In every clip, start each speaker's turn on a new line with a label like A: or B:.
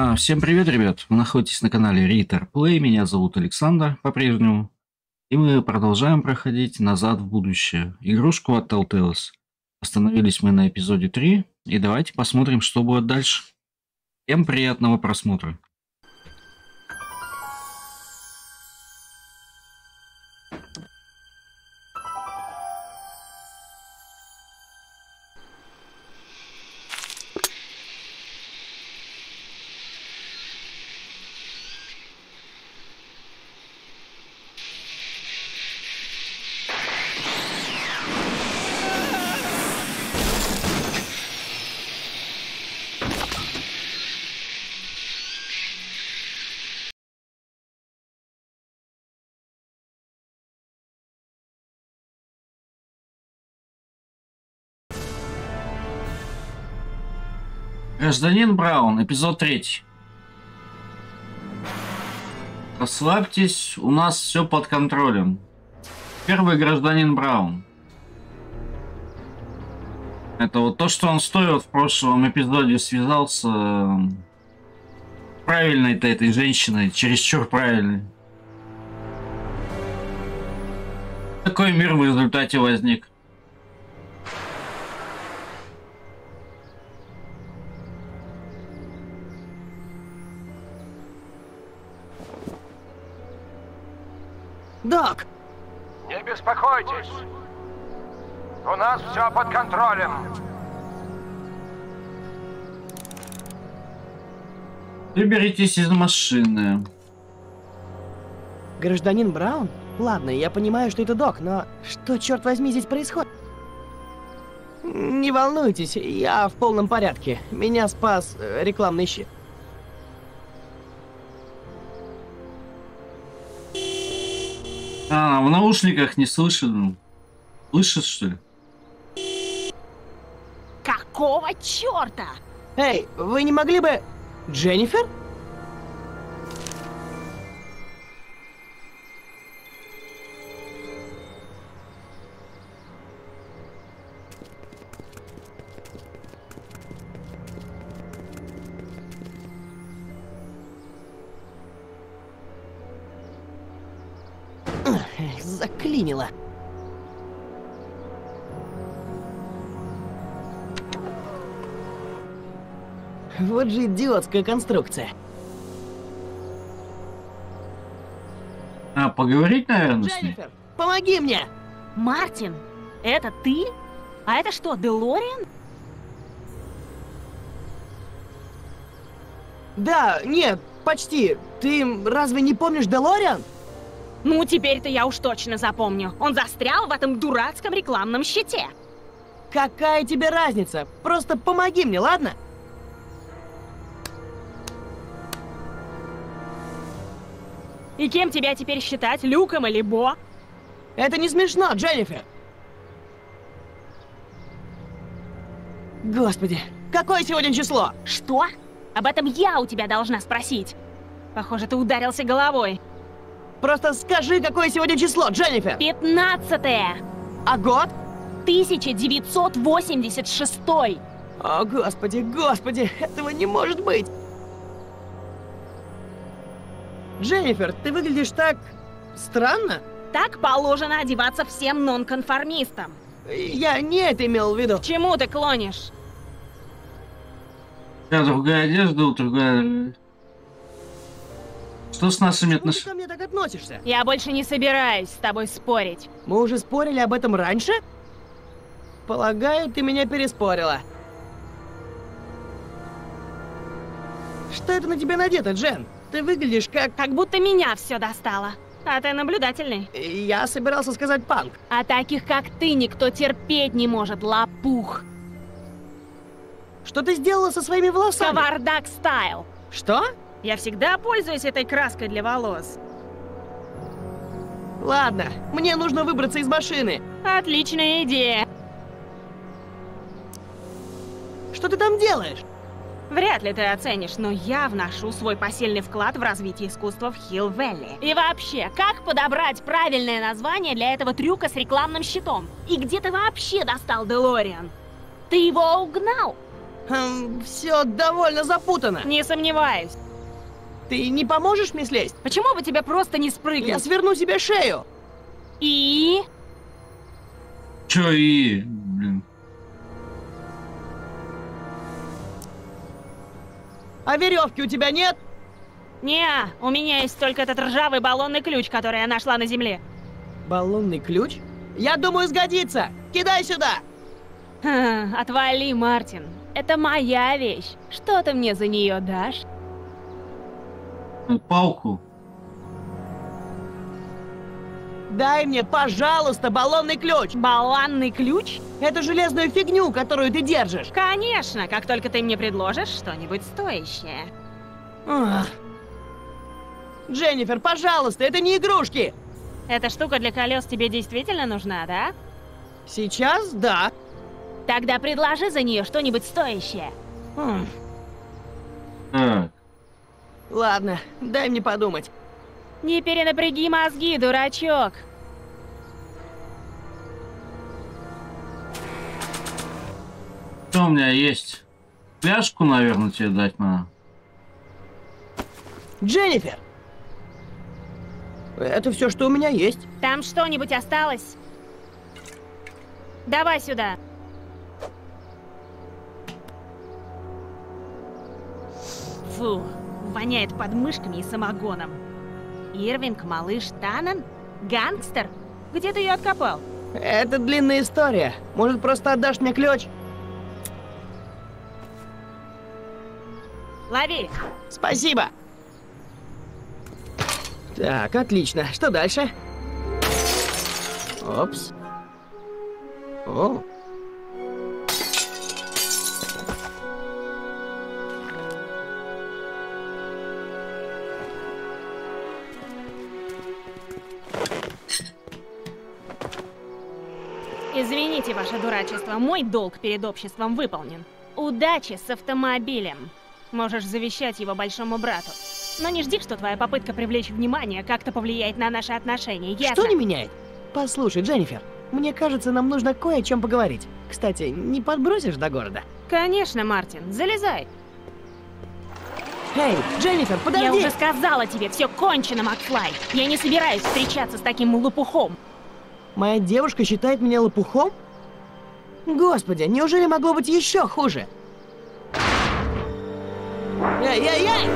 A: А, всем привет, ребят! Вы находитесь на канале Ritter Play, меня зовут Александр по-прежнему. И мы продолжаем проходить «Назад в будущее», игрушку от Telltales. Остановились мы на эпизоде 3, и давайте посмотрим, что будет дальше. Всем приятного просмотра. Гражданин Браун, эпизод 3. Расслабьтесь, у нас все под контролем. Первый гражданин Браун. Это вот то, что он стоил в прошлом эпизоде, связался эм, правильной-то этой женщиной, чересчур правильной. Такой мир в результате возник.
B: Док!
C: Не беспокойтесь. У нас все под контролем.
A: Выберитесь из машины.
B: Гражданин Браун? Ладно, я понимаю, что это док, но что, черт возьми, здесь происходит? Не волнуйтесь, я в полном порядке. Меня спас э, рекламный щит.
A: А, в наушниках не слышит. Слышит, что ли?
D: Какого черта?
B: Эй, вы не могли бы... Дженнифер? Вот же идиотская конструкция.
A: А, поговорить, наверное, с ней?
B: Дженнифер, помоги мне!
D: Мартин, это ты? А это что, Делориан?
B: Да, нет, почти. Ты разве не помнишь Делориан?
D: Ну, теперь-то я уж точно запомню. Он застрял в этом дурацком рекламном щите.
B: Какая тебе разница? Просто помоги мне, ладно?
D: И кем тебя теперь считать, Люком или Бо?
B: Это не смешно, Дженнифер. Господи, какое сегодня число?
D: Что? Об этом я у тебя должна спросить. Похоже, ты ударился головой.
B: Просто скажи, какое сегодня число, Дженнифер.
D: Пятнадцатое.
B: А год?
D: 1986.
B: О, господи, господи, этого не может быть. Дженнифер, ты выглядишь так... странно.
D: Так положено одеваться всем нонконформистам.
B: Я не это имел в виду.
D: К чему ты клонишь?
A: Да, другая одежда, другая... Что с нашими
B: Почему ты
A: отношениями?
B: ко мне так относишься?
D: Я больше не собираюсь с тобой спорить.
B: Мы уже спорили об этом раньше? Полагаю, ты меня переспорила. Что это на тебя надето, Джен? Ты выглядишь как...
D: Как будто меня все достало. А ты наблюдательный.
B: Я собирался сказать панк.
D: А таких, как ты, никто терпеть не может, лопух.
B: Что ты сделала со своими волосами?
D: Кавардак стайл.
B: Что?
D: Я всегда пользуюсь этой краской для волос.
B: Ладно, мне нужно выбраться из машины.
D: Отличная идея.
B: Что ты там делаешь?
D: Вряд ли ты оценишь, но я вношу свой посильный вклад в развитие искусства в Хилл-Вэлли. И вообще, как подобрать правильное название для этого трюка с рекламным щитом? И где ты вообще достал Делориан? Ты его угнал?
B: все довольно запутано.
D: Не сомневаюсь.
B: Ты не поможешь мне слезть?
D: Почему бы тебе просто не спрыгнуть?
B: Я сверну себе шею.
D: И...
A: Чё и... Блин.
B: А веревки у тебя нет?
D: Не, у меня есть только этот ржавый баллонный ключ, который я нашла на земле.
B: Баллонный ключ? Я думаю, сгодится. Кидай сюда.
D: Ха, Отвали, Мартин. Это моя вещь. Что ты мне за нее дашь?
A: Ну, Палку.
B: Дай мне, пожалуйста, баллонный ключ.
D: Баллонный ключ?
B: Эту железную фигню, которую ты держишь.
D: Конечно, как только ты мне предложишь что-нибудь стоящее.
B: Ах. Дженнифер, пожалуйста, это не игрушки.
D: Эта штука для колес тебе действительно нужна, да?
B: Сейчас, да.
D: Тогда предложи за нее что-нибудь стоящее.
B: Хм.
A: Так.
B: Ладно, дай мне подумать.
D: Не перенапряги мозги, дурачок.
A: Что у меня есть? Пляжку, наверное, тебе дать надо.
B: Дженнифер! Это все, что у меня есть.
D: Там что-нибудь осталось? Давай сюда. Фу, воняет подмышками и самогоном. Ирвинг, малыш Танан? Гангстер? Где ты ее откопал?
B: Это длинная история. Может, просто отдашь мне ключ?
D: Лови!
B: Спасибо. Так, отлично. Что дальше? Опс. О.
D: ваше дурачество, мой долг перед обществом выполнен. Удачи с автомобилем. Можешь завещать его большому брату. Но не жди, что твоя попытка привлечь внимание как-то повлияет на наши отношения, ясно?
B: Что не меняет? Послушай, Дженнифер, мне кажется, нам нужно кое о чем поговорить. Кстати, не подбросишь до города?
D: Конечно, Мартин, залезай.
B: Эй, Дженнифер, подожди!
D: Я уже сказала тебе, все кончено, Макфлай. Я не собираюсь встречаться с таким лопухом.
B: Моя девушка считает меня лопухом? Господи, неужели могло быть еще хуже? Эй-эй-эй!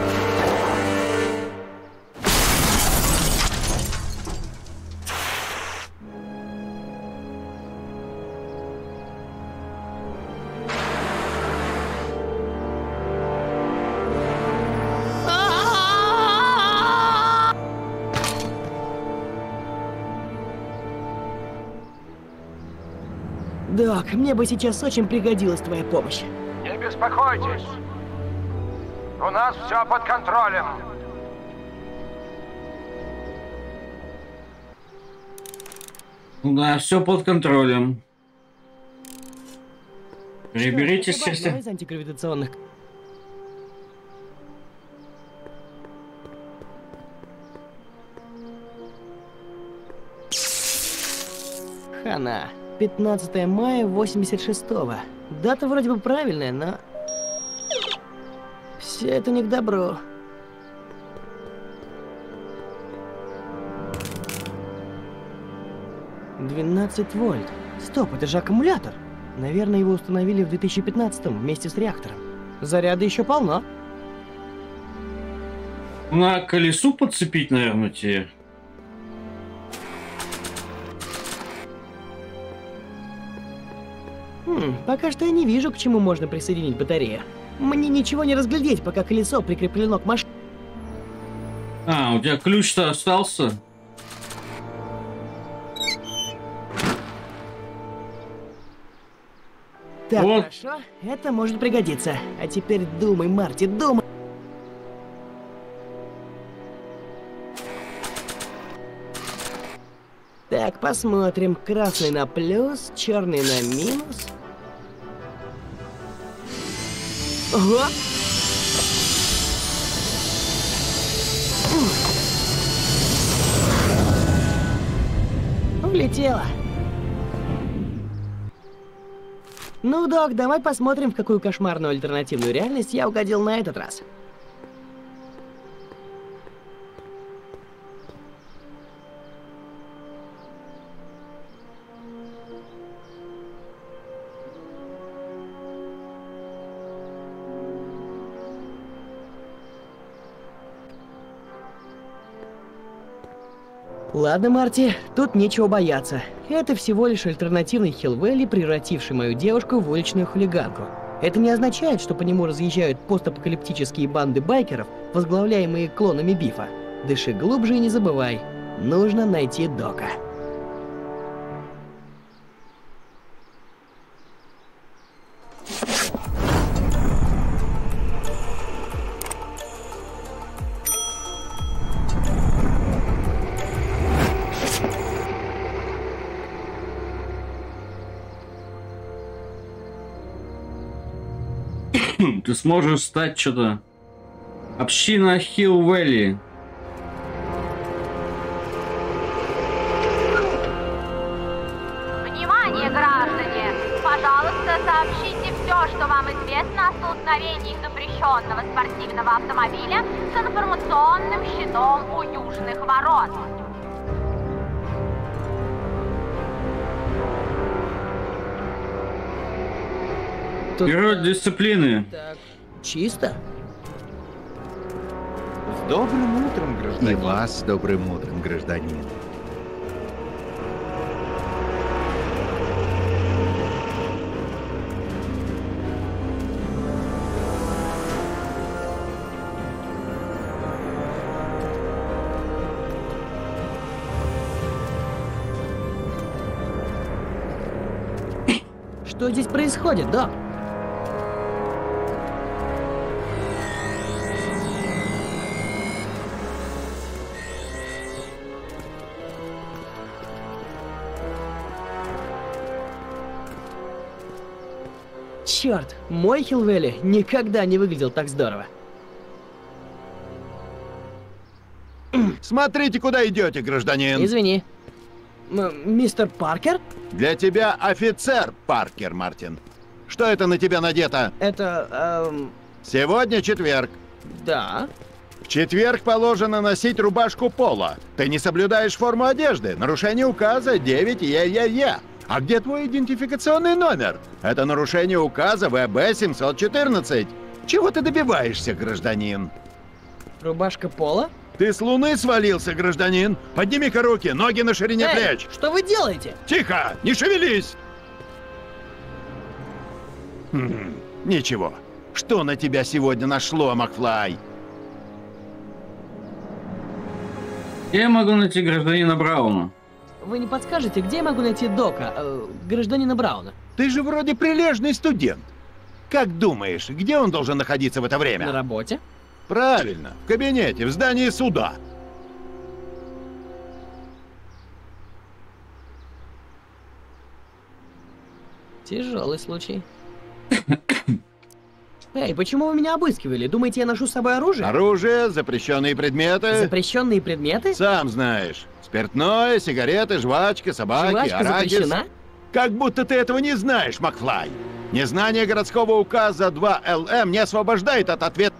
B: Док, мне бы сейчас очень пригодилась твоя помощь.
C: Не беспокойтесь. У нас все под контролем.
A: Да, все под контролем. Приберите сердце.
B: из антигравитационных. Хана. 15 мая 86-го. Дата вроде бы правильная, но... Все это не к добру. Двенадцать вольт. Стоп, это же аккумулятор. Наверное, его установили в 2015 вместе с реактором. Заряда еще полно.
A: На колесу подцепить, наверное, тебе.
B: Пока что я не вижу, к чему можно присоединить батарею. Мне ничего не разглядеть, пока колесо прикреплено к машине.
A: А, у тебя ключ-то остался?
B: Так,
A: Вот.
B: хорошо, это может пригодиться. А теперь думай, Марти, думай. Так, посмотрим. Красный на плюс, черный на минус. М. Улетела. Ну, док, давай посмотрим, в какую кошмарную альтернативную реальность я угодил на этот раз. Ладно, Марти, тут нечего бояться. Это всего лишь альтернативный Хилвелли, превративший мою девушку в уличную хулиганку. Это не означает, что по нему разъезжают постапокалиптические банды байкеров, возглавляемые клонами Бифа. Дыши глубже и не забывай, нужно найти Дока.
A: Ты сможешь стать что-то... Община Хилл Вэлли.
E: Внимание, граждане! Пожалуйста, сообщите все, что вам известно о столкновении запрещенного спортивного автомобиля с информационным щитом у южных ворот.
B: Тут
A: Вперед дисциплины.
B: так чисто?
F: С добрым утром,
G: И
F: гражданин.
G: вас с добрым утром, гражданин.
B: Что здесь происходит, Док? Черт, мой Хилвелли никогда не выглядел так здорово.
F: Смотрите, куда идете, гражданин.
B: Извини. М- мистер Паркер?
F: Для тебя офицер, Паркер Мартин. Что это на тебя надето?
B: Это, эм,
F: Сегодня четверг.
B: да.
F: В четверг положено носить рубашку пола. Ты не соблюдаешь форму одежды. Нарушение указа 9 е А где твой идентификационный номер? Это нарушение указа ВБ 714. Чего ты добиваешься, гражданин?
B: Рубашка пола?
F: Ты с луны свалился, гражданин? Подними-ка руки, ноги на ширине
B: Эй,
F: плеч.
B: что вы делаете?
F: Тихо! Не шевелись! Хм, ничего. Что на тебя сегодня нашло, Макфлай?
A: Я могу найти гражданина Брауна.
B: Вы не подскажете, где я могу найти Дока, э, гражданина Брауна?
F: Ты же вроде прилежный студент. Как думаешь, где он должен находиться в это
B: На
F: время?
B: работе?
F: Правильно, в кабинете, в здании суда.
B: Тяжелый случай. Эй, почему вы меня обыскивали? Думаете, я ношу с собой оружие?
F: Оружие, запрещенные предметы.
B: Запрещенные предметы?
F: Сам знаешь. Спиртное, сигареты, жвачка, собаки,
B: Жвачка
F: арахис.
B: запрещена?
F: Как будто ты этого не знаешь, Макфлай. Незнание городского указа 2ЛМ не освобождает от ответа.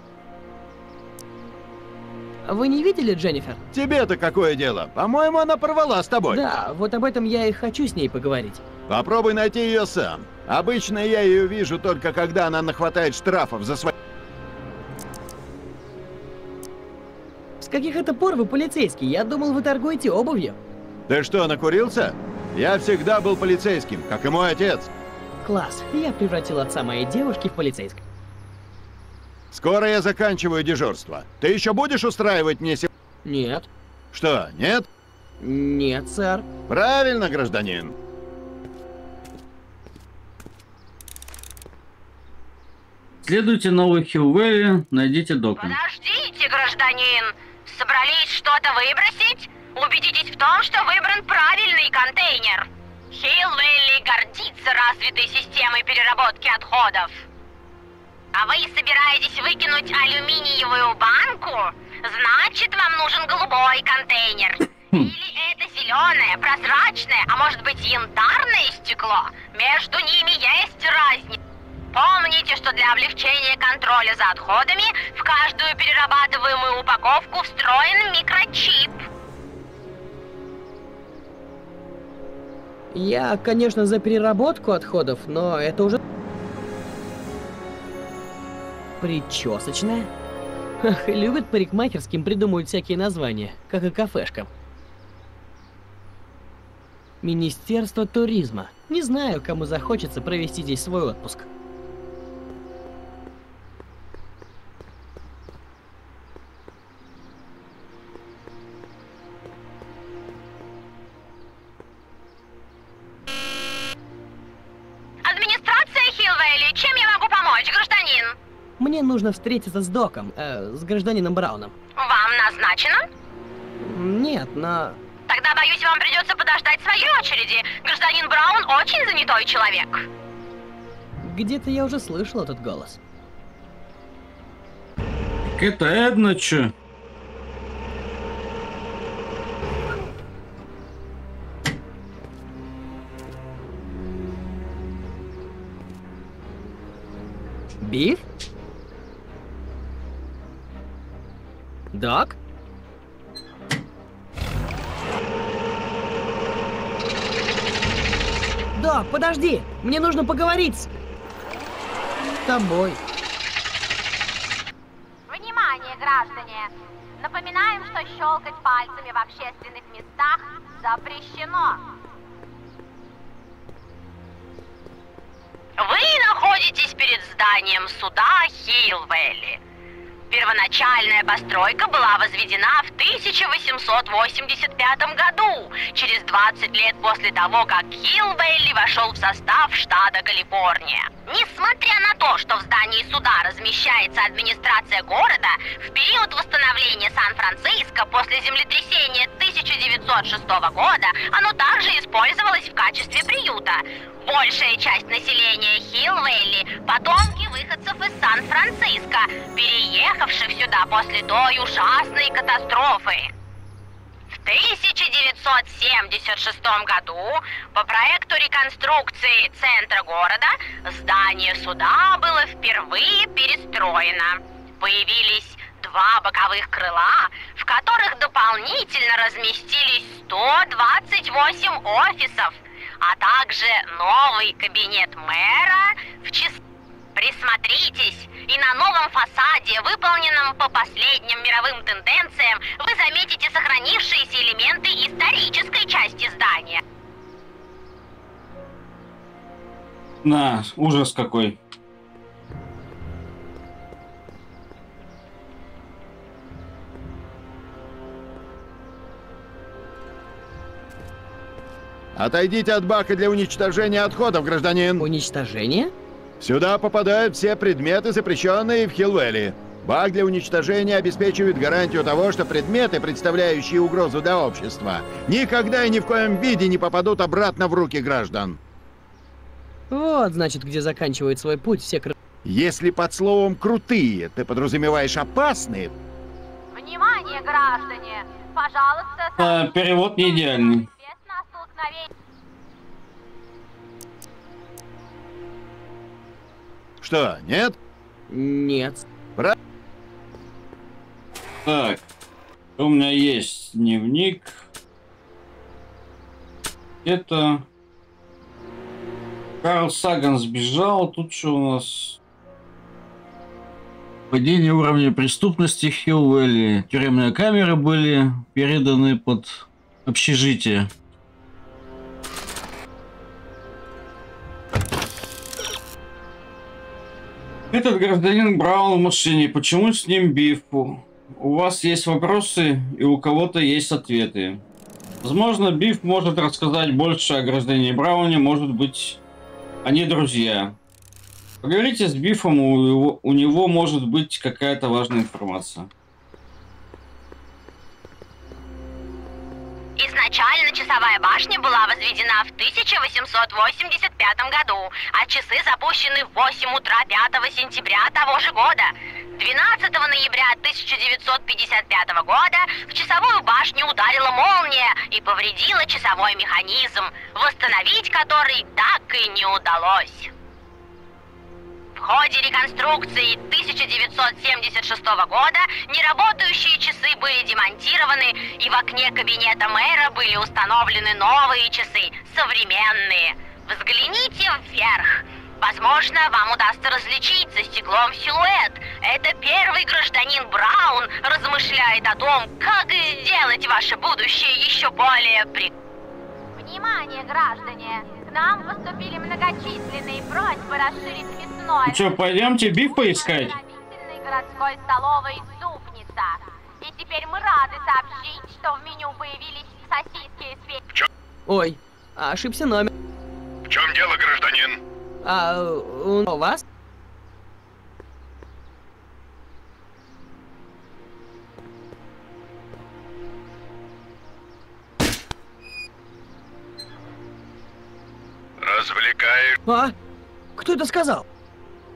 B: Вы не видели Дженнифер?
F: Тебе-то какое дело? По-моему, она порвала с тобой.
B: Да, вот об этом я и хочу с ней поговорить.
F: Попробуй найти ее сам. Обычно я ее вижу только когда она нахватает штрафов за свои...
B: каких это пор вы полицейский? Я думал, вы торгуете обувью.
F: Ты что, накурился? Я всегда был полицейским, как и мой отец.
B: Класс, я превратил отца моей девушки в полицейского.
F: Скоро я заканчиваю дежурство. Ты еще будешь устраивать мне се...
B: Нет.
F: Что, нет?
B: Нет, сэр.
F: Правильно, гражданин.
A: Следуйте новый Хилл Вэлли, найдите Дока.
E: Подождите, гражданин! Собрались что-то выбросить? Убедитесь в том, что выбран правильный контейнер. Хилл-Вэлли гордится развитой системой переработки отходов. А вы собираетесь выкинуть алюминиевую банку? Значит, вам нужен голубой контейнер. Или это зеленое, прозрачное, а может быть янтарное стекло. Между ними есть разница. Помните, что для облегчения контроля за отходами в каждую перерабатываемую упаковку встроен микрочип.
B: Я, конечно, за переработку отходов, но это уже... Причесочная? Ах, любят парикмахерским придумывать всякие названия, как и кафешкам. Министерство туризма. Не знаю, кому захочется провести здесь свой отпуск.
E: Помочь, гражданин?
B: Мне нужно встретиться с Доком, э, с гражданином Брауном.
E: Вам назначено?
B: Нет, но...
E: Тогда, боюсь, вам придется подождать своей очереди. Гражданин Браун очень занятой человек.
B: Где-то я уже слышал этот голос.
A: Так это Эдна, чё?
B: Биф? Док? Док, подожди! Мне нужно поговорить с... с тобой.
E: Внимание, граждане! Напоминаем, что щелкать пальцами в общественных местах запрещено. Вы находитесь перед зданием суда Хилвелли. Первоначальная постройка была возведена в 1885 году, через 20 лет после того, как Хилвелли вошел в состав штата Калифорния. Несмотря на то, что в здании суда размещается администрация города, в период восстановления Сан-Франциско после землетрясения 1906 года оно также использовалось в качестве приюта. Большая часть населения Хилвейли – потомки выходцев из Сан-Франциско, переехавших сюда после той ужасной катастрофы. В 1976 году по проекту реконструкции центра города здание суда было впервые перестроено. Появились два боковых крыла, в которых дополнительно разместились 128 офисов, а также новый кабинет мэра в числе... Присмотритесь, и на новом фасаде, выполненном по последним мировым тенденциям, вы заметите сохранившиеся элементы исторической части здания.
A: На, ужас какой.
F: Отойдите от бака для уничтожения отходов, гражданин.
B: Уничтожение?
F: Сюда попадают все предметы, запрещенные в Хилвелли. Бак для уничтожения обеспечивает гарантию того, что предметы, представляющие угрозу для общества, никогда и ни в коем виде не попадут обратно в руки граждан.
B: Вот, значит, где заканчивает свой путь все кры...
F: Если под словом «крутые» ты подразумеваешь «опасные»,
E: Внимание, граждане! Пожалуйста,
A: А, перевод не идеальный.
E: Столкновении.
F: что, нет?
B: Нет.
A: Так, у меня есть дневник. Это Карл Саган сбежал. Тут что у нас? Падение уровня преступности Хилвелли. Тюремные камеры были переданы под общежитие. Этот гражданин Браун в машине. Почему с ним биф? У вас есть вопросы и у кого-то есть ответы. Возможно, Биф может рассказать больше о гражданине Брауне, может быть, они друзья. Поговорите с Бифом, у, его- у него может быть какая-то важная информация.
E: Изначально часовая башня была возведена в 1885 году, а часы запущены в 8 утра 5 сентября того же года. 12 ноября 1955 года в часовую башню ударила молния и повредила часовой механизм, восстановить который так и не удалось. В ходе реконструкции 1976 года неработающие часы были демонтированы, и в окне кабинета мэра были установлены новые часы, современные. Взгляните вверх. Возможно, вам удастся различить за стеклом силуэт. Это первый гражданин Браун размышляет о том, как сделать ваше будущее еще более при... Внимание, граждане! К нам поступили многочисленные просьбы расширить мясное...
A: Ну что, пойдемте биф поискать?
E: И теперь мы рады сообщить, что в меню появились сосиски из.
B: Ой, ошибся номер.
H: В чем дело, гражданин?
B: А у у вас?
H: Развлекаешь.
B: А? Кто это сказал?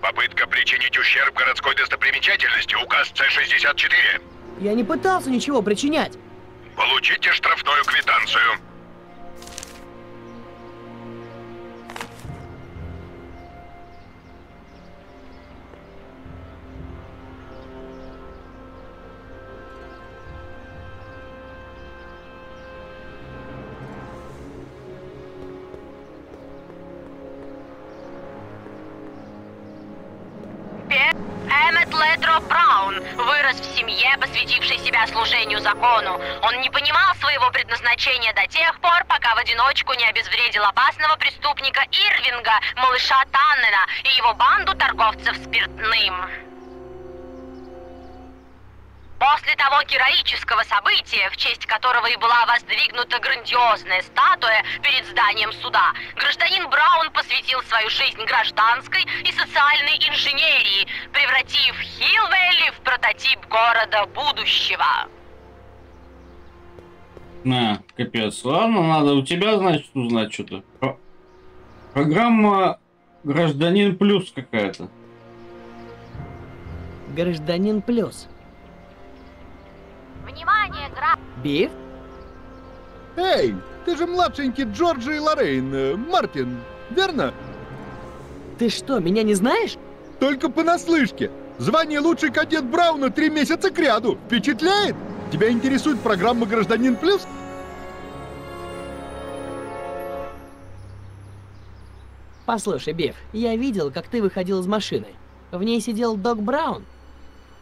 H: Попытка причинить ущерб городской достопримечательности. Указ С-64.
B: Я не пытался ничего причинять.
H: Получите штрафную квитанцию.
E: Эммет Ледро Браун вырос в семье, посвятившей себя служению закону. Он не понимал своего предназначения до тех пор, пока в одиночку не обезвредил опасного преступника Ирвинга, малыша Таннена и его банду торговцев спиртным. После того героического события, в честь которого и была воздвигнута грандиозная статуя перед зданием суда, гражданин Браун посвятил свою жизнь гражданской и социальной инженерии, превратив Хилвелли в прототип города будущего.
A: На, капец. Ладно, надо у тебя, значит, узнать что-то. Про- Программа Гражданин Плюс какая-то.
B: Гражданин Плюс.
E: Внимание, граждане!
B: Биф?
I: Эй, ты же младшенький Джорджи и Лоррейн, э, Мартин, верно?
B: Ты что, меня не знаешь?
I: Только понаслышке. Звание лучший кадет Брауна три месяца кряду. Впечатляет? Тебя интересует программа «Гражданин Плюс»?
B: Послушай, Биф, я видел, как ты выходил из машины. В ней сидел Док Браун.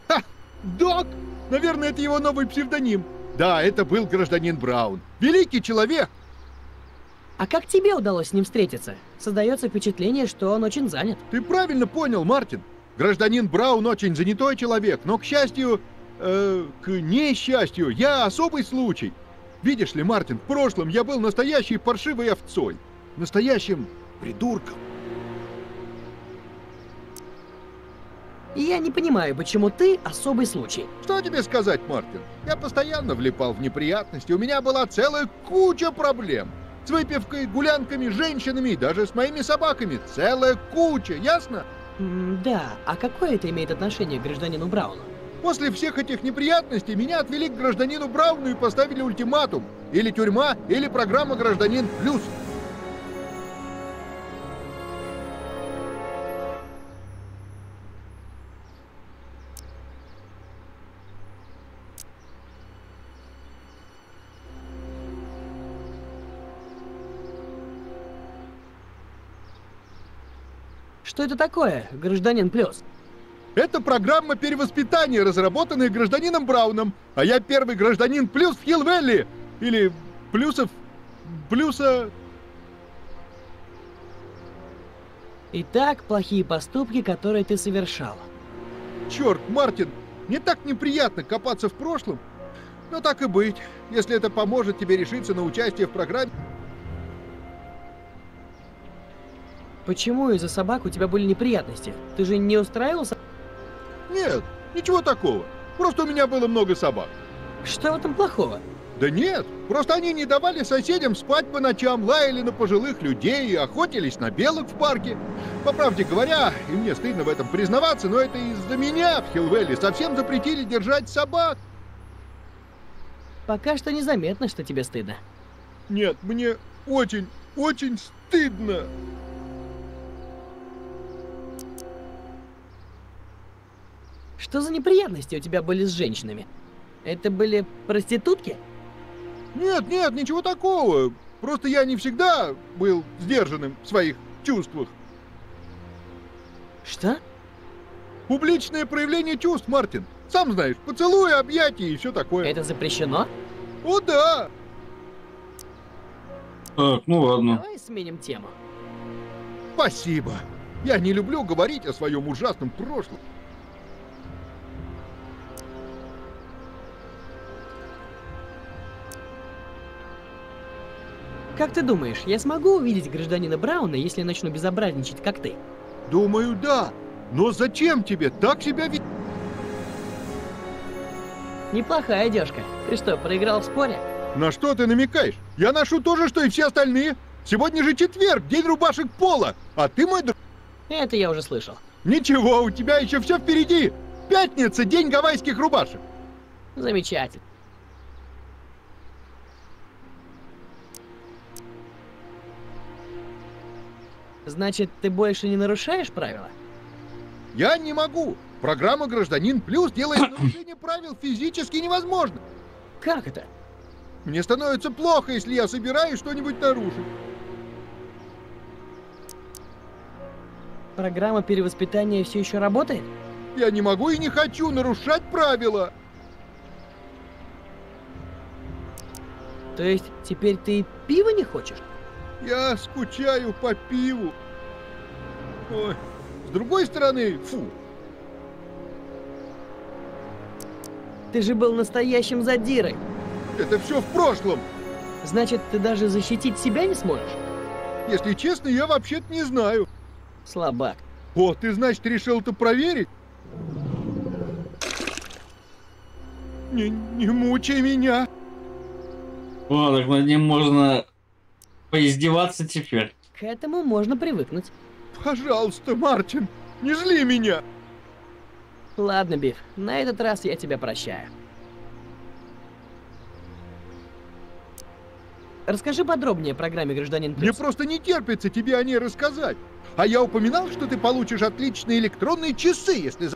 I: Ха! Док! Наверное, это его новый псевдоним. Да, это был гражданин Браун. Великий человек.
B: А как тебе удалось с ним встретиться? Создается впечатление, что он очень занят.
I: Ты правильно понял, Мартин. Гражданин Браун очень занятой человек, но, к счастью, э, к несчастью, я особый случай. Видишь ли, Мартин, в прошлом я был настоящей паршивой овцой. Настоящим придурком.
B: И я не понимаю, почему ты особый случай.
I: Что тебе сказать, Мартин? Я постоянно влипал в неприятности, у меня была целая куча проблем. С выпивкой, гулянками, женщинами и даже с моими собаками. Целая куча, ясно?
B: М, да, а какое это имеет отношение к гражданину Брауну?
I: После всех этих неприятностей меня отвели к гражданину Брауну и поставили ультиматум. Или тюрьма, или программа «Гражданин Плюс».
B: Что это такое, гражданин Плюс?
I: Это программа перевоспитания, разработанная гражданином Брауном. А я первый гражданин Плюс в Хилл-Вэлли. Или Плюсов... Плюса...
B: Итак, плохие поступки, которые ты совершал.
I: Черт, Мартин, мне так неприятно копаться в прошлом. Но так и быть, если это поможет тебе решиться на участие в программе.
B: Почему из-за собак у тебя были неприятности? Ты же не устраивался?
I: Нет, ничего такого. Просто у меня было много собак.
B: Что в этом плохого?
I: Да нет, просто они не давали соседям спать по ночам, лаяли на пожилых людей и охотились на белок в парке. По правде говоря, и мне стыдно в этом признаваться, но это из-за меня в Хилвелле совсем запретили держать собак.
B: Пока что незаметно, что тебе стыдно.
I: Нет, мне очень, очень стыдно.
B: Что за неприятности у тебя были с женщинами? Это были проститутки?
I: Нет, нет, ничего такого. Просто я не всегда был сдержанным в своих чувствах.
B: Что?
I: Публичное проявление чувств, Мартин. Сам знаешь, поцелуи, объятия и все такое.
B: Это запрещено?
I: О, да!
A: Так, ну ладно.
B: Давай сменим тему.
I: Спасибо. Я не люблю говорить о своем ужасном прошлом.
B: Как ты думаешь, я смогу увидеть гражданина Брауна, если я начну безобразничать, как ты?
I: Думаю, да. Но зачем тебе так себя вести?
B: Неплохая одежка. Ты что, проиграл в споре?
I: На что ты намекаешь? Я ношу то же, что и все остальные. Сегодня же четверг, день рубашек пола. А ты мой друг.
B: Это я уже слышал.
I: Ничего, у тебя еще все впереди. Пятница, день гавайских рубашек.
B: Замечательно. Значит, ты больше не нарушаешь правила?
I: Я не могу. Программа «Гражданин Плюс» делает нарушение правил физически невозможно.
B: Как это?
I: Мне становится плохо, если я собираюсь что-нибудь нарушить.
B: Программа перевоспитания все еще работает?
I: Я не могу и не хочу нарушать правила.
B: То есть теперь ты пива не хочешь?
I: Я скучаю по пиву. Ой, с другой стороны, фу.
B: Ты же был настоящим задирой.
I: Это все в прошлом.
B: Значит, ты даже защитить себя не сможешь?
I: Если честно, я вообще-то не знаю.
B: Слабак.
I: О, ты, значит, решил это проверить? Не, не мучай меня.
A: О, так над ним можно поиздеваться теперь.
B: К этому можно привыкнуть.
I: Пожалуйста, Мартин, не зли меня.
B: Ладно, Биф, на этот раз я тебя прощаю. Расскажи подробнее о программе «Гражданин
I: Мне
B: Плюс».
I: просто не терпится тебе о ней рассказать. А я упоминал, что ты получишь отличные электронные часы, если...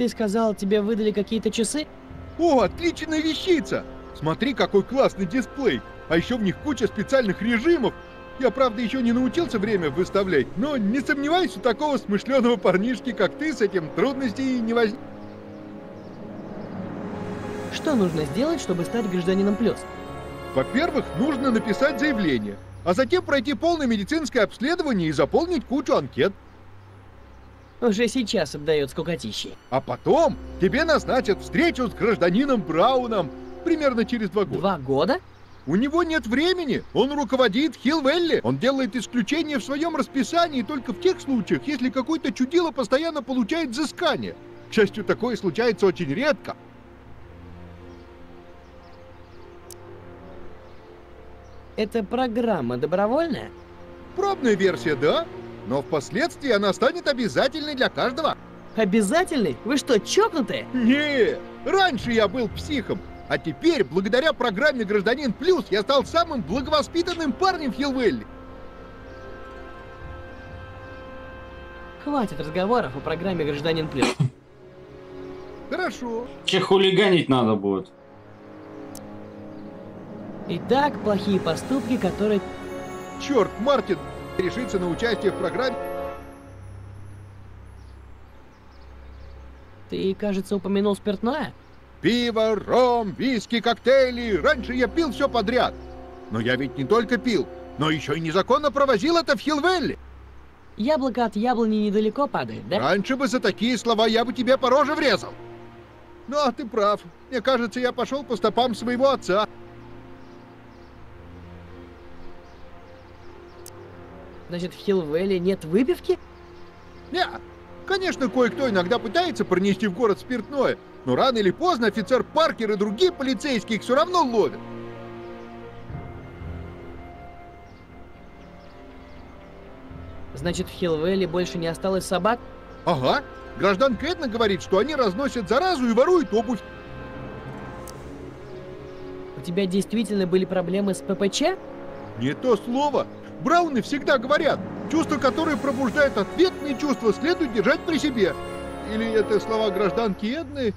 B: Ты сказал, тебе выдали какие-то часы?
I: О, отличная вещица! Смотри, какой классный дисплей! А еще в них куча специальных режимов. Я, правда, еще не научился время выставлять, но не сомневаюсь, у такого смышленого парнишки, как ты, с этим трудностей не возникнет.
B: Что нужно сделать, чтобы стать гражданином Плюс?
I: Во-первых, нужно написать заявление, а затем пройти полное медицинское обследование и заполнить кучу анкет.
B: Уже сейчас отдает скукотищей.
I: А потом тебе назначат встречу с гражданином Брауном примерно через два года.
B: Два года?
I: У него нет времени, он руководит Хилвелли. Он делает исключение в своем расписании только в тех случаях, если какой-то чудило постоянно получает взыскание. К счастью, такое случается очень редко.
B: Эта программа добровольная?
I: Пробная версия, да? Но впоследствии она станет обязательной для каждого.
B: Обязательный? Вы что, чокнутые?
I: Не, раньше я был психом, а теперь, благодаря программе «Гражданин Плюс», я стал самым благовоспитанным парнем в Хилвелли.
B: Хватит разговоров о программе «Гражданин Плюс».
I: Хорошо.
A: Че хулиганить надо будет.
B: Итак, плохие поступки, которые...
I: Черт, Мартин решится на участие в программе.
B: Ты, кажется, упомянул спиртное?
I: Пиво, ром, виски, коктейли. Раньше я пил все подряд. Но я ведь не только пил, но еще и незаконно провозил это в Хилвелли.
B: Яблоко от яблони недалеко падает, да?
I: Раньше бы за такие слова я бы тебе по роже врезал. Ну, а ты прав. Мне кажется, я пошел по стопам своего отца.
B: Значит, в Хилвелле нет выпивки?
I: Не,
F: Конечно, кое-кто иногда пытается пронести в город спиртное, но рано или поздно офицер Паркер и другие полицейские их все равно ловят.
B: Значит, в Хилвелле больше не осталось собак?
F: Ага. Гражданка Эдна говорит, что они разносят заразу и воруют обувь.
B: У тебя действительно были проблемы с ППЧ?
F: Не то слово. Брауны всегда говорят, чувства, которые пробуждают ответные чувства, следует держать при себе. Или это слова гражданки Эдны?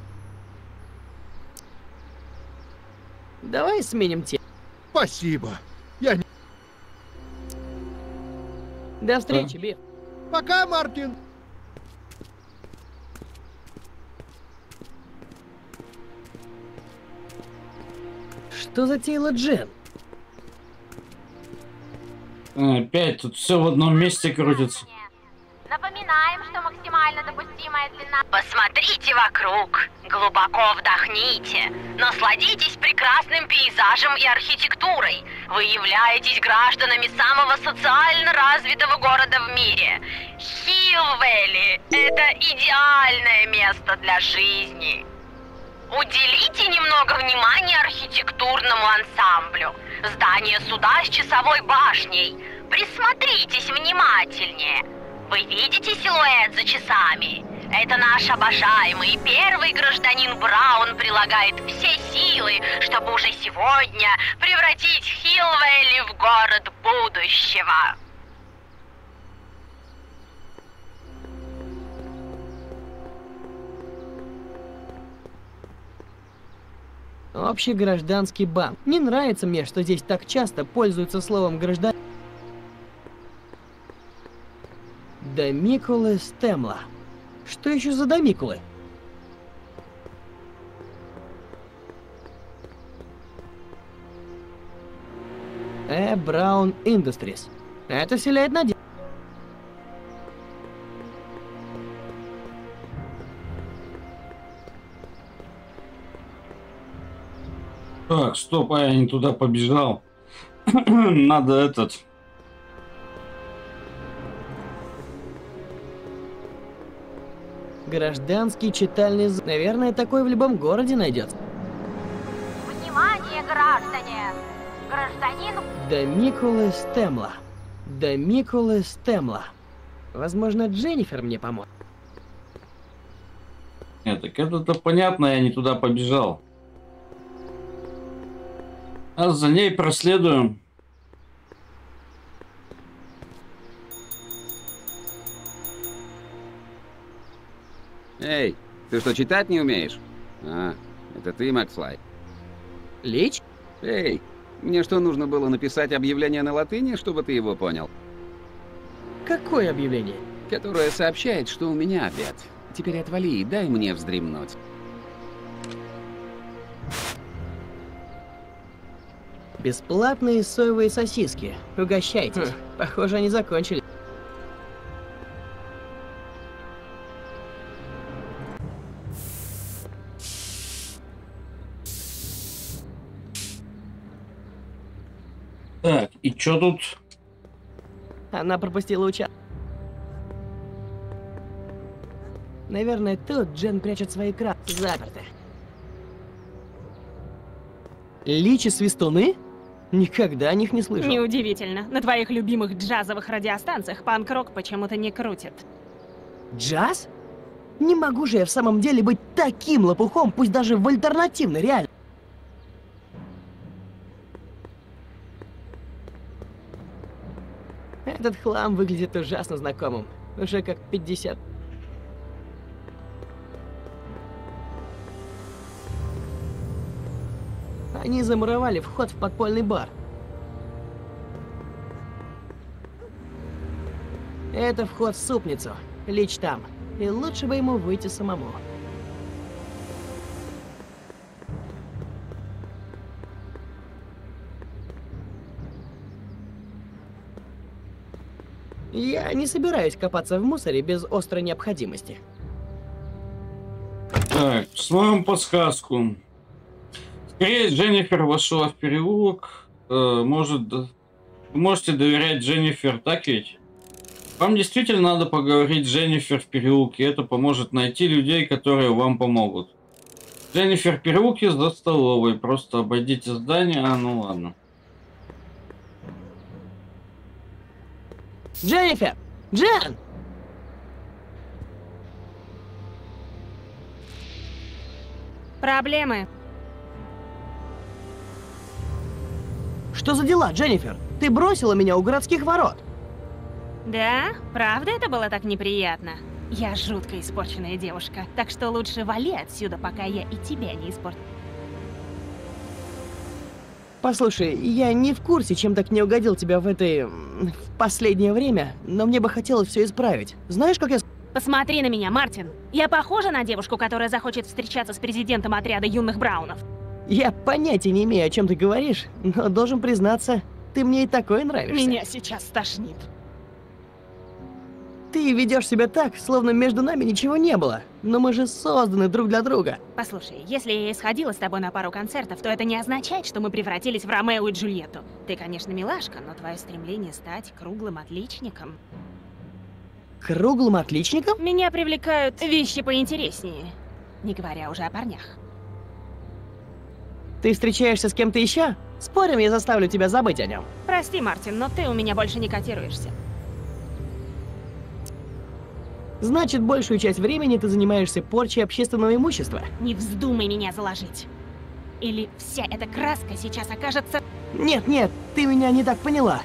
B: Давай сменим тему.
F: Спасибо. Я не...
B: До встречи, Биф.
F: Пока, Мартин.
B: Что затеяла Джен?
A: Опять тут все в одном месте крутится.
E: Напоминаем, что максимально допустимая длина... Посмотрите вокруг, глубоко вдохните, насладитесь прекрасным пейзажем и архитектурой. Вы являетесь гражданами самого социально развитого города в мире. Хилл-Вэлли — это идеальное место для жизни. Уделите немного внимания архитектурному ансамблю. Здание суда с часовой башней. Присмотритесь внимательнее. Вы видите силуэт за часами? Это наш обожаемый первый гражданин Браун прилагает все силы, чтобы уже сегодня превратить Хилвелли в город будущего.
B: Общий гражданский банк. Не нравится мне, что здесь так часто пользуются словом граждан... Домикулы Стемла. Что еще за домикулы? Э, Браун Industries. Это вселяет надежду.
A: Так, стоп, а я не туда побежал. Надо этот...
B: Гражданский читальный... з- Наверное, такой в любом городе найдется.
E: Внимание, граждане! Гражданин
B: Домикулы Стемла. Домикулы Стемла. Возможно, Дженнифер мне поможет.
A: Нет, так это-то понятно, я не туда побежал. А за ней проследуем.
J: Эй, ты что, читать не умеешь? А, это ты, Макфлай.
B: Лич?
J: Эй, мне что, нужно было написать объявление на латыни, чтобы ты его понял?
B: Какое объявление?
J: Которое сообщает, что у меня обед. Теперь отвали и дай мне вздремнуть.
B: Бесплатные соевые сосиски. Угощайтесь. Похоже, они закончили.
A: Так, и чё тут?
B: Она пропустила участок. Наверное, тут Джен прячет свои краб. Заперты. Личи-свистуны? Никогда о них не слышал.
D: Неудивительно. На твоих любимых джазовых радиостанциях панк-рок почему-то не крутит.
B: Джаз? Не могу же я в самом деле быть таким лопухом, пусть даже в альтернативной реальности. Этот хлам выглядит ужасно знакомым. Уже как 50. Они замуровали вход в подпольный бар. Это вход в супницу. Лич там. И лучше бы ему выйти самому. Я не собираюсь копаться в мусоре без острой необходимости.
A: Так, смотрим подсказку. Скорее, Дженнифер вошла в переулок. Э, может, вы можете доверять Дженнифер, так ведь? Вам действительно надо поговорить с Дженнифер в переулке. Это поможет найти людей, которые вам помогут. Дженнифер в переулке за столовой. Просто обойдите здание. А, ну ладно.
B: Дженнифер! Джен!
D: Проблемы.
B: Что за дела, Дженнифер? Ты бросила меня у городских ворот.
D: Да? Правда это было так неприятно? Я жутко испорченная девушка, так что лучше вали отсюда, пока я и тебя не испорчу.
B: Послушай, я не в курсе, чем так не угодил тебя в этой... в последнее время, но мне бы хотелось все исправить. Знаешь, как я...
D: Посмотри на меня, Мартин. Я похожа на девушку, которая захочет встречаться с президентом отряда юных Браунов?
B: Я понятия не имею, о чем ты говоришь, но должен признаться, ты мне и такой нравишься.
D: Меня сейчас стошнит.
B: Ты ведешь себя так, словно между нами ничего не было. Но мы же созданы друг для друга.
D: Послушай, если я и сходила с тобой на пару концертов, то это не означает, что мы превратились в Ромео и Джульетту. Ты, конечно, милашка, но твое стремление стать круглым отличником...
B: Круглым отличником?
D: Меня привлекают вещи поинтереснее. Не говоря уже о парнях.
B: Ты встречаешься с кем-то еще? Спорим, я заставлю тебя забыть о нем.
D: Прости, Мартин, но ты у меня больше не котируешься.
B: Значит, большую часть времени ты занимаешься порчей общественного имущества.
D: Не вздумай меня заложить. Или вся эта краска сейчас окажется...
B: Нет, нет, ты меня не так поняла.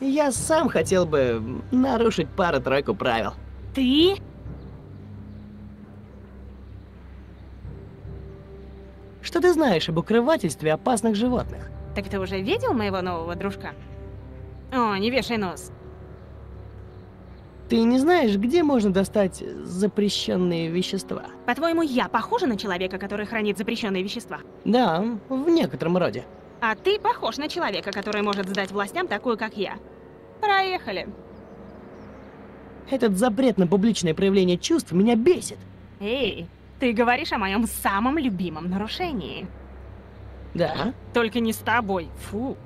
B: Я сам хотел бы нарушить пару-тройку правил.
D: Ты?
B: Что ты знаешь об укрывательстве опасных животных?
D: Так ты уже видел моего нового дружка? О, не вешай нос.
B: Ты не знаешь, где можно достать запрещенные вещества?
D: По-твоему, я похожа на человека, который хранит запрещенные вещества?
B: Да, в некотором роде.
D: А ты похож на человека, который может сдать властям такую, как я. Проехали.
B: Этот запрет на публичное проявление чувств меня бесит.
D: Эй, ты говоришь о моем самом любимом нарушении.
B: Да?
D: Только не с тобой. Фу.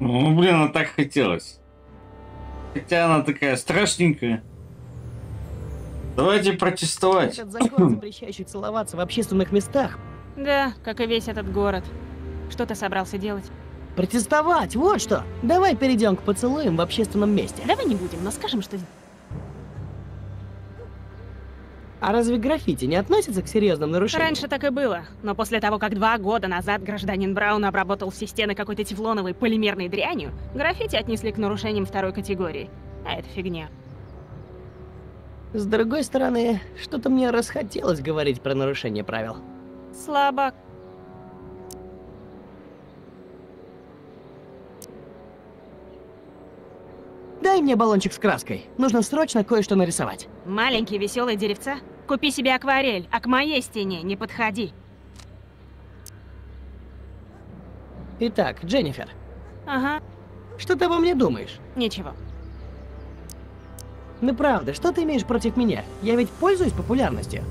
A: Ну, блин, она так хотелось. Хотя она такая страшненькая. Давайте протестовать.
B: Этот закон, запрещающий целоваться в общественных местах.
D: Да, как и весь этот город. Что ты собрался делать?
B: Протестовать, вот что! Давай перейдем к поцелуям в общественном месте.
D: Давай не будем, но скажем, что...
B: А разве граффити не относится к серьезным нарушениям?
D: Раньше так и было, но после того, как два года назад гражданин Браун обработал все стены какой-то тефлоновой полимерной дрянью, граффити отнесли к нарушениям второй категории. А это фигня.
B: С другой стороны, что-то мне расхотелось говорить про нарушение правил.
D: Слабак.
B: Дай мне баллончик с краской. Нужно срочно кое-что нарисовать.
D: Маленький веселый деревца? Купи себе акварель, а к моей стене не подходи.
B: Итак, Дженнифер,
D: Ага,
B: что ты обо мне думаешь?
D: ничего.
B: Ну правда, что ты имеешь против меня? Я ведь пользуюсь популярностью.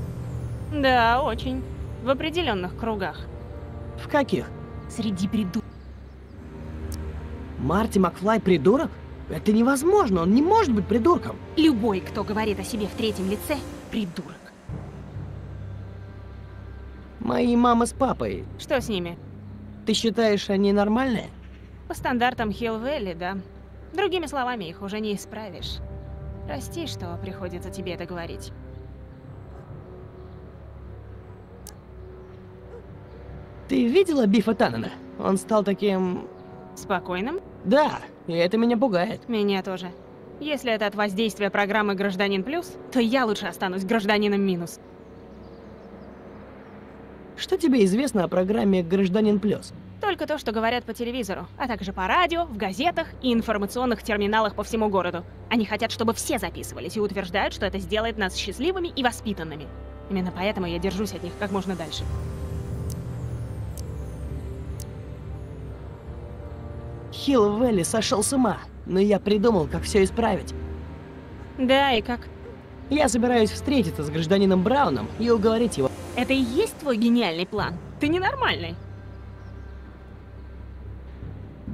D: Да, очень. В определенных кругах.
B: В каких?
D: Среди приду...
B: Марти Макфлай придурок? Это невозможно, он не может быть придурком.
D: Любой, кто говорит о себе в третьем лице, придурок.
B: Мои мама с папой,
D: Что с ними?
B: ты считаешь, они нормальные?
D: По стандартам Хилл-Вэлли, да. Другими словами, их уже не исправишь. Прости, что приходится тебе это говорить.
B: Ты видела Бифа Таннена? Он стал таким...
D: Спокойным?
B: Да, и это меня пугает.
D: Меня тоже. Если это от воздействия программы «Гражданин Плюс», то я лучше останусь гражданином минус.
B: Что тебе известно о программе «Гражданин Плюс»?
D: Только то, что говорят по телевизору, а также по радио, в газетах и информационных терминалах по всему городу. Они хотят, чтобы все записывались и утверждают, что это сделает нас счастливыми и воспитанными. Именно поэтому я держусь от них как можно дальше.
B: Хилл Вэлли сошел с ума, но я придумал, как все исправить.
D: Да, и как?
B: Я собираюсь встретиться с гражданином Брауном и уговорить его.
D: Это и есть твой гениальный план? Ты ненормальный.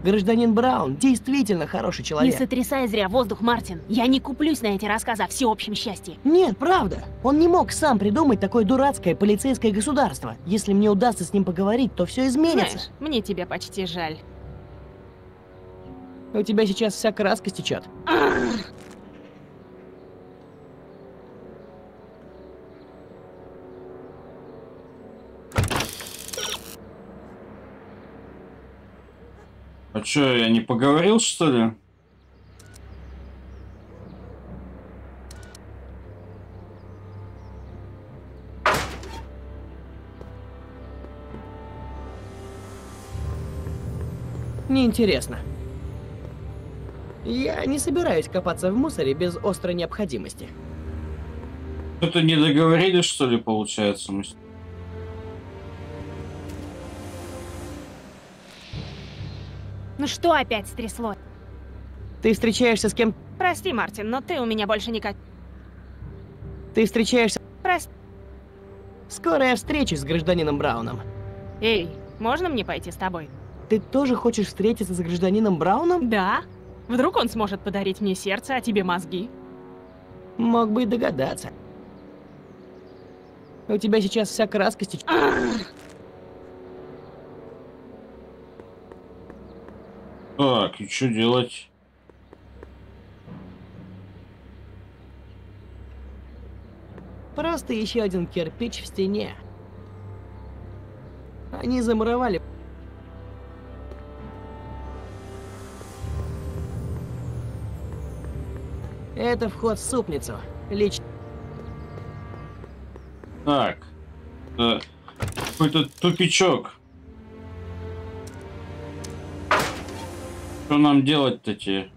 B: Гражданин Браун действительно хороший
D: Не
B: человек.
D: сотрясай зря воздух, Мартин. Я не куплюсь на эти рассказы о всеобщем счастье.
B: Нет, правда. Он не мог сам придумать такое дурацкое полицейское государство. Если мне удастся с ним поговорить, то все изменится.
D: Знаешь, мне тебя почти жаль.
B: У тебя сейчас вся краска стечет.
A: А чё, я не поговорил, что ли?
B: Неинтересно. Я не собираюсь копаться в мусоре без острой необходимости.
A: Что-то не договорились, что ли, получается? мы
D: Ну что опять стрясло?
B: Ты встречаешься с кем?
D: Прости, Мартин, но ты у меня больше никак...
B: Ты встречаешься...
D: Прости.
B: Скоро я встречусь с гражданином Брауном.
D: Эй, можно мне пойти с тобой?
B: Ты тоже хочешь встретиться с гражданином Брауном?
D: Да. Вдруг он сможет подарить мне сердце, а тебе мозги?
B: Мог бы и догадаться. У тебя сейчас вся краска стечет.
A: Так, и что делать?
B: Просто еще один кирпич в стене. Они замуровали. Это вход в супницу. Лично.
A: Так. э, Какой-то тупичок. Что нам делать-то те?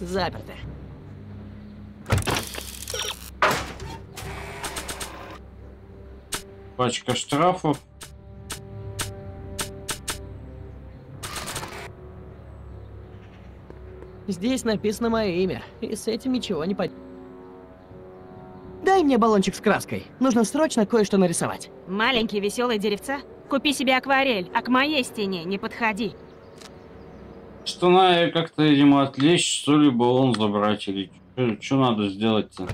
B: Заперто.
A: Пачка штрафов.
B: Здесь написано мое имя, и с этим ничего не под... Дай мне баллончик с краской. Нужно срочно кое-что нарисовать.
D: Маленький веселый деревца? Купи себе акварель, а к моей стене не подходи.
A: Что надо как-то, видимо, отвлечь, что ли, баллон забрать или что надо сделать-то?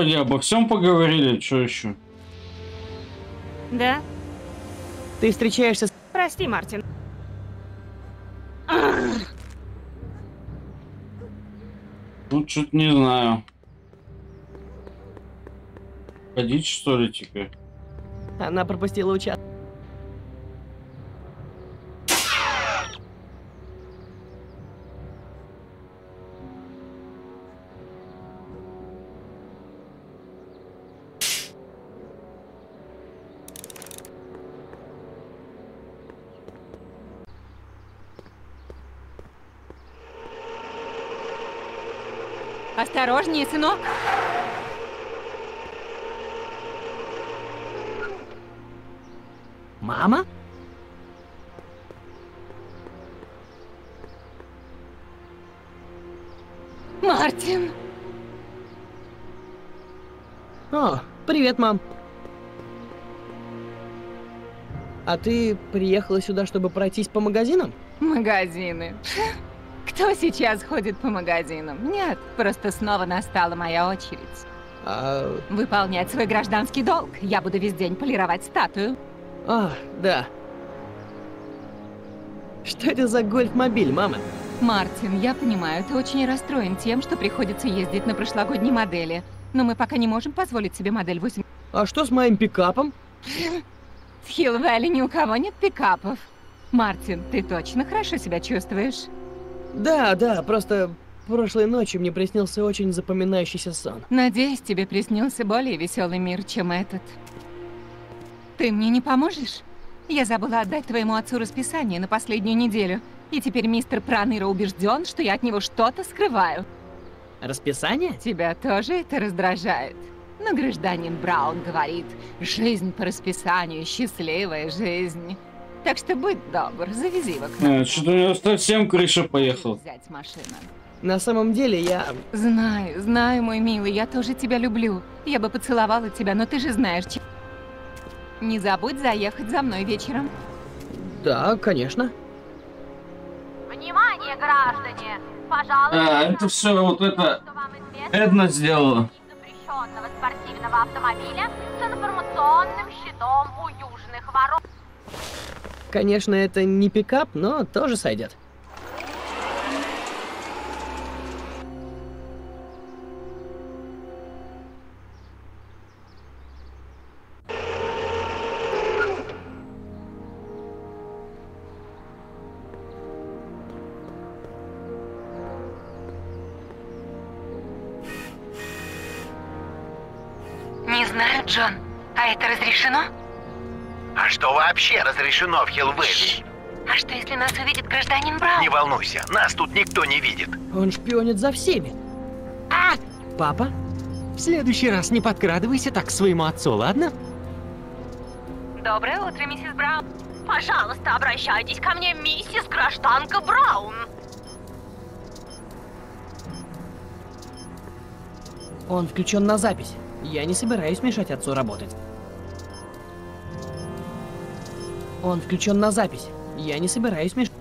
A: Вроде обо всем поговорили, что еще?
D: Да?
B: Ты встречаешься с...
D: Прости, Мартин.
A: Ну, что-то не знаю. Ходить, что ли, теперь?
B: Она пропустила участок.
K: Осторожнее, сынок.
B: Мама?
K: Мартин.
B: О, привет, мам. А ты приехала сюда, чтобы пройтись по магазинам?
K: Магазины. Кто сейчас ходит по магазинам? Нет, просто снова настала моя очередь.
B: А,
K: Выполнять свой гражданский долг. Я буду весь день полировать статую.
B: а, да. Что это за гольф-мобиль, мама?
K: Мартин, я понимаю, ты очень расстроен тем, что приходится ездить на прошлогодней модели. Но мы пока не можем позволить себе модель 8.
B: А что с моим пикапом?
K: В Хилл-Вэлли ни у кого нет пикапов. Мартин, ты точно хорошо себя чувствуешь?
B: Да, да, просто прошлой ночью мне приснился очень запоминающийся сон.
K: Надеюсь, тебе приснился более веселый мир, чем этот. Ты мне не поможешь? Я забыла отдать твоему отцу расписание на последнюю неделю. И теперь мистер Проныра убежден, что я от него что-то скрываю.
B: Расписание?
K: Тебя тоже это раздражает? Но гражданин Браун говорит, жизнь по расписанию, счастливая жизнь. Так что будь добр, завези его к нам.
A: А, Что-то у него совсем крыша поехала.
K: Взять машину.
B: На самом деле я...
K: Знаю, знаю, мой милый, я тоже тебя люблю. Я бы поцеловала тебя, но ты же знаешь, чем... Не забудь заехать за мной вечером.
B: Да, конечно.
E: Внимание, граждане! Пожалуйста,
A: А, это все вот это Эдна сделала.
E: запрещенного спортивного автомобиля с информационным щитом у южных ворот.
B: Конечно, это не пикап, но тоже сойдет.
K: Не знаю, Джон. А это разрешено?
H: А что вообще разрешено в Хилвелли?
K: А что, если нас увидит гражданин Браун?
H: Не волнуйся, нас тут никто не видит.
B: Он шпионит за всеми. А! Папа?
L: В следующий раз не подкрадывайся так к своему отцу, ладно?
K: Доброе утро, миссис Браун.
E: Пожалуйста, обращайтесь ко мне, миссис Гражданка Браун.
B: Он включен на запись. Я не собираюсь мешать отцу работать. Он включен на запись. Я не собираюсь мешать.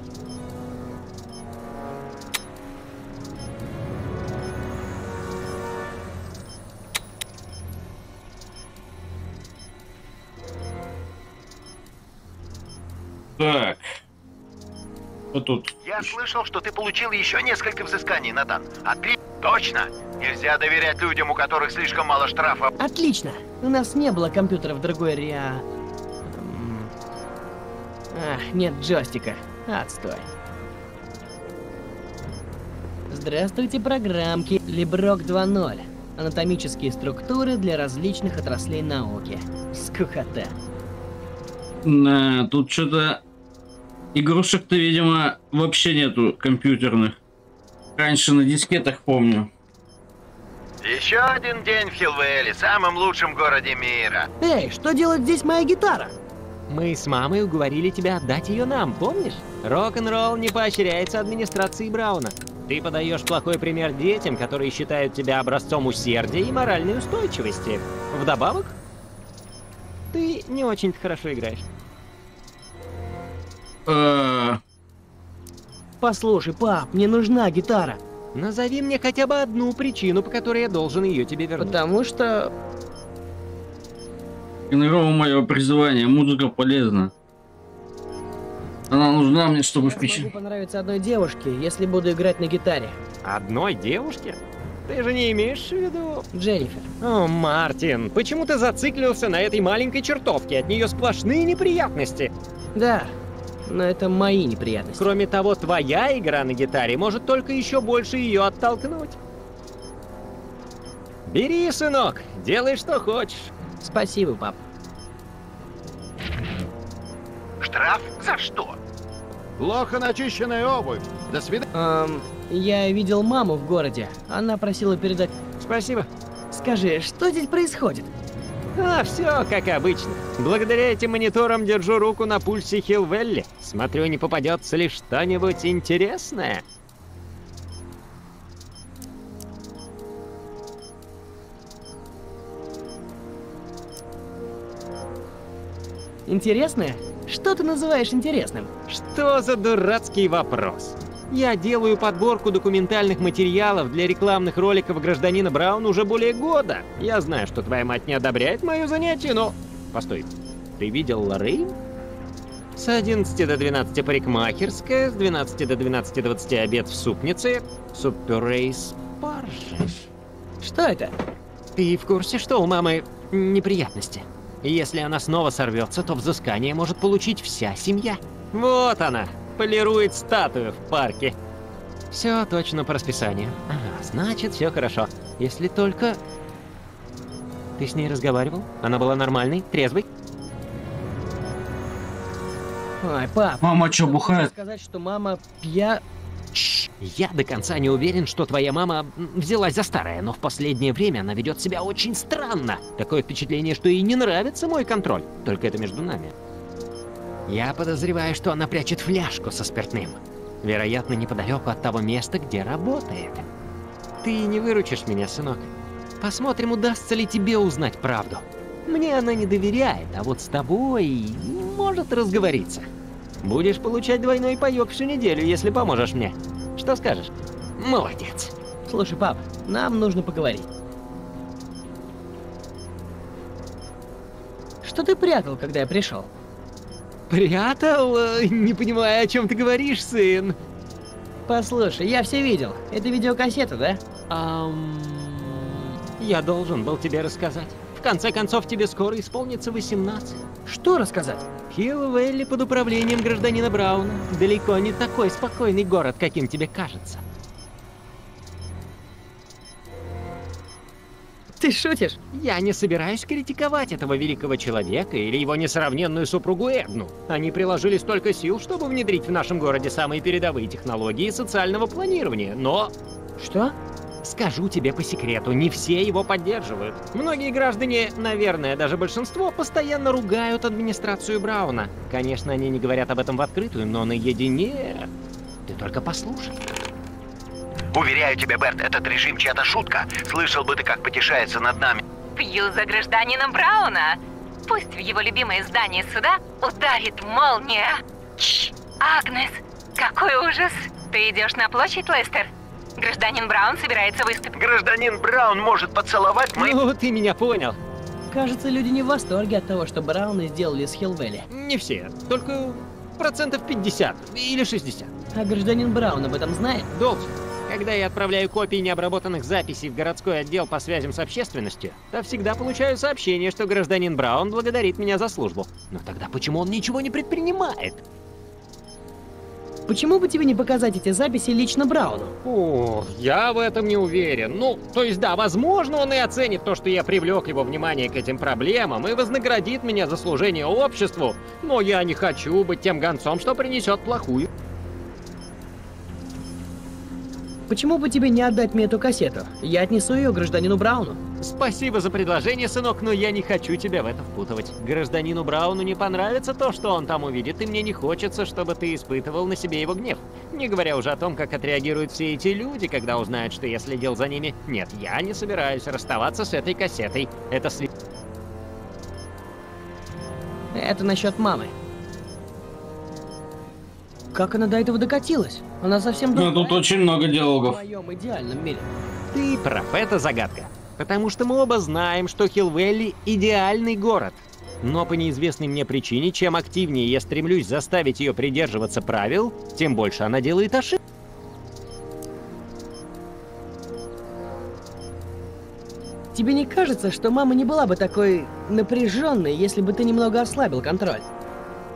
A: Так. Что тут?
H: Я слышал, что ты получил еще несколько взысканий, Натан. Отли... Точно! Нельзя доверять людям, у которых слишком мало штрафов.
B: Отлично. У нас не было компьютера в другой риа... Ах, нет джойстика. Отстой. Здравствуйте, программки. Либрок 2.0. Анатомические структуры для различных отраслей науки. Скукота.
A: Да, тут что-то... Игрушек-то, видимо, вообще нету компьютерных. Раньше на дискетах помню.
H: Еще один день в Хилвелли, самом лучшем городе мира.
B: Эй, что делает здесь моя гитара?
L: Мы с мамой уговорили тебя отдать ее нам, помнишь? Рок-н-ролл не поощряется администрацией Брауна. Ты подаешь плохой пример детям, которые считают тебя образцом усердия и моральной устойчивости. Вдобавок, ты не очень хорошо играешь.
A: Э,
B: Послушай, пап, мне нужна гитара.
L: Назови мне хотя бы одну причину, по которой я должен ее тебе вернуть.
B: Потому что...
A: Генерал мое призвание, музыка полезна. Она нужна мне, чтобы впечатлить.
B: понравиться одной девушке, если буду играть на гитаре.
L: Одной девушке? Ты же не имеешь в виду...
B: Дженнифер.
L: О, Мартин, почему ты зациклился на этой маленькой чертовке? От нее сплошные неприятности.
B: Да, но это мои неприятности.
L: Кроме того, твоя игра на гитаре может только еще больше ее оттолкнуть. Бери, сынок, делай что хочешь.
B: Спасибо, пап.
H: Штраф за что?
F: Плохо начищенная обувь. До свидания.
B: Эм, я видел маму в городе. Она просила передать...
L: Спасибо.
B: Скажи, что здесь происходит?
L: А, все как обычно. Благодаря этим мониторам держу руку на пульсе Хилвелли. Смотрю, не попадется ли что-нибудь интересное.
B: Интересное? Что ты называешь интересным?
L: Что за дурацкий вопрос? Я делаю подборку документальных материалов для рекламных роликов гражданина Браун уже более года. Я знаю, что твоя мать не одобряет мое занятие, но... Постой, ты видел Лоррейн? С 11 до 12 парикмахерская, с 12 до 12.20 обед в супнице, суп-пюре из спаржи.
B: Что это?
L: Ты в курсе, что у мамы неприятности? Если она снова сорвется, то взыскание может получить вся семья. Вот она, полирует статую в парке. Все точно по расписанию. Ага, значит, все хорошо. Если только... Ты с ней разговаривал? Она была нормальной, трезвой?
B: Ой, пап.
A: Мама что,
B: Хотел
A: бухает?
B: сказать, что мама пья...
L: Я до конца не уверен, что твоя мама взялась за старое, но в последнее время она ведет себя очень странно. Такое впечатление, что ей не нравится мой контроль. Только это между нами. Я подозреваю, что она прячет фляжку со спиртным. Вероятно, неподалеку от того места, где работает. Ты не выручишь меня, сынок. Посмотрим, удастся ли тебе узнать правду. Мне она не доверяет, а вот с тобой может разговориться. Будешь получать двойной паёк всю неделю, если поможешь мне. Что скажешь? Молодец.
B: Слушай, пап, нам нужно поговорить. Что ты прятал, когда я пришел?
L: Прятал? Э, не понимаю, о чем ты говоришь, сын.
B: Послушай, я все видел. Это видеокассета, да?
L: Ам... Я должен был тебе рассказать. В конце концов, тебе скоро исполнится 18.
B: Что рассказать?
L: Хилл под управлением гражданина Брауна. Далеко не такой спокойный город, каким тебе кажется.
B: Ты шутишь?
L: Я не собираюсь критиковать этого великого человека или его несравненную супругу Эдну. Они приложили столько сил, чтобы внедрить в нашем городе самые передовые технологии социального планирования, но...
B: Что?
L: Скажу тебе по секрету, не все его поддерживают. Многие граждане, наверное, даже большинство, постоянно ругают администрацию Брауна. Конечно, они не говорят об этом в открытую, но наедине... Ты только послушай.
H: Уверяю тебя, Берт, этот режим чья-то шутка. Слышал бы ты, как потешается над нами.
K: Пью за гражданина Брауна. Пусть в его любимое здание суда ударит молния. Чш, Агнес, какой ужас. Ты идешь на площадь, Лестер? Гражданин Браун собирается выступить.
H: Гражданин Браун может поцеловать мои...
L: Ну, ты меня понял.
B: Кажется, люди не в восторге от того, что Брауны сделали с Хилвелли.
L: Не все, только процентов 50 или 60.
B: А гражданин Браун об этом знает?
L: Должен. Когда я отправляю копии необработанных записей в городской отдел по связям с общественностью, то всегда получаю сообщение, что гражданин Браун благодарит меня за службу. Но тогда почему он ничего не предпринимает?
B: Почему бы тебе не показать эти записи лично Брауну?
L: О, я в этом не уверен. Ну, то есть да, возможно, он и оценит то, что я привлек его внимание к этим проблемам и вознаградит меня за служение обществу, но я не хочу быть тем гонцом, что принесет плохую.
B: Почему бы тебе не отдать мне эту кассету? Я отнесу ее гражданину Брауну.
L: Спасибо за предложение, сынок, но я не хочу тебя в это впутывать. Гражданину Брауну не понравится то, что он там увидит, и мне не хочется, чтобы ты испытывал на себе его гнев. Не говоря уже о том, как отреагируют все эти люди, когда узнают, что я следил за ними. Нет, я не собираюсь расставаться с этой кассетой. Это сли...
B: Это насчет мамы. Как она до этого докатилась? Она совсем
A: Ну, тут очень много диалогов.
B: В своем идеальном мире.
L: Ты прав, это загадка. Потому что мы оба знаем, что Хилвелли — идеальный город. Но по неизвестной мне причине, чем активнее я стремлюсь заставить ее придерживаться правил, тем больше она делает ошибки.
B: Тебе не кажется, что мама не была бы такой напряженной, если бы ты немного ослабил контроль?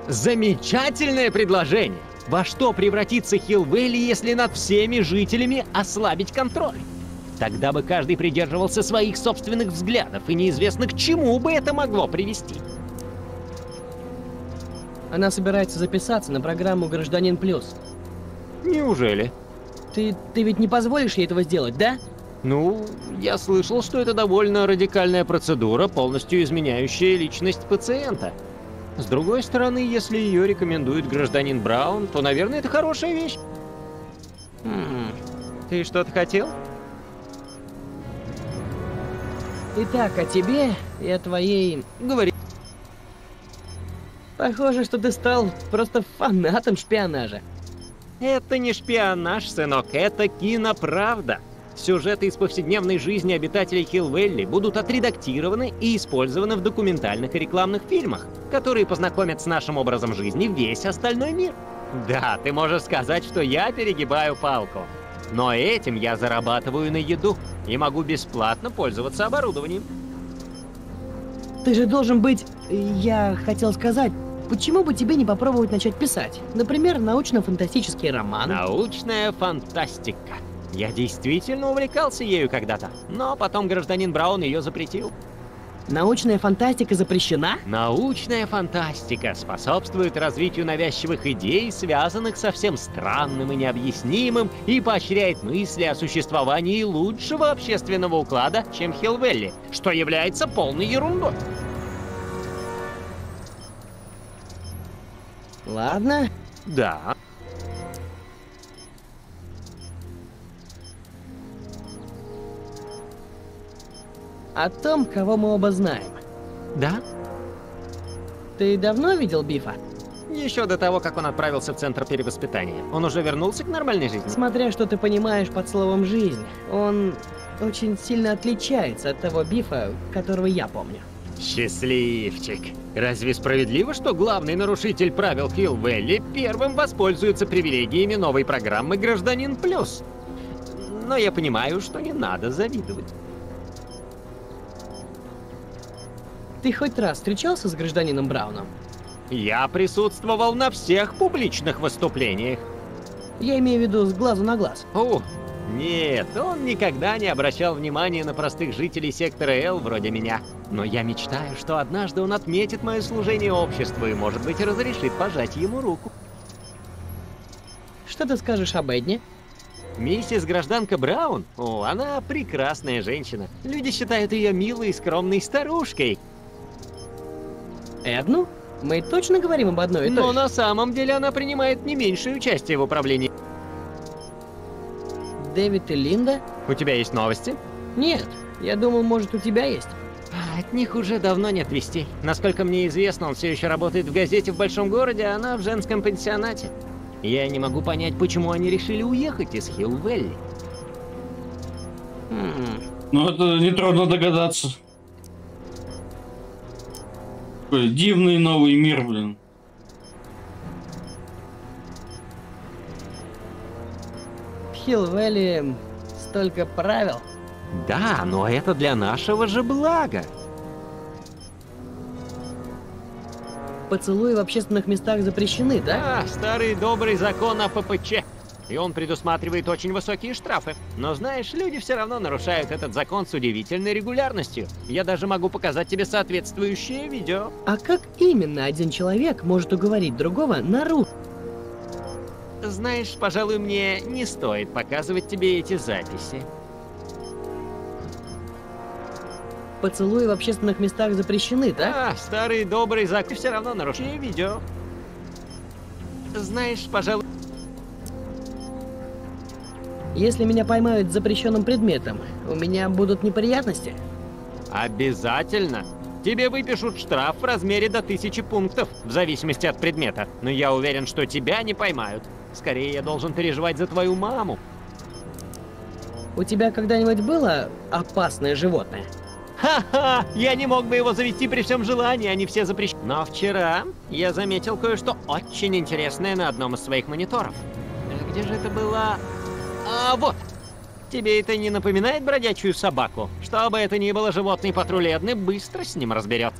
L: Замечательное предложение! Во что превратится Хилвелли, если над всеми жителями ослабить контроль? Тогда бы каждый придерживался своих собственных взглядов, и неизвестно к чему бы это могло привести.
B: Она собирается записаться на программу «Гражданин Плюс».
L: Неужели?
B: Ты, ты ведь не позволишь ей этого сделать, да?
L: Ну, я слышал, что это довольно радикальная процедура, полностью изменяющая личность пациента. С другой стороны, если ее рекомендует гражданин Браун, то, наверное, это хорошая вещь. Хм, ты что-то хотел?
B: Итак, о тебе и о твоей...
L: Говори.
B: Похоже, что ты стал просто фанатом шпионажа.
L: Это не шпионаж, сынок, это киноправда. Сюжеты из повседневной жизни обитателей Хилвелли будут отредактированы и использованы в документальных и рекламных фильмах, которые познакомят с нашим образом жизни весь остальной мир. Да, ты можешь сказать, что я перегибаю палку. Но этим я зарабатываю на еду и могу бесплатно пользоваться оборудованием.
B: Ты же должен быть... Я хотел сказать, почему бы тебе не попробовать начать писать? Например, научно-фантастические романы.
L: Научная фантастика. Я действительно увлекался ею когда-то, но потом гражданин Браун ее запретил.
B: Научная фантастика запрещена?
L: Научная фантастика способствует развитию навязчивых идей, связанных со всем странным и необъяснимым, и поощряет мысли о существовании лучшего общественного уклада, чем Хилвелли, что является полной ерундой.
B: Ладно.
L: Да.
B: О том, кого мы оба знаем.
L: Да?
B: Ты давно видел Бифа?
L: Еще до того, как он отправился в Центр перевоспитания. Он уже вернулся к нормальной жизни?
B: Смотря что ты понимаешь под словом «жизнь», он очень сильно отличается от того Бифа, которого я помню.
L: Счастливчик. Разве справедливо, что главный нарушитель правил Хилл-Вэлли первым воспользуется привилегиями новой программы «Гражданин Плюс»? Но я понимаю, что не надо завидовать.
B: Ты хоть раз встречался с гражданином Брауном?
L: Я присутствовал на всех публичных выступлениях.
B: Я имею в виду с глазу на глаз.
L: О, нет, он никогда не обращал внимания на простых жителей сектора Л вроде меня. Но я мечтаю, что однажды он отметит мое служение обществу и, может быть, разрешит пожать ему руку.
B: Что ты скажешь об Эдне?
L: Миссис Гражданка Браун? О, она прекрасная женщина. Люди считают ее милой и скромной старушкой.
B: Эдну? Мы точно говорим об одной и той
L: Но
B: же?
L: на самом деле она принимает не меньшее участие в управлении.
B: Дэвид и Линда?
L: У тебя есть новости?
B: Нет. Я думал, может, у тебя есть.
L: А, От них уже давно нет вестей. Насколько мне известно, он все еще работает в газете в большом городе, а она в женском пансионате. Я не могу понять, почему они решили уехать из Хилл-Вэлли.
A: Ну, это нетрудно догадаться. Такой дивный новый мир, блин.
B: В Хилл-Вэлли столько правил.
L: Да, но это для нашего же блага.
B: Поцелуи в общественных местах запрещены, да?
L: Да, старый добрый закон о ППЧ. И он предусматривает очень высокие штрафы. Но знаешь, люди все равно нарушают этот закон с удивительной регулярностью. Я даже могу показать тебе соответствующее видео.
B: А как именно один человек может уговорить другого нарушить?
L: Знаешь, пожалуй, мне не стоит показывать тебе эти записи.
B: Поцелуи в общественных местах запрещены, да?
L: Да, старый добрый закон все равно нарушение видео. Знаешь, пожалуй...
B: Если меня поймают запрещенным предметом, у меня будут неприятности?
L: Обязательно. Тебе выпишут штраф в размере до тысячи пунктов, в зависимости от предмета. Но я уверен, что тебя не поймают. Скорее, я должен переживать за твою маму.
B: У тебя когда-нибудь было опасное животное?
L: Ха-ха! Я не мог бы его завести при всем желании, они все запрещены. Но вчера я заметил кое-что очень интересное на одном из своих мониторов. Э, Где же это было? А, вот! Тебе это не напоминает бродячую собаку? Что бы это ни было, животный патруль Эдны быстро с ним разберет.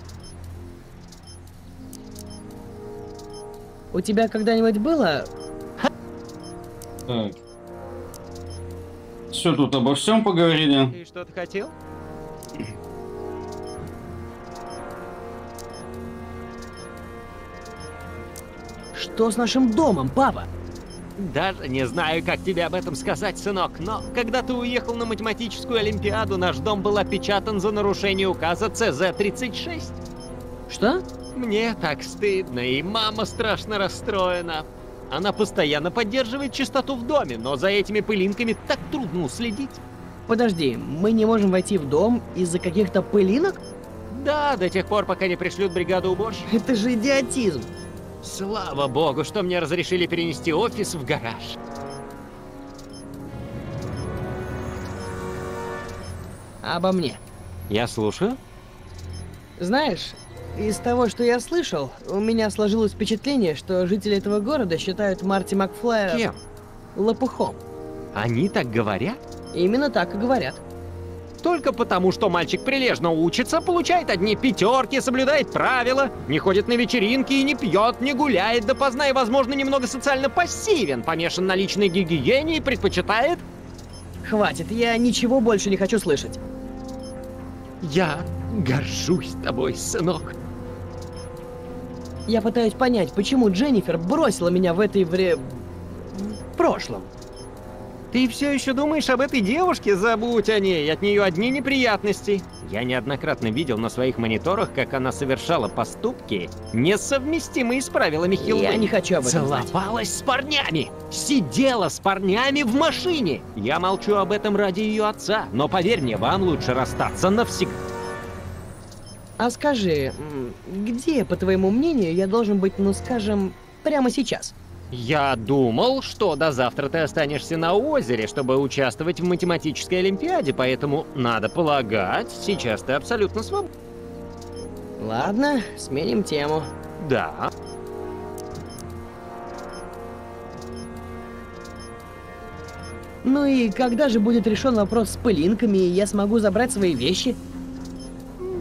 B: У тебя когда-нибудь было...
A: Так. Все тут обо всем поговорили.
L: Ты что-то хотел?
B: Что с нашим домом, папа?
L: Даже не знаю, как тебе об этом сказать, сынок, но когда ты уехал на математическую олимпиаду, наш дом был опечатан за нарушение указа ЦЗ-36.
B: Что?
L: Мне так стыдно, и мама страшно расстроена. Она постоянно поддерживает чистоту в доме, но за этими пылинками так трудно уследить.
B: Подожди, мы не можем войти в дом из-за каких-то пылинок?
L: Да, до тех пор, пока не пришлют бригаду уборщиков.
B: Это же идиотизм.
L: Слава богу, что мне разрешили перенести офис в гараж.
B: Обо мне.
L: Я слушаю.
B: Знаешь, из того, что я слышал, у меня сложилось впечатление, что жители этого города считают Марти Макфлая...
L: Кем?
B: Лопухом.
L: Они так говорят?
B: Именно так и говорят.
L: Только потому, что мальчик прилежно учится, получает одни пятерки, соблюдает правила, не ходит на вечеринки и не пьет, не гуляет допоздна и, возможно, немного социально пассивен, помешан на личной гигиене и предпочитает...
B: Хватит, я ничего больше не хочу слышать.
L: Я горжусь тобой, сынок.
B: Я пытаюсь понять, почему Дженнифер бросила меня в этой вре... прошлом.
L: Ты все еще думаешь об этой девушке? Забудь о ней, от нее одни неприятности. Я неоднократно видел на своих мониторах, как она совершала поступки, несовместимые с правилами Хиллвей.
B: Я не хочу об этом знать.
L: Целовалась с парнями, сидела с парнями в машине. Я молчу об этом ради ее отца, но поверь мне, вам лучше расстаться навсегда.
B: А скажи, где, по твоему мнению, я должен быть, ну скажем, прямо сейчас?
L: Я думал, что до завтра ты останешься на озере, чтобы участвовать в математической олимпиаде, поэтому, надо полагать, сейчас ты абсолютно свободен.
B: Ладно, сменим тему.
L: Да.
B: Ну и когда же будет решен вопрос с пылинками, и я смогу забрать свои вещи?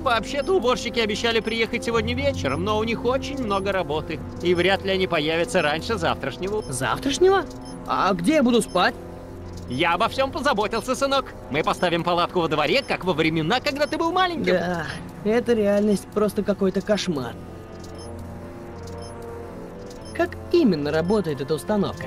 L: Вообще-то уборщики обещали приехать сегодня вечером, но у них очень много работы. И вряд ли они появятся раньше завтрашнего.
B: Завтрашнего? А где я буду спать?
L: Я обо всем позаботился, сынок. Мы поставим палатку во дворе, как во времена, когда ты был маленьким.
B: Да, эта реальность просто какой-то кошмар. Как именно работает эта установка?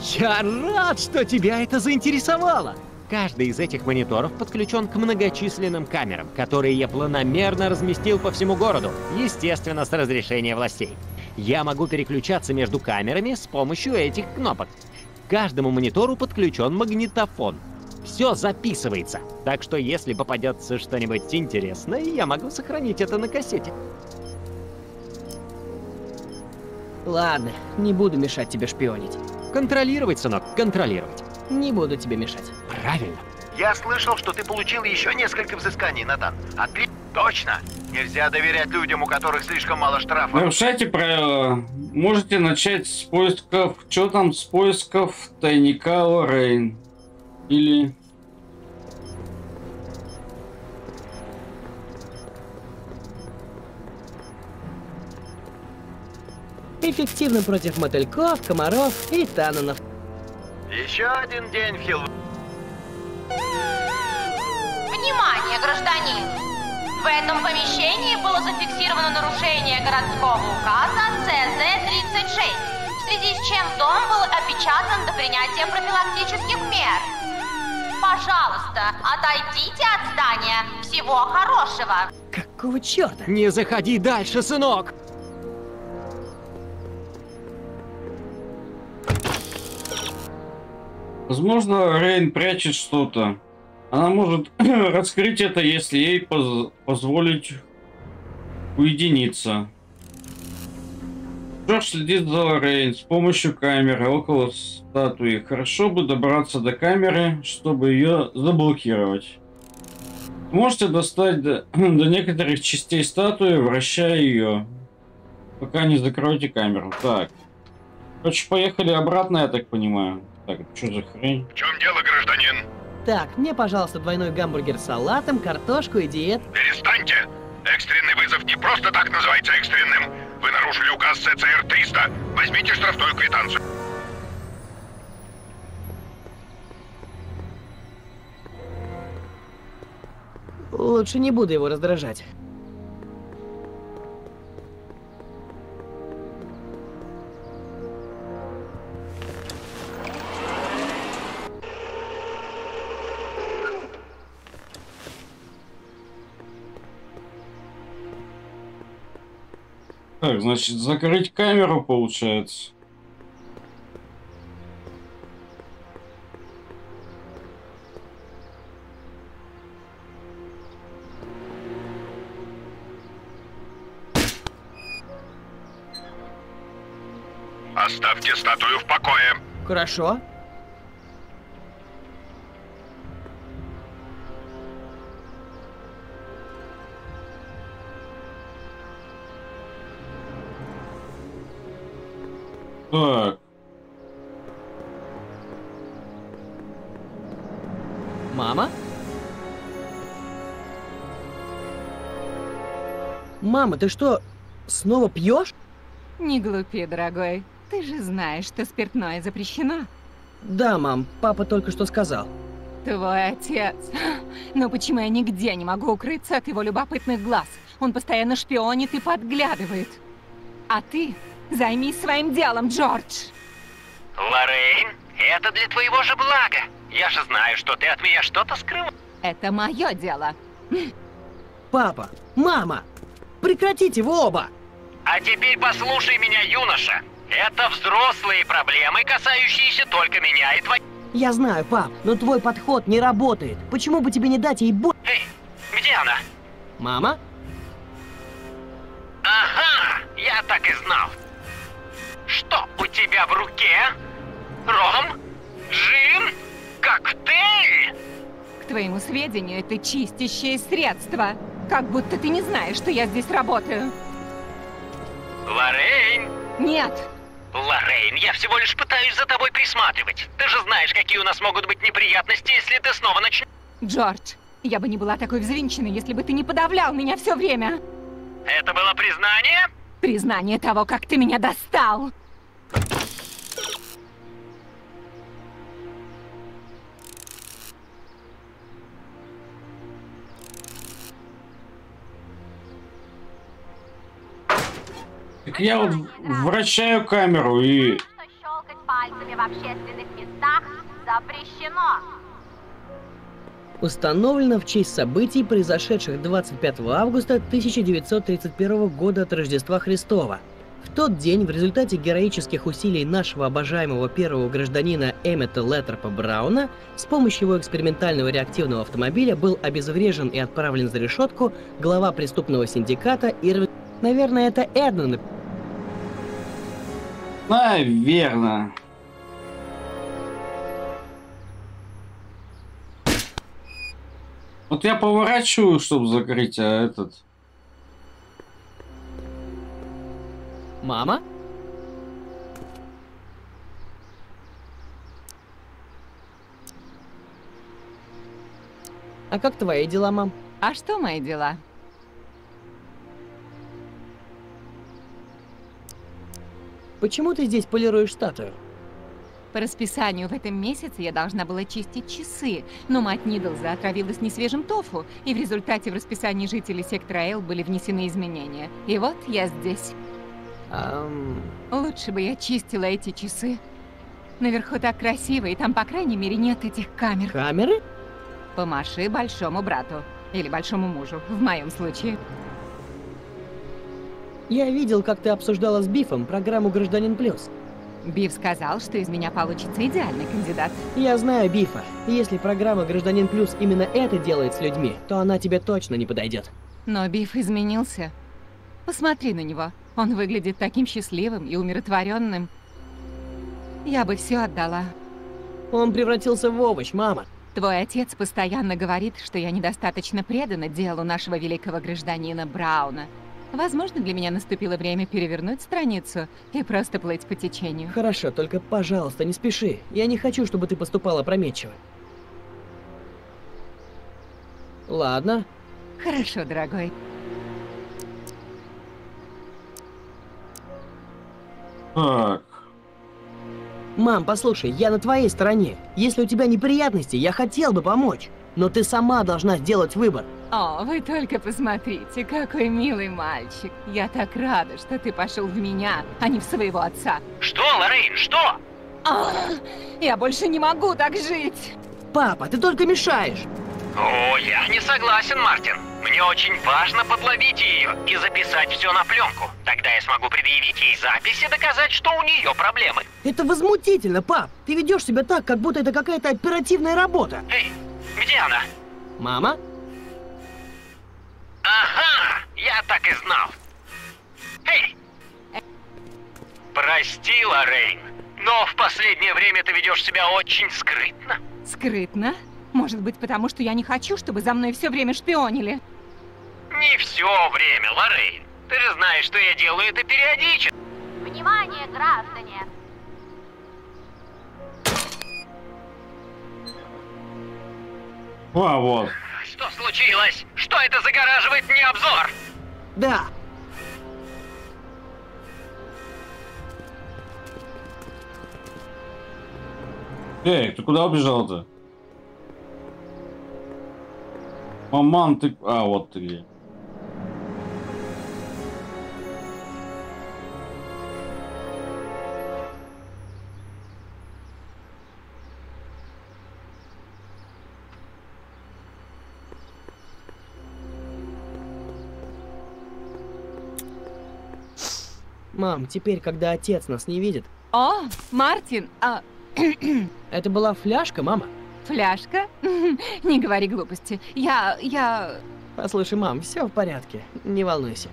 L: Я рад, что тебя это заинтересовало. Каждый из этих мониторов подключен к многочисленным камерам, которые я планомерно разместил по всему городу, естественно, с разрешения властей. Я могу переключаться между камерами с помощью этих кнопок. К каждому монитору подключен магнитофон. Все записывается, так что если попадется что-нибудь интересное, я могу сохранить это на кассете.
B: Ладно, не буду мешать тебе шпионить.
L: Контролировать, сынок, контролировать.
B: Не буду тебе мешать.
L: Правильно.
H: Я слышал, что ты получил еще несколько взысканий, Натан. Отлично. Точно. Нельзя доверять людям, у которых слишком мало штрафов.
A: Нарушайте правила. Можете начать с поисков... Что там с поисков тайника Лоррейн? Или...
B: Эффективно против мотыльков, комаров и тананов.
H: Еще один день в Хилл...
E: Внимание, гражданин! В этом помещении было зафиксировано нарушение городского указа ЦЗ-36, в связи с чем дом был опечатан до принятия профилактических мер. Пожалуйста, отойдите от здания. Всего хорошего.
B: Какого черта?
L: Не заходи дальше, сынок!
A: Возможно, Рейн прячет что-то. Она может раскрыть это, если ей поз позволить уединиться. Джордж следит за Рейн с помощью камеры около статуи. Хорошо бы добраться до камеры, чтобы ее заблокировать. Можете достать до, до некоторых частей статуи, вращая ее, пока не закроете камеру. Так. Короче, поехали обратно, я так понимаю. Так, что за хрень?
H: В чем дело, гражданин?
B: Так, мне, пожалуйста, двойной гамбургер с салатом, картошку и диет.
H: Перестаньте! Экстренный вызов не просто так называется экстренным. Вы нарушили указ ЦЦР-300. Возьмите штрафную квитанцию.
B: Лучше не буду его раздражать.
A: Так, значит, закрыть камеру получается.
H: Оставьте статую в покое.
B: Хорошо.
A: Так.
B: Мама? Мама, ты что, снова пьешь?
K: Не глупи, дорогой. Ты же знаешь, что спиртное запрещено.
B: Да, мам, папа только что сказал.
K: Твой отец. Но почему я нигде не могу укрыться от его любопытных глаз? Он постоянно шпионит и подглядывает. А ты займись своим делом, Джордж.
L: Лоррейн, это для твоего же блага. Я же знаю, что ты от меня что-то скрываешь.
K: Это мое дело.
B: Папа, мама, прекратите вы оба!
L: А теперь послушай меня, юноша. Это взрослые проблемы, касающиеся только меня и твоих...
B: Я знаю, пап, но твой подход не работает. Почему бы тебе не дать ей бо...
L: Эй, где она?
B: Мама?
L: Ага, я так и знал. Что у тебя в руке? Ром? Джин? Коктейль?
K: К твоему сведению, это чистящее средство. Как будто ты не знаешь, что я здесь работаю.
L: Лоррейн?
K: Нет.
L: Лоррейн, я всего лишь пытаюсь за тобой присматривать. Ты же знаешь, какие у нас могут быть неприятности, если ты снова начнешь...
K: Джордж, я бы не была такой взвинченной, если бы ты не подавлял меня все время.
L: Это было признание?
K: Признание того, как ты меня достал.
A: Так я вот вращаю камеру и...
M: Что щелкать пальцами в общественных местах запрещено.
B: Установлено в честь событий, произошедших 25 августа 1931 года от Рождества Христова. В тот день в результате героических усилий нашего обожаемого первого гражданина Эммета Леттерпа Брауна с помощью его экспериментального реактивного автомобиля был обезврежен и отправлен за решетку глава преступного синдиката Ирвин... Наверное, это Эдмон.
A: Наверно. Вот я поворачиваю, чтобы закрыть, а этот...
B: Мама? А как твои дела, мам?
K: А что мои дела?
B: Почему ты здесь полируешь статую?
K: По расписанию в этом месяце я должна была чистить часы, но мать Нидлза отравилась несвежим тофу, и в результате в расписании жителей сектора Эл были внесены изменения. И вот я здесь.
B: Ам...
K: Лучше бы я чистила эти часы. Наверху так красиво, и там, по крайней мере, нет этих камер.
B: Камеры?
K: Помаши большому брату. Или большому мужу, в моем случае.
B: Я видел, как ты обсуждала с Бифом программу «Гражданин Плюс».
K: Биф сказал, что из меня получится идеальный кандидат.
B: Я знаю Бифа. Если программа «Гражданин Плюс» именно это делает с людьми, то она тебе точно не подойдет.
K: Но Биф изменился. Посмотри на него. Он выглядит таким счастливым и умиротворенным. Я бы все отдала.
B: Он превратился в овощ, мама.
K: Твой отец постоянно говорит, что я недостаточно предана делу нашего великого гражданина Брауна. Возможно, для меня наступило время перевернуть страницу и просто плыть по течению.
B: Хорошо, только, пожалуйста, не спеши. Я не хочу, чтобы ты поступала опрометчиво. Ладно.
K: Хорошо, дорогой.
A: Так.
B: Мам, послушай, я на твоей стороне. Если у тебя неприятности, я хотел бы помочь. Но ты сама должна сделать выбор.
K: О, вы только посмотрите, какой милый мальчик. Я так рада, что ты пошел в меня, а не в своего отца.
L: Что, Лоррейн, что?
K: А, я больше не могу так жить.
B: Папа, ты только мешаешь.
L: О, я не согласен, Мартин. Мне очень важно подловить ее и записать все на пленку. Тогда я смогу предъявить ей запись и доказать, что у нее проблемы.
B: Это возмутительно, пап. Ты ведешь себя так, как будто это какая-то оперативная работа.
L: Эй, где она?
B: Мама?
L: Ага, я так и знал. Эй! Прости, Лоррейн, но в последнее время ты ведешь себя очень скрытно.
K: Скрытно? Может быть, потому что я не хочу, чтобы за мной все время шпионили?
L: Не все время, Лоррейн. Ты же знаешь, что я делаю это периодически.
M: Внимание, граждане!
A: А, вот.
L: Что случилось? Что это загораживает мне обзор?
B: Да.
A: Эй, ты куда убежал-то? Маман, ты... А, вот ты где.
B: Мам, теперь, когда отец нас не видит...
K: О, Мартин, а...
B: Это была фляжка, мама?
K: Фляжка? Не говори глупости. Я... я...
B: Послушай, мам, все в порядке. Не волнуйся.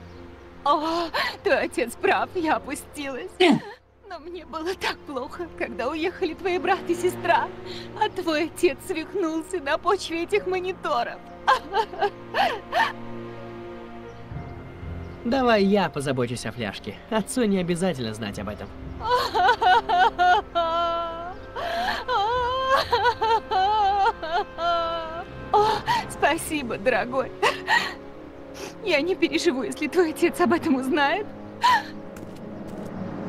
K: О, твой отец прав, я опустилась. Но мне было так плохо, когда уехали твои брат и сестра. А твой отец свихнулся на почве этих мониторов.
B: Давай я позабочусь о фляжке. Отцу не обязательно знать об этом.
K: О, спасибо, дорогой. Я не переживу, если твой отец об этом узнает.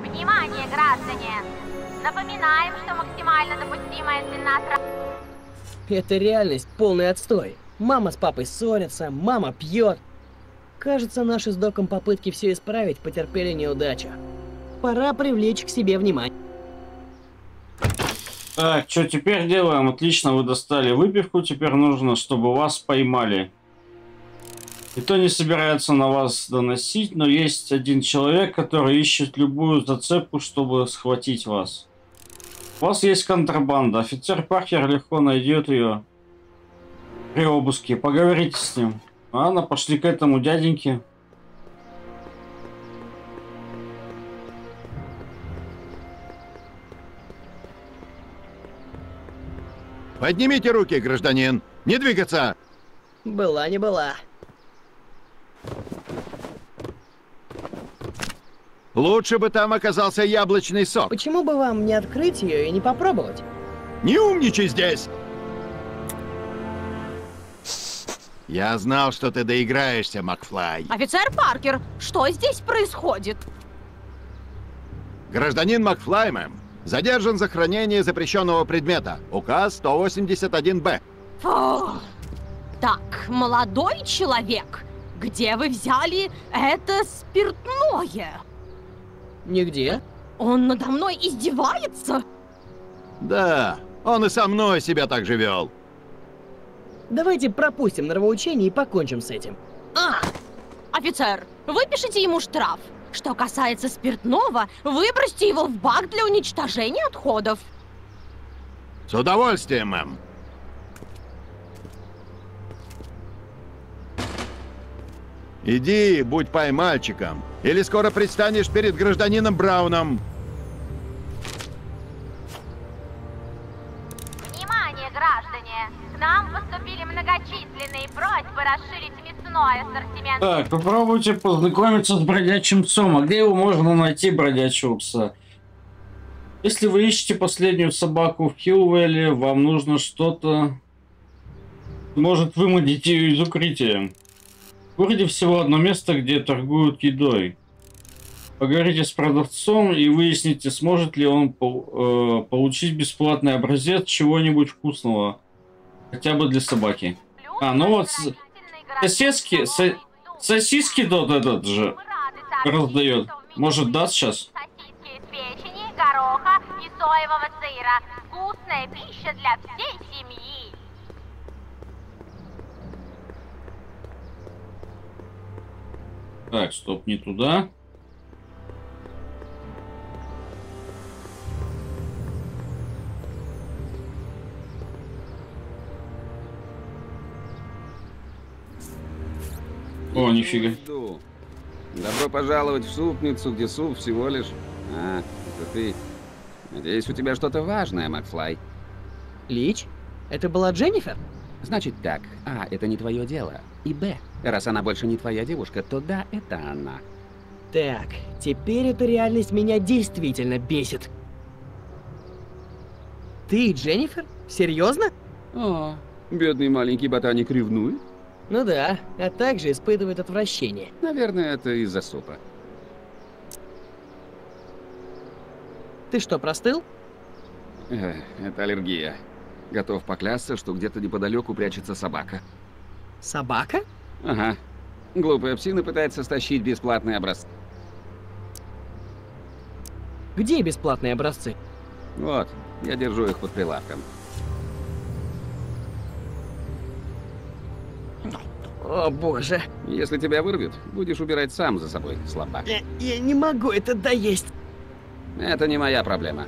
E: Внимание, граждане! Напоминаем, что максимально допустимая длина
B: Это реальность, полный отстой. Мама с папой ссорятся, мама пьет. Кажется, наши с Доком попытки все исправить потерпели неудачу. Пора привлечь к себе внимание.
A: Так, что теперь делаем? Отлично, вы достали выпивку. Теперь нужно, чтобы вас поймали. Никто не собирается на вас доносить, но есть один человек, который ищет любую зацепку, чтобы схватить вас. У вас есть контрабанда. Офицер Паркер легко найдет ее при обыске. Поговорите с ним. Ладно, пошли к этому дяденьке.
F: Поднимите руки, гражданин! Не двигаться!
B: Была не была.
F: Лучше бы там оказался яблочный сок.
B: Почему бы вам не открыть ее и не попробовать?
F: Не умничай здесь! Я знал, что ты доиграешься, Макфлай.
E: Офицер Паркер, что здесь происходит?
F: Гражданин Макфлай, мэм, задержан за хранение запрещенного предмета. Указ 181-Б.
E: Фу. Так, молодой человек, где вы взяли это спиртное?
B: Нигде.
E: Он надо мной издевается?
F: Да, он и со мной себя так же вел.
B: Давайте пропустим нравоучение и покончим с этим.
E: А! Офицер, выпишите ему штраф. Что касается спиртного, выбросьте его в бак для уничтожения отходов.
F: С удовольствием, мэм. Иди, будь поймальчиком, или скоро предстанешь перед гражданином Брауном.
E: Нам поступили многочисленные просьбы расширить мясной ассортимент.
A: Так, попробуйте познакомиться с бродячим псом. А где его можно найти, бродячего пса? Если вы ищете последнюю собаку в Хилвелле, вам нужно что-то... Может выманить ее из укрытия. В городе всего одно место, где торгуют едой. Поговорите с продавцом и выясните, сможет ли он э, получить бесплатный образец чего-нибудь вкусного. Хотя бы для собаки. А, ну вот соседки, со, сосиски тот этот же раздает. Может даст сейчас?
E: Сосиски из печени, гороха и соевого сыра. Вкусная пища для всей семьи.
A: Так, стоп, не туда. О, нифига.
J: Добро пожаловать в супницу, где суп всего лишь... А, это ты. Надеюсь, у тебя что-то важное, Макфлай.
B: Лич? Это была Дженнифер?
J: Значит так, А, это не твое дело. И Б, раз она больше не твоя девушка, то да, это она.
B: Так, теперь эта реальность меня действительно бесит. Ты Дженнифер? Серьезно?
J: О, бедный маленький ботаник ревнует?
B: Ну да, а также испытывает отвращение.
J: Наверное, это из-за супа.
B: Ты что, простыл?
J: Эх, это аллергия. Готов поклясться, что где-то неподалеку прячется собака.
B: Собака?
J: Ага. Глупая псина пытается стащить бесплатный образцы.
B: Где бесплатные образцы?
J: Вот, я держу их под прилавком.
B: О боже.
J: Если тебя вырвет, будешь убирать сам за собой, слабак.
B: Я, я не могу это доесть.
J: Это не моя проблема.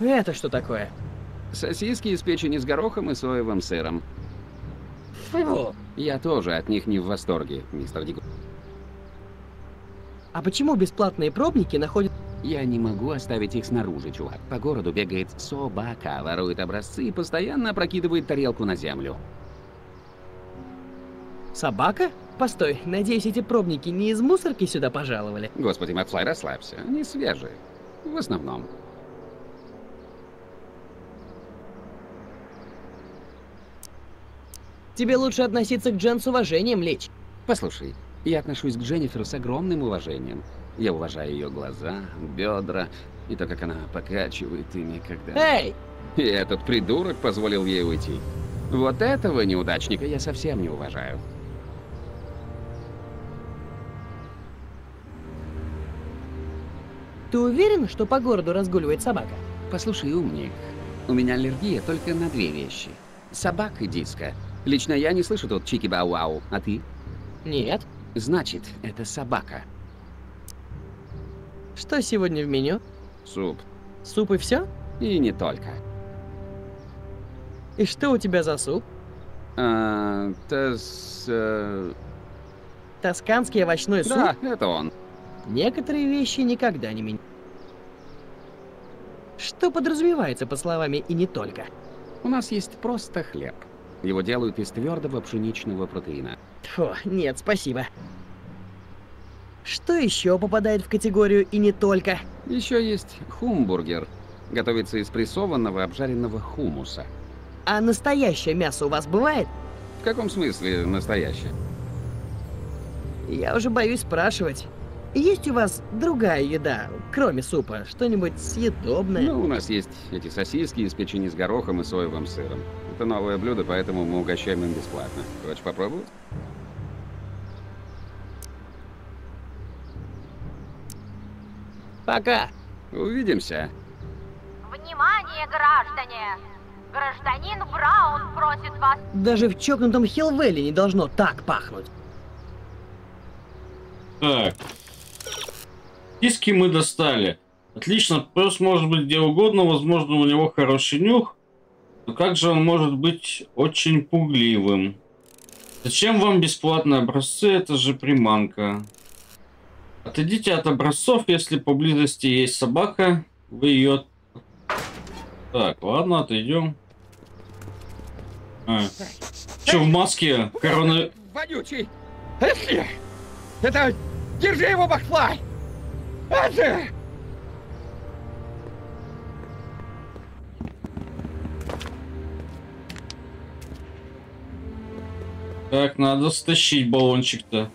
B: Это что такое?
J: Сосиски из печени с горохом и соевым сыром.
B: Фу.
J: Я тоже от них не в восторге, мистер Дик.
B: А почему бесплатные пробники находят...
J: Я не могу оставить их снаружи, чувак. По городу бегает собака, ворует образцы и постоянно опрокидывает тарелку на землю.
B: Собака? Постой, надеюсь, эти пробники не из мусорки сюда пожаловали?
J: Господи, Макфлай, расслабься. Они свежие. В основном.
B: Тебе лучше относиться к Джен с уважением, Лич.
J: Послушай, я отношусь к Дженнифер с огромным уважением. Я уважаю ее глаза, бедра и то, как она покачивает ими, когда...
B: Эй!
J: И этот придурок позволил ей уйти. Вот этого неудачника я совсем не уважаю.
B: Ты уверен, что по городу разгуливает собака?
J: Послушай, умник, у меня аллергия только на две вещи. Собак и диско. Лично я не слышу тот чики-бау-вау, а ты?
B: Нет.
J: Значит, это собака.
B: Что сегодня в меню?
J: Суп.
B: Суп и все?
J: И не только.
B: И что у тебя за суп?
J: А, тас... э,
B: Тосканский овощной суп?
J: Да, это он.
B: Некоторые вещи никогда не меняют. Что подразумевается по словами «и не только»?
J: У нас есть просто хлеб. Его делают из твердого пшеничного протеина.
B: Фу, нет, спасибо. Что еще попадает в категорию «и не только»?
J: Еще есть хумбургер. Готовится из прессованного обжаренного хумуса.
B: А настоящее мясо у вас бывает?
J: В каком смысле настоящее?
B: Я уже боюсь спрашивать. Есть у вас другая еда, кроме супа? Что-нибудь съедобное?
J: Ну, у нас есть эти сосиски из печени с горохом и соевым сыром. Это новое блюдо, поэтому мы угощаем им бесплатно. Хочешь попробовать?
B: Пока.
J: Увидимся.
E: Внимание, граждане! Гражданин Браун просит вас...
B: Даже в чокнутом Хилвелле не должно так пахнуть.
A: Так. Диски мы достали. Отлично, пес может быть где угодно, возможно, у него хороший нюх. Но как же он может быть очень пугливым? Зачем вам бесплатные образцы? Это же приманка. Отойдите от образцов, если поблизости есть собака, вы ее... Так, ладно, отойдем. А. Че, в маске? Корона...
C: Вонючий! Эшли! Это... Держи его, Бахфлай! Это...
A: Так, надо стащить баллончик-то.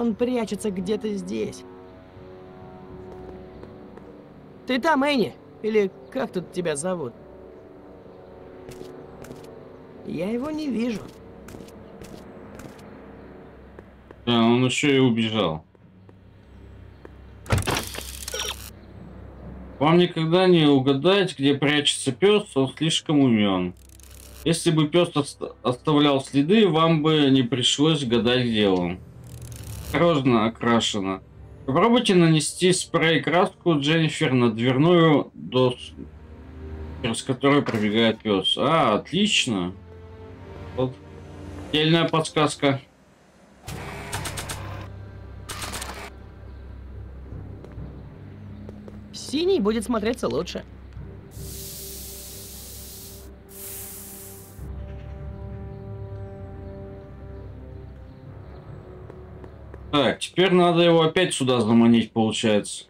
B: Он прячется где-то здесь. Ты там, Энни? Или как тут тебя зовут? Я его не вижу.
A: Да, он еще и убежал. Вам никогда не угадать, где прячется пес, он слишком умен. Если бы пес ост- оставлял следы, вам бы не пришлось гадать, где он. Осторожно окрашено. Попробуйте нанести спрей-краску Дженнифер на дверную доску, через которую пробегает пес. А, отлично. Вот. Отдельная подсказка.
B: Синий будет смотреться лучше.
A: Теперь надо его опять сюда заманить, получается.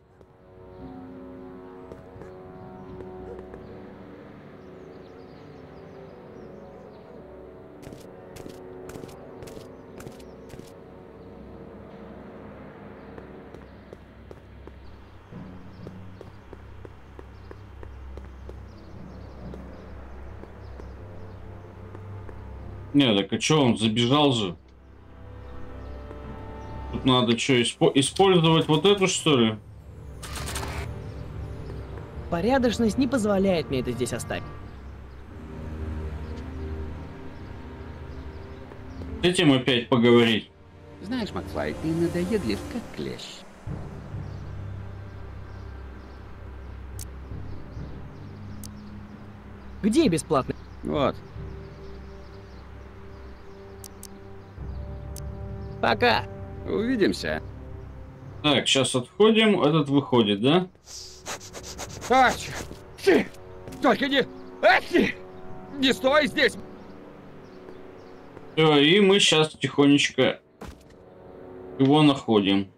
A: Не, так а что, он забежал же. Тут надо что, испо использовать вот эту, что ли?
B: Порядочность не позволяет мне это здесь оставить.
A: С этим опять поговорить.
J: Знаешь, Макфлай, ты надоедлив, как клещ.
B: Где бесплатно?
J: Вот.
B: Пока.
J: Увидимся.
A: Так, сейчас отходим, этот выходит, да?
I: А? Ты! Только не... Эти! Не стой здесь!
A: Все, и мы сейчас тихонечко его находим.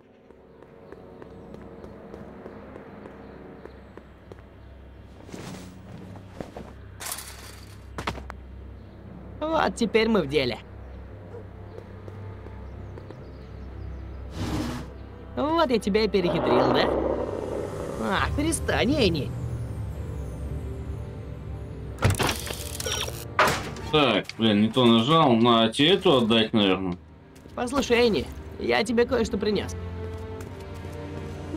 B: Вот теперь мы в деле. Вот я тебя и перехитрил, да? А, перестань, Энни.
A: Так, блин, не то нажал. На тебе эту отдать, наверное.
B: Послушай, Энни, я тебе кое-что принес.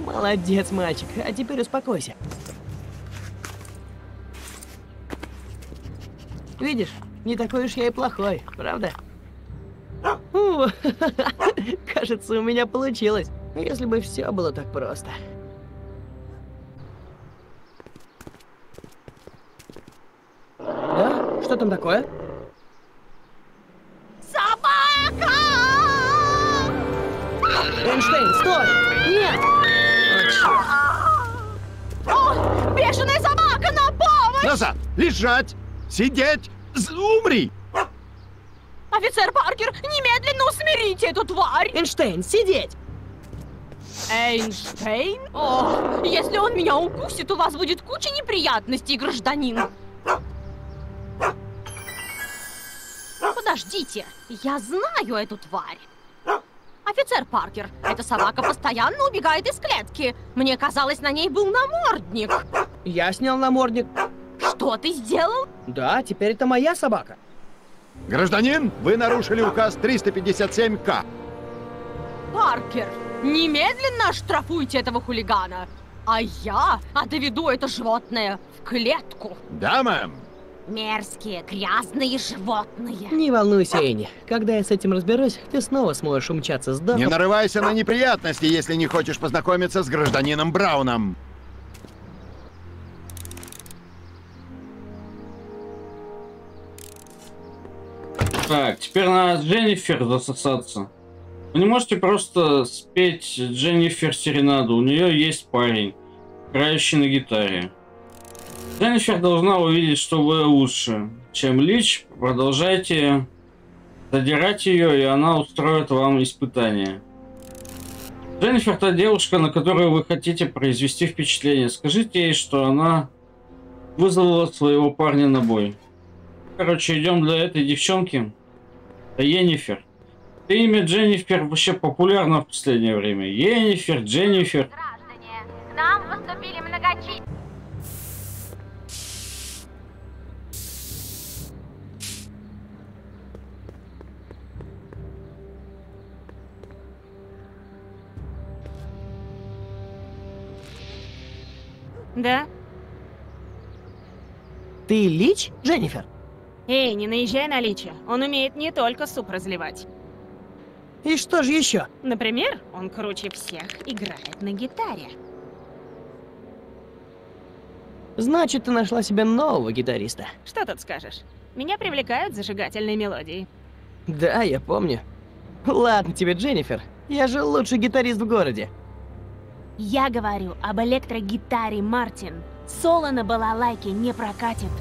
B: Молодец, мальчик. А теперь успокойся. Видишь, не такой уж я и плохой, правда? Кажется, у меня получилось. Если бы все было так просто. Да? Что там такое?
E: Собака!
B: Эйнштейн, стой! Нет! О,
E: бешеная собака на помощь!
F: Назад! Лежать! Сидеть! Умри!
E: Офицер Паркер, немедленно усмирите эту тварь!
B: Эйнштейн, сидеть!
E: Эйнштейн? О, если он меня укусит, у вас будет куча неприятностей, гражданин. Подождите, я знаю эту тварь. Офицер Паркер, эта собака постоянно убегает из клетки. Мне казалось, на ней был намордник.
B: Я снял намордник.
E: Что ты сделал?
B: Да, теперь это моя собака.
F: Гражданин, вы нарушили указ 357К.
E: Паркер, немедленно оштрафуйте этого хулигана. А я отведу это животное в клетку.
F: Да, мэм.
E: Мерзкие, грязные животные.
B: Не волнуйся, Энни. Когда я с этим разберусь, ты снова сможешь умчаться с дома.
F: Не нарывайся на неприятности, если не хочешь познакомиться с гражданином Брауном.
A: Так, теперь надо Дженнифер засосаться. Вы не можете просто спеть Дженнифер серенаду. У нее есть парень, играющий на гитаре. Дженнифер должна увидеть, что вы лучше, чем Лич. Продолжайте задирать ее, и она устроит вам испытание. Дженнифер та девушка, на которую вы хотите произвести впечатление. Скажите ей, что она вызвала своего парня на бой. Короче, идем для этой девчонки. Это Енифер. Имя Дженнифер вообще популярно в последнее время. Енифер, Дженнифер.
E: Граждане, к нам поступили многочисленные...
D: Да?
B: Ты Лич, Дженнифер?
D: Эй, не наезжай на Лича. Он умеет не только суп разливать.
B: И что же еще?
D: Например, он круче всех играет на гитаре.
B: Значит, ты нашла себе нового гитариста.
D: Что тут скажешь? Меня привлекают зажигательные мелодии.
B: Да, я помню. Ладно тебе, Дженнифер. Я же лучший гитарист в городе.
D: Я говорю об электрогитаре, Мартин. Соло на балалайке не прокатит.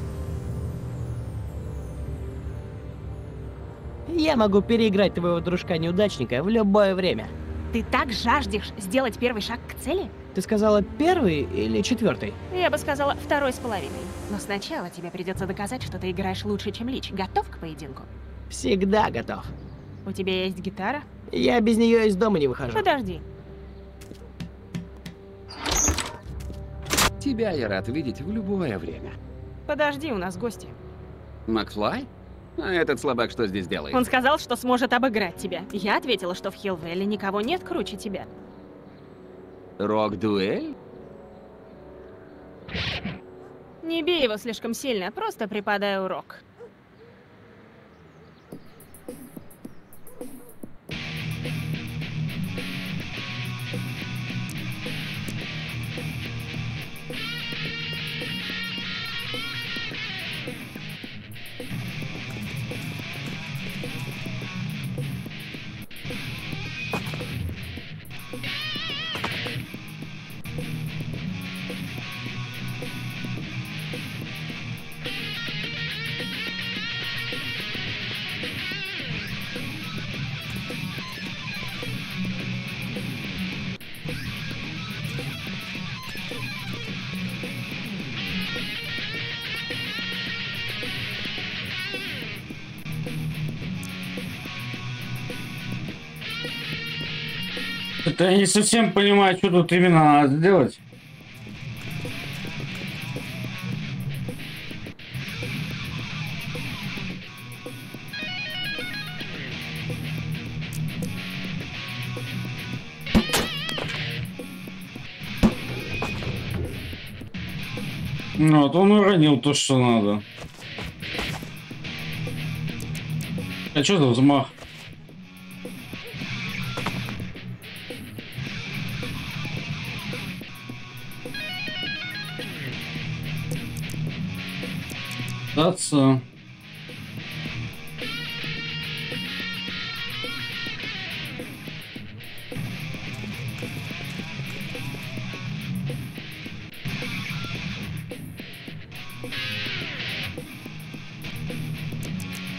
B: Я могу переиграть твоего дружка-неудачника в любое время.
D: Ты так жаждешь сделать первый шаг к цели?
B: Ты сказала первый или четвертый?
D: Я бы сказала второй с половиной. Но сначала тебе придется доказать, что ты играешь лучше, чем Лич. Готов к поединку?
B: Всегда готов.
D: У тебя есть гитара?
B: Я без нее из дома не выхожу.
D: Подожди.
J: Тебя я рад видеть в любое время.
D: Подожди, у нас гости.
J: Макфлай? А этот слабак что здесь делает?
D: Он сказал, что сможет обыграть тебя. Я ответила, что в Хилвелле никого нет круче тебя.
J: Рок-дуэль?
D: Не бей его слишком сильно, просто преподай урок.
A: Это я не совсем понимаю, что тут именно надо сделать. Ну, вот он уронил то, что надо. А что за взмах? Даться.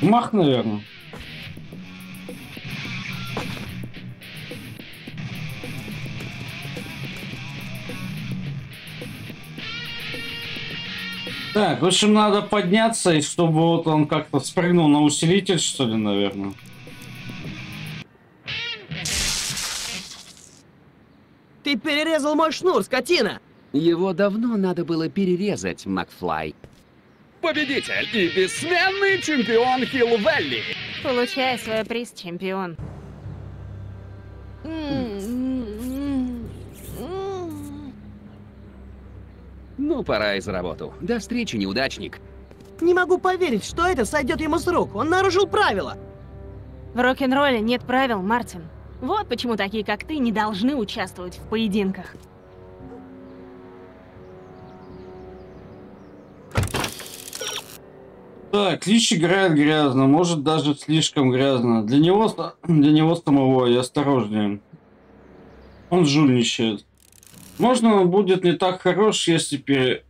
A: Мах, наверное. Так, в общем, надо подняться, и чтобы вот он как-то спрыгнул на усилитель, что ли, наверное.
B: Ты перерезал мой шнур, скотина!
J: Его давно надо было перерезать, Макфлай.
I: Победитель и бессменный чемпион Хилл-Вэлли!
D: Получай свой приз, чемпион.
J: Ну, пора и за работу. До встречи, неудачник.
B: Не могу поверить, что это сойдет ему с рук. Он нарушил правила.
D: В рок-н-ролле нет правил, Мартин. Вот почему такие, как ты, не должны участвовать в поединках.
A: Так, Лич играет грязно, может даже слишком грязно. Для него, для него самого и осторожнее. Он жульничает. Можно он будет не так хорош, если пере...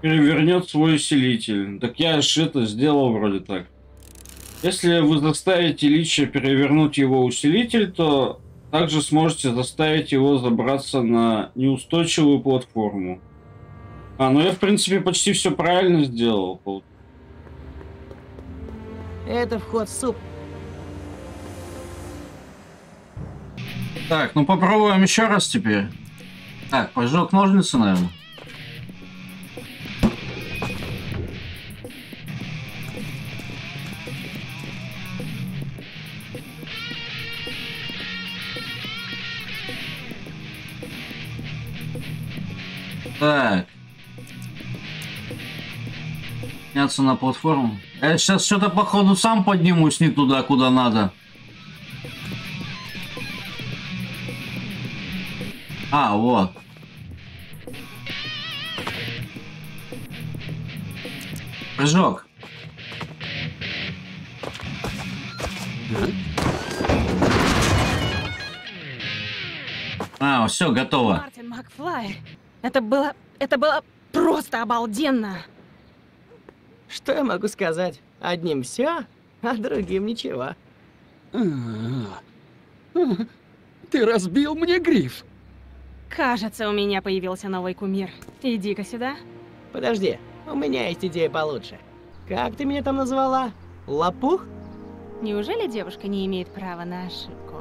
A: перевернет свой усилитель. Так я же это сделал вроде так. Если вы заставите Лича перевернуть его усилитель, то также сможете заставить его забраться на неустойчивую платформу. А, ну я в принципе почти все правильно сделал.
B: Это вход в суп.
A: Так, ну попробуем еще раз теперь. Так, поджог ножницы, наверное. Так. Подняться на платформу. Я сейчас что-то походу сам поднимусь не туда, куда надо. А, вот. Прыжок. А, все, готово.
D: Мартин Макфлай, это было... это было просто обалденно.
B: Что я могу сказать? Одним все, а другим ничего.
I: Ты разбил мне гриф.
D: Кажется, у меня появился новый кумир. Иди-ка сюда.
B: Подожди, у меня есть идея получше. Как ты меня там назвала? Лопух?
D: Неужели девушка не имеет права на ошибку?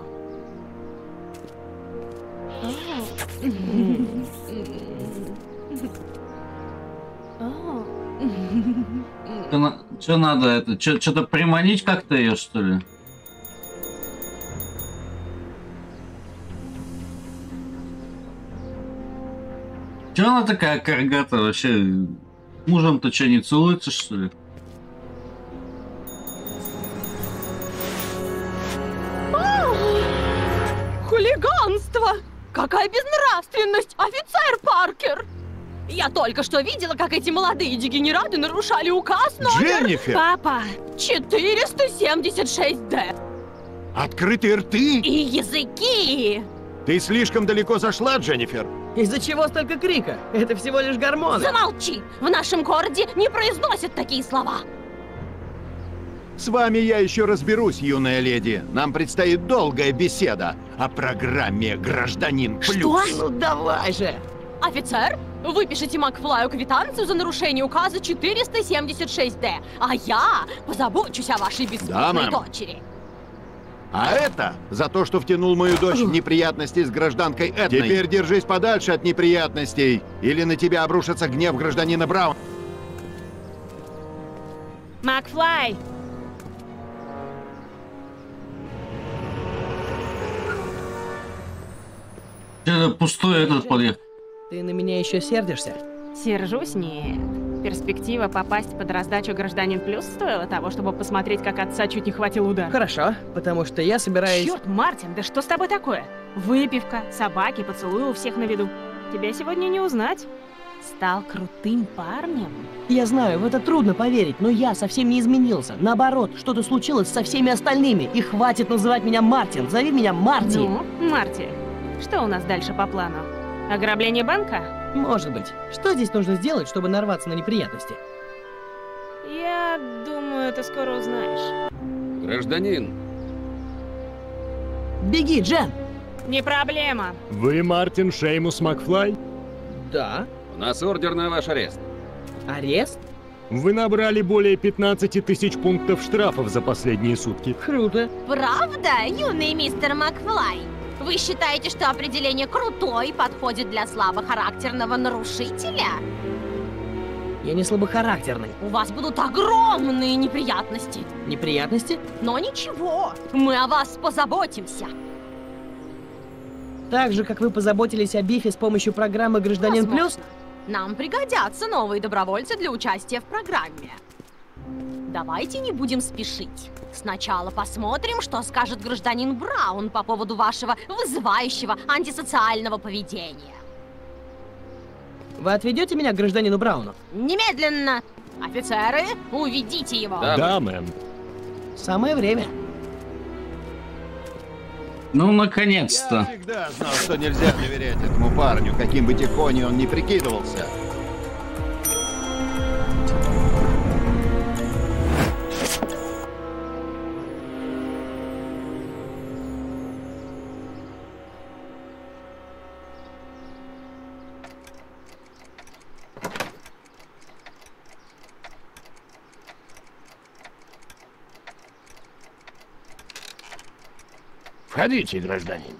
A: Что надо это? Что-то приманить как-то ее, что ли? Че она такая каргата вообще? Мужем-то что, не целуется, что ли?
M: Хулиганство! Какая безнравственность, офицер Паркер! Я только что видела, как эти молодые дегенераты нарушали указ номер...
F: Дженнифер!
D: Папа!
M: 476-Д.
F: Открытые рты?
M: И языки!
F: Ты слишком далеко зашла, Дженнифер.
B: Из-за чего столько крика? Это всего лишь гормоны.
M: Замолчи! В нашем городе не произносят такие слова.
F: С вами я еще разберусь, юная леди. Нам предстоит долгая беседа о программе «Гражданин Плюс».
M: Что?
B: Ну давай же!
M: Офицер, выпишите Макфлаю квитанцию за нарушение указа 476-Д, а я позабочусь о вашей бессмертной
F: Да,
M: дочери.
F: А это за то, что втянул мою дочь в неприятности с гражданкой Эдной. Теперь держись подальше от неприятностей, или на тебя обрушится гнев гражданина Браун.
D: Макфлай!
A: Что-то пустой этот подъехал.
B: Ты на меня еще сердишься?
D: Сержусь? Нет. Перспектива попасть под раздачу «Гражданин Плюс» стоила того, чтобы посмотреть, как отца чуть не хватил удар.
B: Хорошо, потому что я собираюсь...
D: Черт, Мартин, да что с тобой такое? Выпивка, собаки, поцелуи у всех на виду. Тебя сегодня не узнать. Стал крутым парнем.
B: Я знаю, в это трудно поверить, но я совсем не изменился. Наоборот, что-то случилось со всеми остальными. И хватит называть меня Мартин. Зови меня Марти.
D: Ну, Марти, что у нас дальше по плану? Ограбление банка?
B: Может быть. Что здесь нужно сделать, чтобы нарваться на неприятности?
D: Я думаю, ты скоро узнаешь.
J: Гражданин,
B: Беги, Джен!
D: Не проблема.
N: Вы Мартин Шеймус Макфлай?
B: Да.
J: у нас ордер на ваш арест.
B: Арест?
N: Вы набрали более 15 тысяч пунктов штрафов за последние сутки.
B: Круто.
M: Правда, юный мистер Макфлай? Вы считаете, что определение «крутой» подходит для слабохарактерного нарушителя?
B: Я не слабохарактерный.
M: У вас будут огромные неприятности.
B: Неприятности?
M: Но ничего, мы о вас позаботимся.
B: Так же, как вы позаботились о Бифе с помощью программы «Гражданин
M: Возможно.
B: Плюс»,
M: Нам пригодятся новые добровольцы для участия в программе. Давайте не будем спешить. Сначала посмотрим, что скажет гражданин Браун по поводу вашего вызывающего антисоциального поведения.
B: вы отведете меня к гражданину Брауну?
M: Немедленно! Офицеры, уведите его!
N: Да, мэм.
B: Самое время.
A: Ну, наконец-то.
F: Всегда знал, что нельзя доверять этому парню, каким бы тихони он ни прикидывался.
O: Входите, гражданин.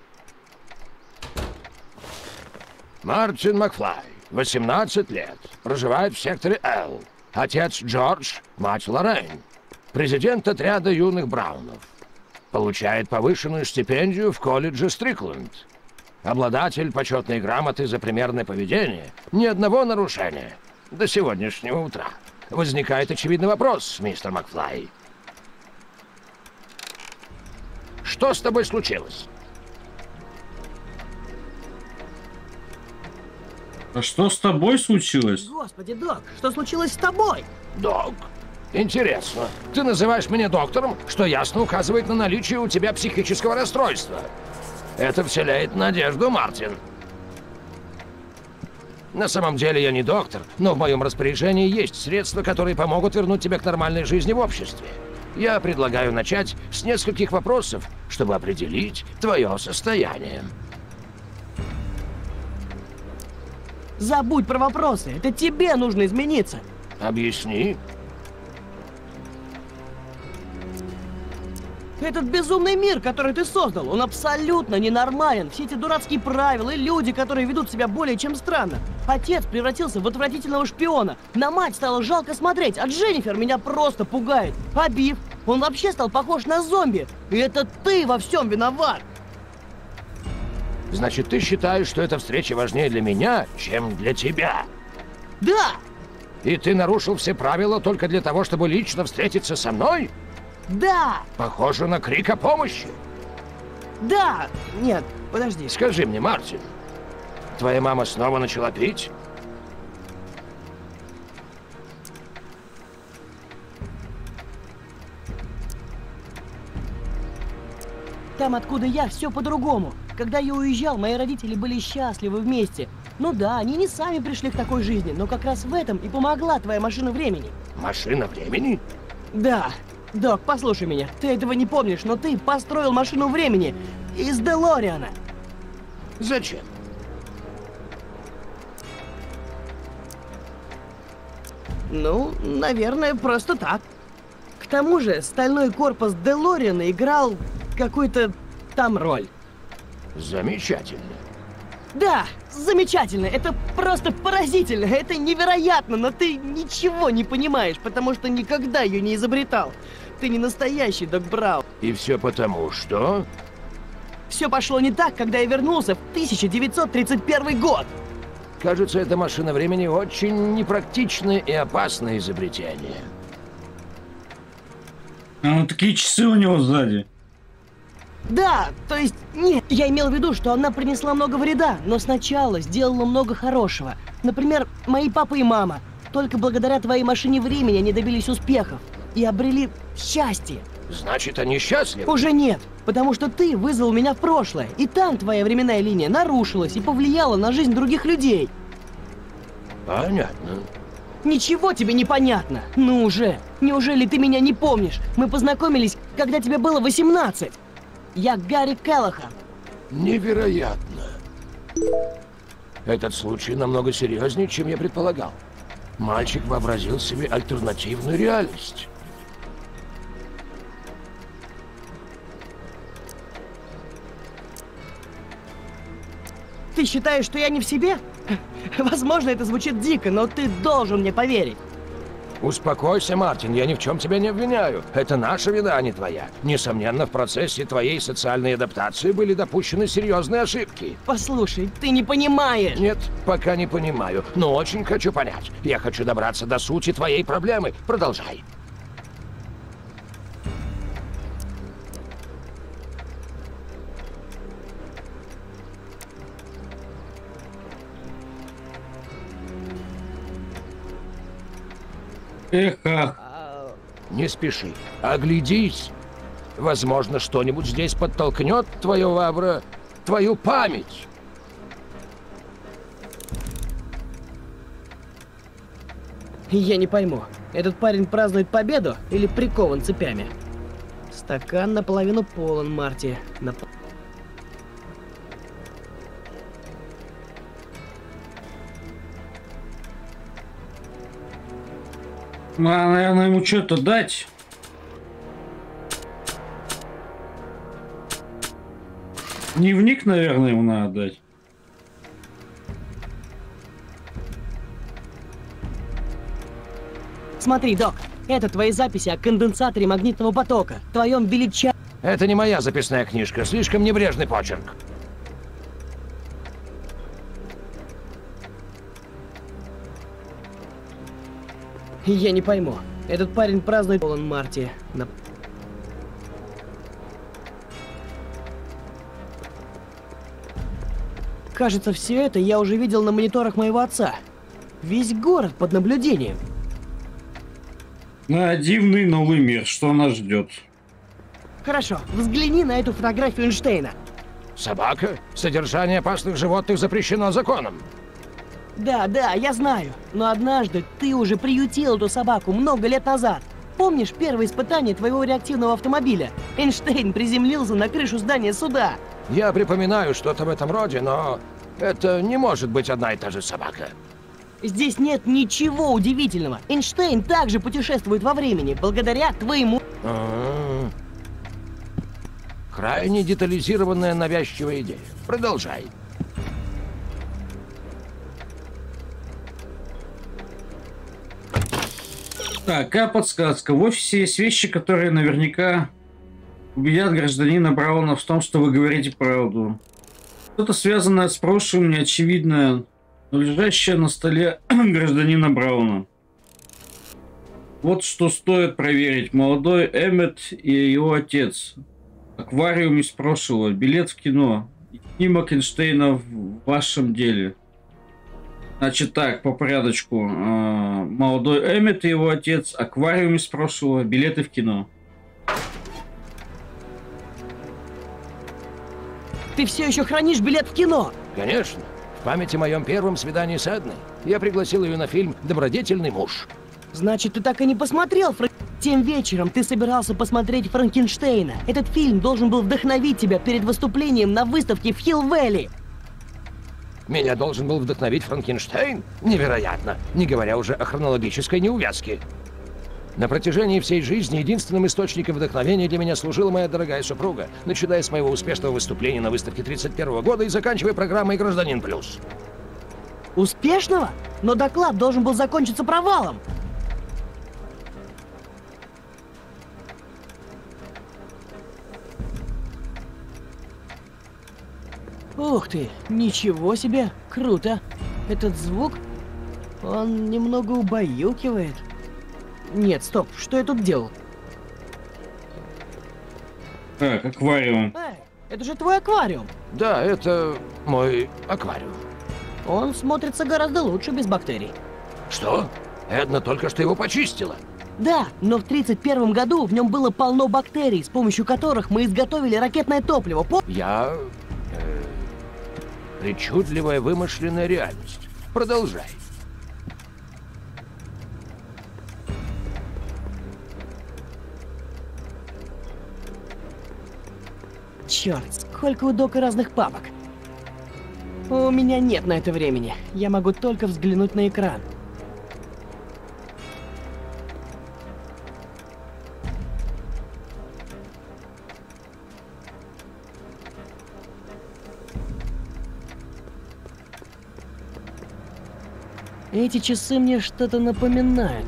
O: Мартин Макфлай, 18 лет, проживает в секторе Л. Отец Джордж, мать Лоррейн. Президент отряда юных Браунов. Получает повышенную стипендию в колледже Стрикленд. Обладатель почетной грамоты за примерное поведение. Ни одного нарушения. До сегодняшнего утра. Возникает очевидный вопрос, мистер Макфлай. Что с тобой случилось?
A: А что с тобой случилось?
B: Господи, док, что случилось с тобой?
O: Док. Интересно. Ты называешь меня доктором, что ясно указывает на наличие у тебя психического расстройства. Это вселяет надежду, Мартин. На самом деле я не доктор, но в моем распоряжении есть средства, которые помогут вернуть тебя к нормальной жизни в обществе. Я предлагаю начать с нескольких вопросов, чтобы определить твое состояние.
B: Забудь про вопросы. Это тебе нужно измениться.
O: Объясни.
B: Этот безумный мир, который ты создал, он абсолютно ненормален. Все эти дурацкие правила и люди, которые ведут себя более чем странно. Отец превратился в отвратительного шпиона. На мать стало жалко смотреть, а Дженнифер меня просто пугает. А Биф, он вообще стал похож на зомби. И это ты во всем виноват.
O: Значит, ты считаешь, что эта встреча важнее для меня, чем для тебя?
B: Да!
O: И ты нарушил все правила только для того, чтобы лично встретиться со мной?
B: Да!
O: Похоже на крик о помощи.
B: Да! Нет, подожди.
O: Скажи мне, Мартин, твоя мама снова начала пить?
B: Там, откуда я, все по-другому. Когда я уезжал, мои родители были счастливы вместе. Ну да, они не сами пришли к такой жизни, но как раз в этом и помогла твоя машина времени.
O: Машина времени?
B: Да. Док, послушай меня. Ты этого не помнишь, но ты построил машину времени из Делориана.
O: Зачем?
B: Ну, наверное, просто так. К тому же, стальной корпус Делориана играл какую-то там роль.
O: Замечательно.
B: Да, замечательно. Это просто поразительно. Это невероятно, но ты ничего не понимаешь, потому что никогда ее не изобретал. Ты не настоящий Док Браун.
O: И все потому, что...
B: Все пошло не так, когда я вернулся в 1931 год.
O: Кажется, эта машина времени очень непрактичное и опасное изобретение.
A: А ну такие часы у него сзади.
B: Да, то есть, нет, я имел в виду, что она принесла много вреда, но сначала сделала много хорошего. Например, мои папа и мама. Только благодаря твоей машине времени они добились успехов и обрели счастье.
O: Значит, они счастливы?
B: Уже нет, потому что ты вызвал меня в прошлое, и там твоя временная линия нарушилась и повлияла на жизнь других людей.
O: Понятно.
B: Ничего тебе не понятно. Ну уже. Неужели ты меня не помнишь? Мы познакомились, когда тебе было 18. Я Гарри Келлахан.
O: Невероятно. Этот случай намного серьезнее, чем я предполагал. Мальчик вообразил себе альтернативную реальность.
B: Ты считаешь, что я не в себе? Возможно, это звучит дико, но ты должен мне поверить.
O: Успокойся, Мартин, я ни в чем тебя не обвиняю. Это наша вина, а не твоя. Несомненно, в процессе твоей социальной адаптации были допущены серьезные ошибки.
B: Послушай, ты не понимаешь.
O: Нет, пока не понимаю, но очень хочу понять. Я хочу добраться до сути твоей проблемы. Продолжай.
A: Эх, ах.
O: Не спеши, оглядись. Возможно, что-нибудь здесь подтолкнет твою вообра... твою память.
B: Я не пойму, этот парень празднует победу или прикован цепями? Стакан наполовину полон, Марти. Нап...
A: Надо, наверное, ему что-то дать. Дневник, наверное, ему надо дать.
B: Смотри, док, это твои записи о конденсаторе магнитного потока, твоем велича...
O: Это не моя записная книжка, слишком небрежный почерк.
B: Я не пойму. Этот парень празднует полон Марти. На... Кажется, все это я уже видел на мониторах моего отца. Весь город под наблюдением.
A: На дивный новый мир, что нас ждет.
B: Хорошо, взгляни на эту фотографию Эйнштейна.
O: Собака? Содержание опасных животных запрещено законом.
B: Да, да, я знаю. Но однажды ты уже приютил эту собаку много лет назад. Помнишь первое испытание твоего реактивного автомобиля? Эйнштейн приземлился на крышу здания суда.
O: Я припоминаю что-то в этом роде, но это не может быть одна и та же собака.
B: Здесь нет ничего удивительного. Эйнштейн также путешествует во времени, благодаря твоему...
O: А -а -а. Крайне детализированная навязчивая идея. Продолжай.
A: Такая подсказка. В офисе есть вещи, которые наверняка убедят гражданина Брауна в том, что вы говорите правду. Что-то связанное с прошлым, неочевидное, но лежащее на столе гражданина Брауна. Вот что стоит проверить. Молодой Эммет и его отец. Аквариум из прошлого. Билет в кино. И снимок Эйнштейна в вашем деле. Значит так, по порядочку. А, молодой Эммет и его отец. Аквариум из прошлого. Билеты в кино.
B: Ты все еще хранишь билет в кино?
O: Конечно. В памяти о моем первом свидании с Эдной я пригласил ее на фильм «Добродетельный муж».
B: Значит, ты так и не посмотрел Фран... Тем вечером ты собирался посмотреть Франкенштейна. Этот фильм должен был вдохновить тебя перед выступлением на выставке в Хилл-Вэлли.
O: Меня должен был вдохновить Франкенштейн? Невероятно, не говоря уже о хронологической неувязке. На протяжении всей жизни единственным источником вдохновения для меня служила моя дорогая супруга, начиная с моего успешного выступления на выставке 31 года и заканчивая программой «Гражданин плюс».
B: Успешного? Но доклад должен был закончиться провалом. Ух ты, ничего себе, круто. Этот звук, он немного убаюкивает. Нет, стоп, что я тут делал?
A: Так, аквариум.
B: Эй, это же твой аквариум.
O: Да, это мой аквариум.
B: Он смотрится гораздо лучше без бактерий.
O: Что? Эдна только что его почистила.
B: Да, но в 31 году в нем было полно бактерий, с помощью которых мы изготовили ракетное топливо. По...
O: Я... Э, причудливая вымышленная реальность. Продолжай.
B: Черт, сколько у Дока разных папок. У меня нет на это времени. Я могу только взглянуть на экран. Эти часы мне что-то напоминают.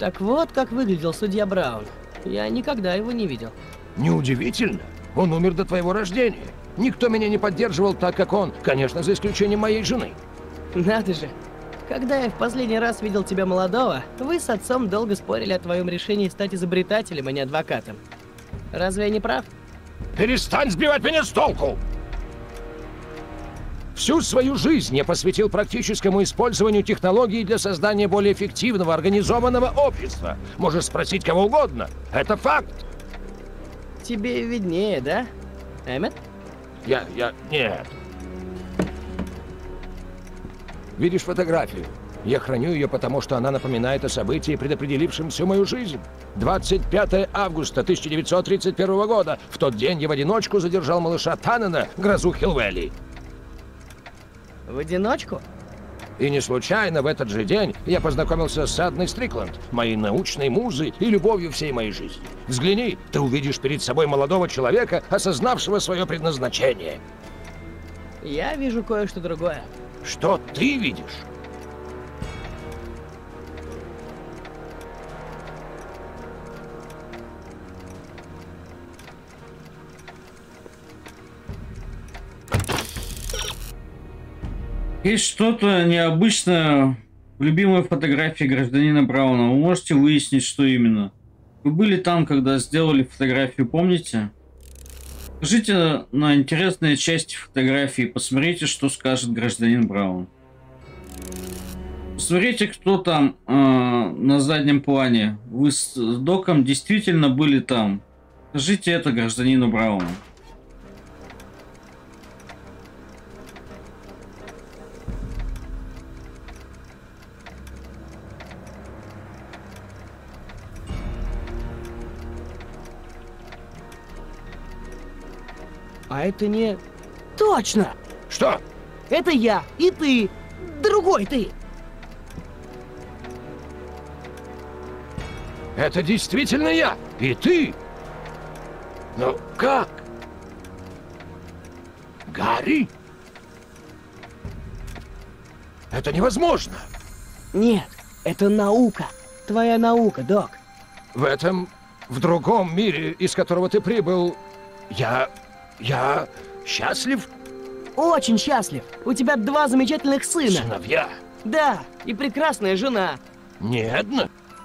B: Так вот, как выглядел судья Браун. Я никогда его не видел.
O: Неудивительно. Он умер до твоего рождения. Никто меня не поддерживал так, как он, конечно, за исключением моей жены.
B: Надо же. Когда я в последний раз видел тебя молодого, вы с отцом долго спорили о твоем решении стать изобретателем, а не адвокатом. Разве я не прав?
O: Перестань сбивать меня с толку! Всю свою жизнь я посвятил практическому использованию технологий для создания более эффективного, организованного общества. Можешь спросить кого угодно. Это факт.
B: Тебе виднее, да, Эммет?
O: Я... я... нет. Видишь фотографию? Я храню ее, потому что она напоминает о событии, предопределившем всю мою жизнь. 25 августа 1931 года. В тот день я в одиночку задержал малыша Таннена, грозу Хилвелли.
B: В одиночку?
O: И не случайно в этот же день я познакомился с Адной Стрикланд, моей научной музой и любовью всей моей жизни. Взгляни, ты увидишь перед собой молодого человека, осознавшего свое предназначение.
B: Я вижу кое-что другое.
O: Что ты видишь?
A: Есть что-то необычное в любимой фотографии гражданина Брауна. Вы можете выяснить, что именно. Вы были там, когда сделали фотографию, помните? Скажите на интересные части фотографии, посмотрите, что скажет гражданин Браун. Посмотрите, кто там э, на заднем плане. Вы с Доком действительно были там. Скажите это гражданину Брауну.
B: А это не... Точно!
O: Что?
B: Это я и ты. Другой ты.
O: Это действительно я! И ты! Ну как? Гарри? Это невозможно!
B: Нет, это наука. Твоя наука, док.
O: В этом, в другом мире, из которого ты прибыл, я... я счастлив?
B: Очень счастлив. У тебя два замечательных сына.
O: Сыновья?
B: Да, и прекрасная жена.
O: Нет.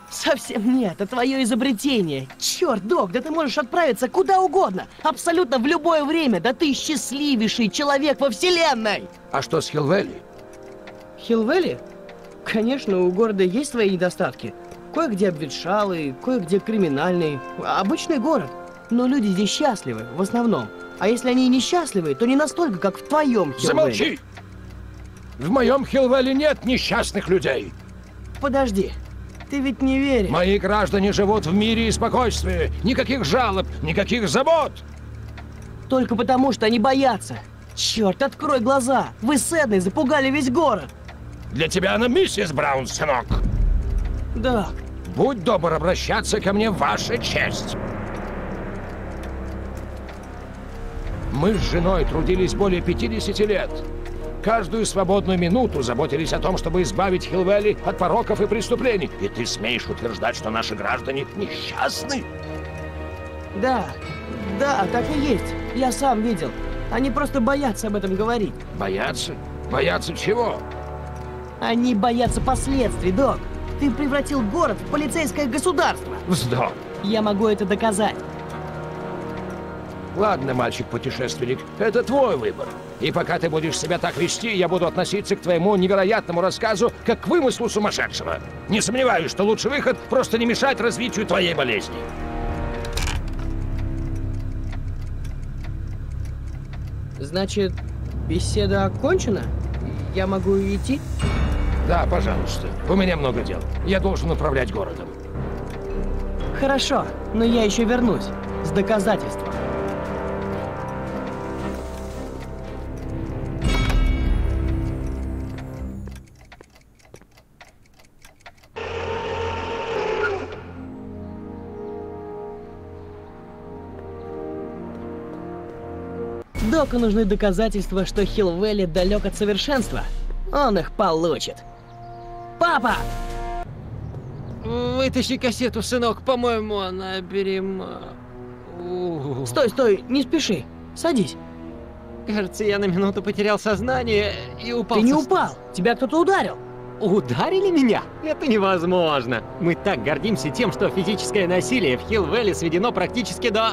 B: Совсем нет, это твое изобретение. Черт, док, да ты можешь отправиться куда угодно. Абсолютно в любое время. Да ты счастливейший человек во вселенной.
O: А что с Хилвелли?
B: Хилвелли? Конечно, у города есть свои недостатки. Кое-где обветшалый, кое-где криминальный. Обычный город. Но люди здесь счастливы, в основном. А если они несчастливы, то не настолько, как в твоем Хилвелли.
O: Замолчи! В моем Хилвелли нет несчастных людей.
B: Подожди, ты ведь не веришь.
O: Мои граждане живут в мире и спокойствии. Никаких жалоб, никаких забот.
B: Только потому, что они боятся. Черт, открой глаза! Вы с Эдной запугали весь город!
O: Для тебя она миссис Браун, сынок.
B: Да.
O: Будь добр обращаться ко мне, ваша честь. Мы с женой трудились более 50 лет. Каждую свободную минуту заботились о том, чтобы избавить Хилвелли от пороков и преступлений. И ты смеешь утверждать, что наши граждане несчастны?
B: Да, да, так и есть. Я сам видел. Они просто боятся об этом говорить.
O: Боятся? Боятся чего?
B: Они боятся последствий, док. Ты превратил город в полицейское государство.
O: Вздор.
B: Я могу это доказать.
O: Ладно, мальчик-путешественник, это твой выбор. И пока ты будешь себя так вести, я буду относиться к твоему невероятному рассказу как к вымыслу сумасшедшего. Не сомневаюсь, что лучший выход — просто не мешать развитию твоей болезни.
B: Значит, беседа окончена? Я могу идти?
O: Да, пожалуйста. У меня много дел. Я должен управлять городом.
B: Хорошо, но я еще вернусь. С доказательством. Доку нужны доказательства, что Хилвелли далек от совершенства. Он их получит. Папа!
L: Вытащи кассету, сынок, по-моему, она берема...
B: Стой, стой, не спеши. Садись.
L: Кажется, я на минуту потерял сознание и упал.
B: Ты не
L: со-
B: упал, тебя кто-то ударил.
L: Ударили меня? Это невозможно. Мы так гордимся тем, что физическое насилие в Хилл-Вэлли сведено практически до...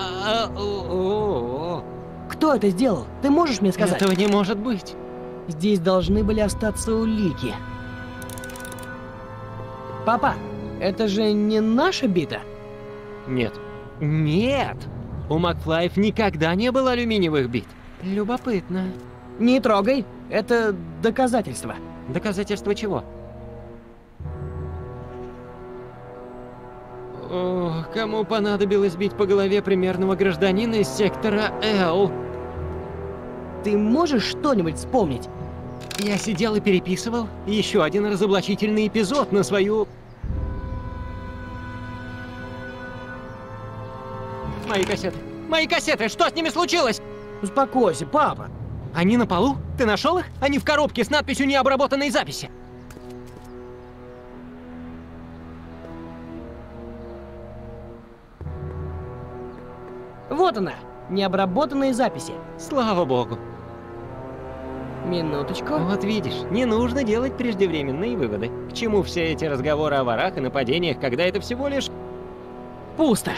B: Кто это сделал? Ты можешь мне сказать?
L: Этого не может быть.
B: Здесь должны были остаться улики. Папа, это же не наша бита?
L: Нет. Нет! У Макфлаев никогда не было алюминиевых бит. Любопытно.
B: Не трогай, это доказательство.
L: Доказательство чего? О, кому понадобилось бить по голове примерного гражданина из сектора Л?
B: Ты можешь что-нибудь вспомнить?
L: Я сидел и переписывал еще один разоблачительный эпизод на свою... Мои кассеты. Мои кассеты! Что с ними случилось?
B: Успокойся, папа.
L: Они на полу? Ты нашел их? Они в коробке с надписью «Необработанные записи».
B: Вот она, необработанные записи.
L: Слава богу.
B: Минуточку.
L: Вот видишь, не нужно делать преждевременные выводы. К чему все эти разговоры о ворах и нападениях, когда это всего лишь...
B: Пусто.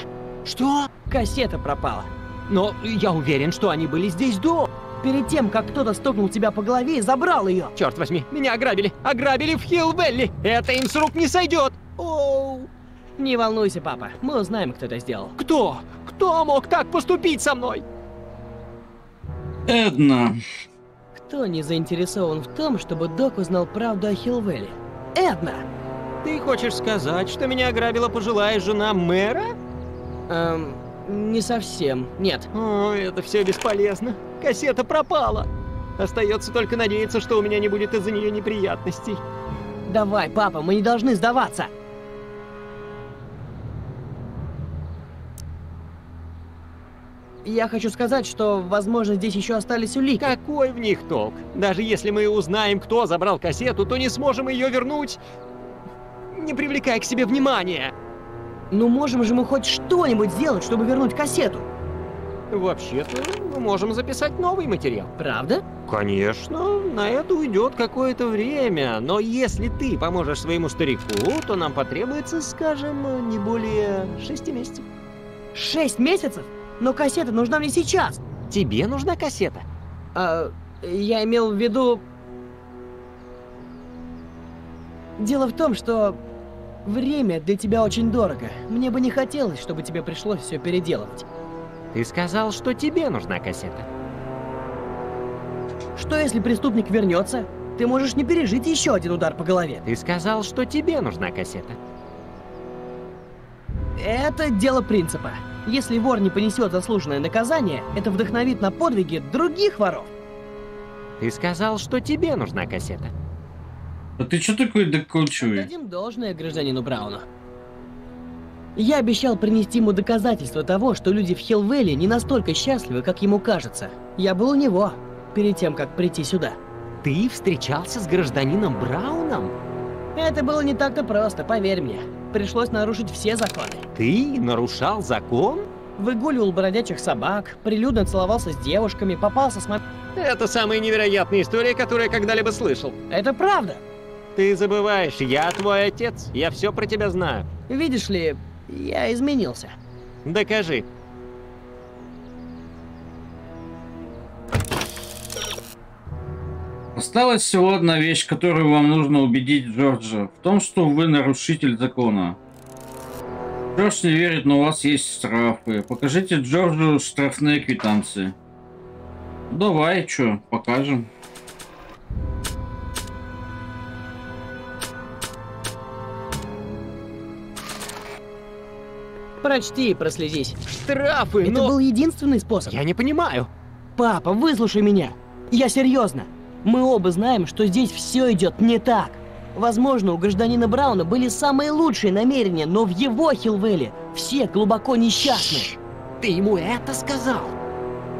L: Что?
B: Кассета пропала.
L: Но я уверен, что они были здесь до.
B: Перед тем, как кто-то стукнул тебя по голове и забрал ее.
L: Черт возьми, меня ограбили. Ограбили в Хилл-Велли. Это им с рук не сойдет. Оу.
B: Не волнуйся, папа. Мы узнаем, кто это сделал.
L: Кто? Кто мог так поступить со мной?
A: Эдна.
B: Кто не заинтересован в том, чтобы Док узнал правду о Хилвелле? Эдна!
L: Ты хочешь сказать, что меня ограбила пожилая жена мэра?
B: Эм, не совсем, нет.
L: О, это все бесполезно. Кассета пропала. Остается только надеяться, что у меня не будет из-за нее неприятностей.
B: Давай, папа, мы не должны сдаваться. Я хочу сказать, что, возможно, здесь еще остались улики.
L: Какой в них толк? Даже если мы узнаем, кто забрал кассету, то не сможем ее вернуть, не привлекая к себе внимания.
B: Ну можем же мы хоть что-нибудь сделать, чтобы вернуть кассету?
L: Вообще-то, мы можем записать новый материал.
B: Правда?
L: Конечно, на это уйдет какое-то время, но если ты поможешь своему старику, то нам потребуется, скажем, не более шести месяцев.
B: Шесть месяцев? Но кассета нужна мне сейчас.
L: Тебе нужна кассета?
B: А, я имел в виду... Дело в том, что время для тебя очень дорого. Мне бы не хотелось, чтобы тебе пришлось все переделывать.
L: Ты сказал, что тебе нужна кассета.
B: Что если преступник вернется? Ты можешь не пережить еще один удар по голове.
L: Ты сказал, что тебе нужна кассета.
B: Это дело принципа. Если вор не понесет заслуженное наказание, это вдохновит на подвиги других воров.
L: Ты сказал, что тебе нужна кассета.
A: А ты что такой докончивый?
B: Дадим должное гражданину Брауну. Я обещал принести ему доказательства того, что люди в Хиллвелле не настолько счастливы, как ему кажется. Я был у него, перед тем, как прийти сюда.
L: Ты встречался с гражданином Брауном?
B: Это было не так-то просто, поверь мне. Пришлось нарушить все законы.
L: Ты нарушал закон?
B: Выгуливал бродячих собак, прилюдно целовался с девушками, попался с.
L: Это самая невероятная история, которую я когда-либо слышал.
B: Это правда.
L: Ты забываешь, я твой отец, я все про тебя знаю.
B: Видишь ли, я изменился.
L: Докажи.
A: Осталась всего одна вещь, которую вам нужно убедить Джорджа. В том, что вы нарушитель закона. Джордж не верит, но у вас есть штрафы. Покажите Джорджу штрафные квитанции. Давай, что, покажем.
B: Прочти и прослезись.
L: Штрафы,
B: Это
L: но...
B: был единственный способ.
L: Я не понимаю.
B: Папа, выслушай меня. Я серьезно. Мы оба знаем, что здесь все идет не так. Возможно, у гражданина Брауна были самые лучшие намерения, но в его Хилвелле все глубоко несчастны.
L: Ты ему это сказал?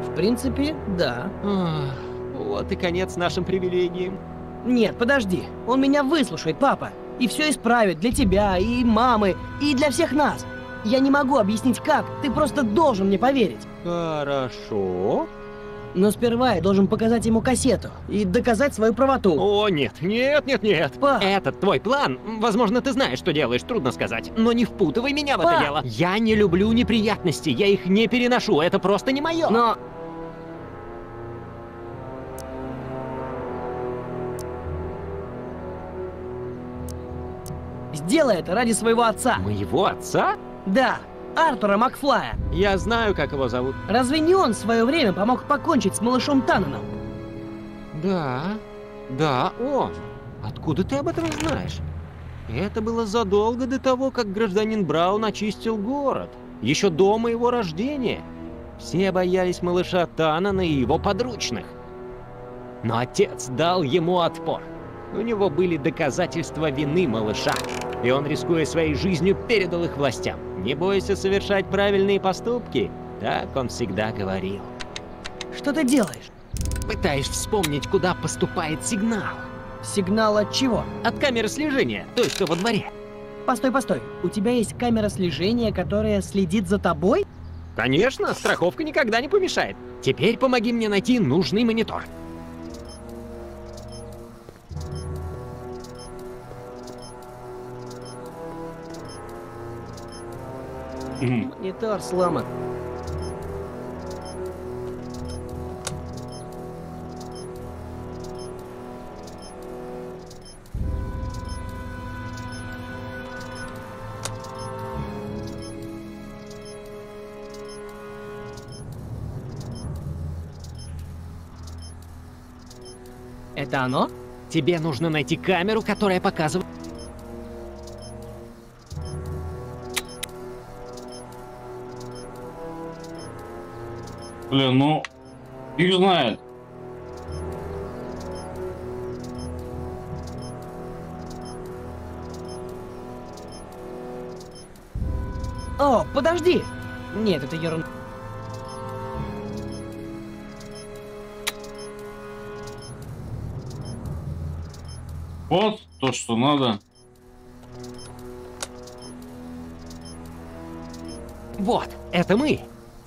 B: В принципе, да.
L: Ах, вот и конец нашим привилегиям.
B: Нет, подожди. Он меня выслушает, папа. И все исправит для тебя, и мамы, и для всех нас. Я не могу объяснить как, ты просто должен мне поверить.
L: Хорошо.
B: Но сперва я должен показать ему кассету и доказать свою правоту.
L: О, нет, нет, нет, нет.
B: Па.
L: Этот твой план, возможно, ты знаешь, что делаешь, трудно сказать. Но не впутывай меня в
B: Па.
L: это дело. Я не люблю неприятности, я их не переношу, это просто не мое.
B: Но... Сделай это ради своего отца.
L: Моего отца?
B: Да, Артура Макфлая.
L: Я знаю, как его зовут.
B: Разве не он в свое время помог покончить с малышом Тананом?
L: Да, да, он. Откуда ты об этом знаешь? Это было задолго до того, как гражданин Браун очистил город. Еще до моего рождения. Все боялись малыша Танана и его подручных. Но отец дал ему отпор. У него были доказательства вины малыша, и он, рискуя своей жизнью, передал их властям. Не бойся совершать правильные поступки, так он всегда говорил.
B: Что ты делаешь?
L: Пытаюсь вспомнить, куда поступает сигнал.
B: Сигнал от чего?
L: От камеры слежения, той, что во дворе.
B: Постой, постой. У тебя есть камера слежения, которая следит за тобой?
L: Конечно, страховка никогда не помешает. Теперь помоги мне найти нужный монитор.
B: Монитор сломан. Это оно?
L: Тебе нужно найти камеру, которая показывает...
A: Блин, ну, их знает.
B: О, подожди! Нет, это ерунда.
A: Вот то, что надо.
L: Вот, это мы.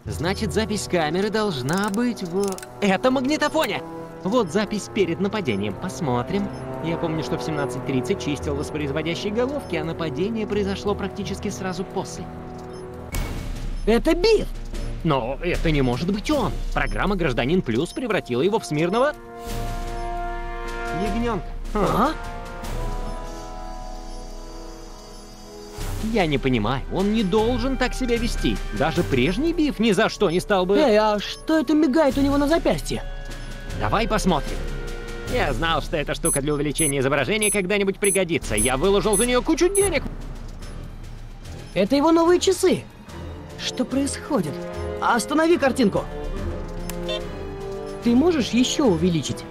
L: Значит, запись камеры должна быть в... Это магнитофоне! Вот запись перед нападением. Посмотрим. Я помню, что в 17.30 чистил воспроизводящие головки, а нападение произошло практически сразу после.
B: Это Бир!
L: Но это не может быть он. Программа «Гражданин Плюс» превратила его в смирного... Ягненка.
B: А?
L: Я не понимаю, он не должен так себя вести. Даже прежний Биф ни за что не стал бы...
B: Эй, а что это мигает у него на запястье?
L: Давай посмотрим. Я знал, что эта штука для увеличения изображения когда-нибудь пригодится. Я выложил за нее кучу денег.
B: Это его новые часы. Что происходит? Останови картинку. Ты можешь еще увеличить?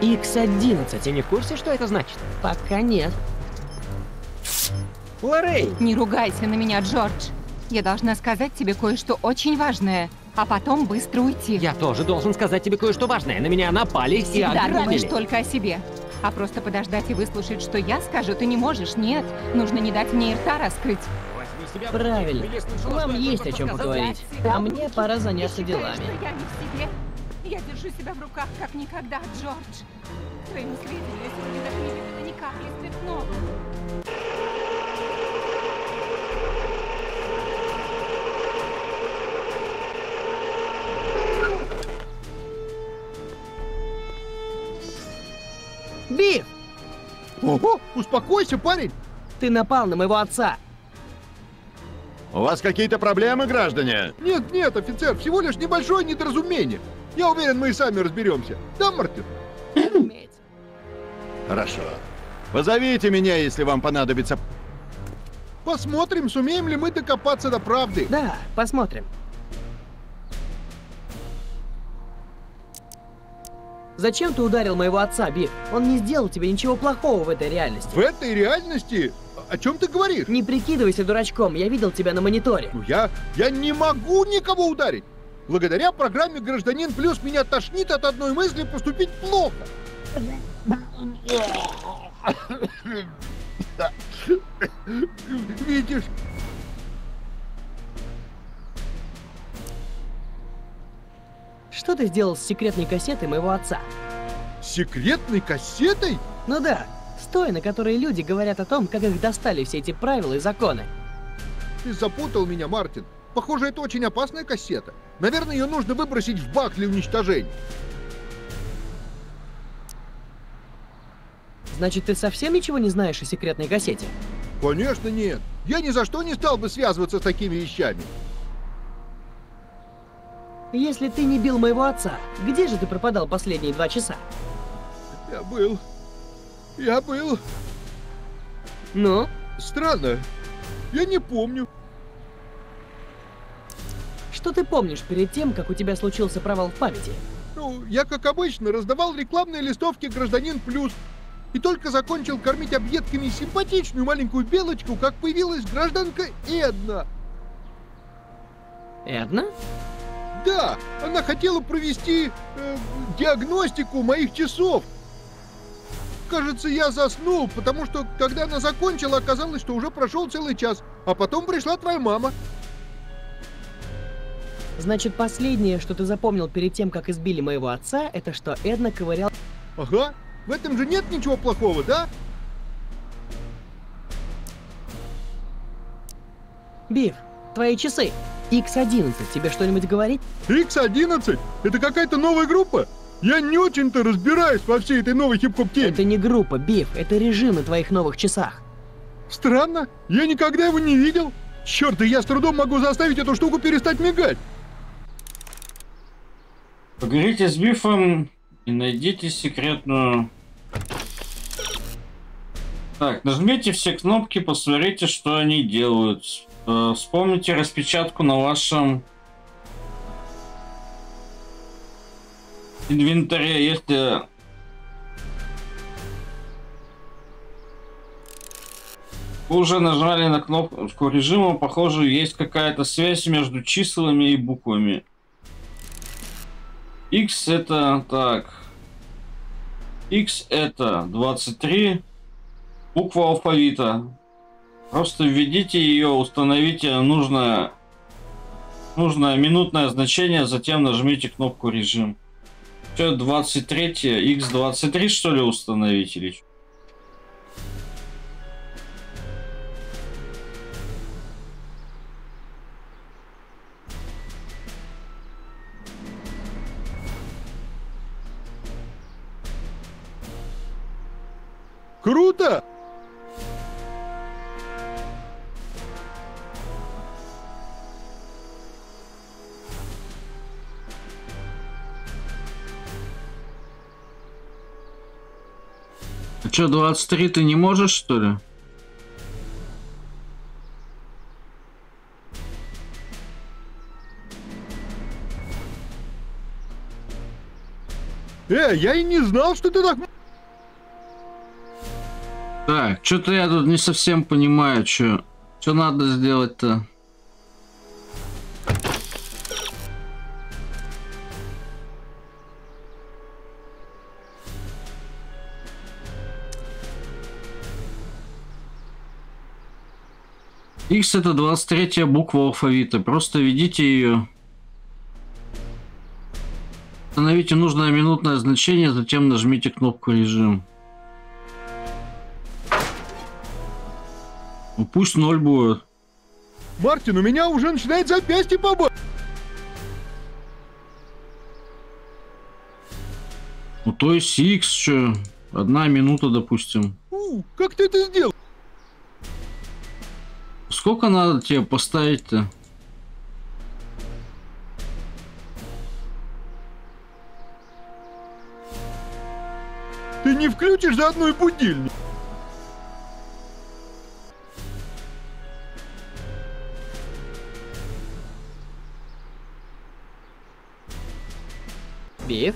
B: X11.
L: Ты не в курсе, что это значит?
B: Пока нет.
L: Лоррей!
K: Не ругайся на меня, Джордж. Я должна сказать тебе кое-что очень важное, а потом быстро уйти.
L: Я тоже должен сказать тебе кое-что важное. На меня напали и
K: Всегда
L: ограбили.
K: думаешь только о себе. А просто подождать и выслушать, что я скажу, ты не можешь. Нет, нужно не дать мне и рта раскрыть.
B: Правильно. Вам есть о чем поговорить. А мне пора заняться делами.
K: Я не в себе. Я держу себя в руках, как никогда, Джордж. Твоему сведению, я сегодня даже не видела ни капли спиртного.
B: Биф!
F: Ого, успокойся, парень!
B: Ты напал на моего отца.
F: У вас какие-то проблемы, граждане?
I: Нет, нет, офицер, всего лишь небольшое недоразумение. Я уверен, мы и сами разберемся. Да, Мартин?
F: Хорошо. Позовите меня, если вам понадобится.
I: Посмотрим, сумеем ли мы докопаться до правды.
B: Да, посмотрим. Зачем ты ударил моего отца, Биф? Он не сделал тебе ничего плохого в этой реальности.
I: В этой реальности? О чем ты говоришь?
B: Не прикидывайся дурачком, я видел тебя на мониторе.
I: Ну я... я не могу никого ударить. Благодаря программе «Гражданин Плюс» меня тошнит от одной мысли поступить плохо. Видишь?
B: Что ты сделал с секретной кассетой моего отца?
I: Секретной кассетой?
B: Ну да, с той, на которой люди говорят о том, как их достали все эти правила и законы.
I: Ты запутал меня, Мартин. Похоже, это очень опасная кассета. Наверное, ее нужно выбросить в бак для уничтожения.
B: Значит, ты совсем ничего не знаешь о секретной кассете?
I: Конечно нет. Я ни за что не стал бы связываться с такими вещами.
B: Если ты не бил моего отца, где же ты пропадал последние два часа?
I: Я был... Я был...
B: Ну?
I: Странно. Я не помню.
B: Что ты помнишь перед тем, как у тебя случился провал в памяти?
I: Ну, я, как обычно, раздавал рекламные листовки «Гражданин Плюс». И только закончил кормить объедками симпатичную маленькую белочку, как появилась гражданка Эдна.
B: Эдна?
I: Да, она хотела провести э, диагностику моих часов. Кажется, я заснул, потому что, когда она закончила, оказалось, что уже прошел целый час. А потом пришла твоя мама.
B: Значит, последнее, что ты запомнил перед тем, как избили моего отца, это что Эдна ковырял...
I: Ага, в этом же нет ничего плохого, да?
B: Биф, твои часы. X11 тебе что-нибудь говорит?
I: X11? Это какая-то новая группа? Я не очень-то разбираюсь во всей этой новой хип-хоп теме.
B: Это не группа, Биф, это режим на твоих новых часах.
I: Странно, я никогда его не видел. Черт, да я с трудом могу заставить эту штуку перестать мигать.
A: Поговорите с Бифом и найдите секретную... Так, нажмите все кнопки, посмотрите, что они делают. Э, Вспомните распечатку на вашем инвентаре, если... Вы уже нажали на кнопку режима, похоже, есть какая-то связь между числами и буквами. X это так. X это 23, буква алфавита. Просто введите ее, установите нужное, нужное минутное значение, затем нажмите кнопку режим. Что, 23, X23 что ли установить или что?
I: Круто!
A: А что, 23 ты не можешь, что ли?
I: Э, я и не знал, что ты так...
A: Так, что-то я тут не совсем понимаю, что что надо сделать-то. X это 23 буква алфавита. Просто введите ее. Установите нужное минутное значение, затем нажмите кнопку режим. Ну пусть ноль будет.
I: Мартин, у меня уже начинает запястье побо...
A: Ну то есть X, что? Одна минута, допустим.
I: У, как ты это сделал?
A: Сколько надо тебе поставить-то?
I: Ты не включишь заодно и будильник?
B: Биф?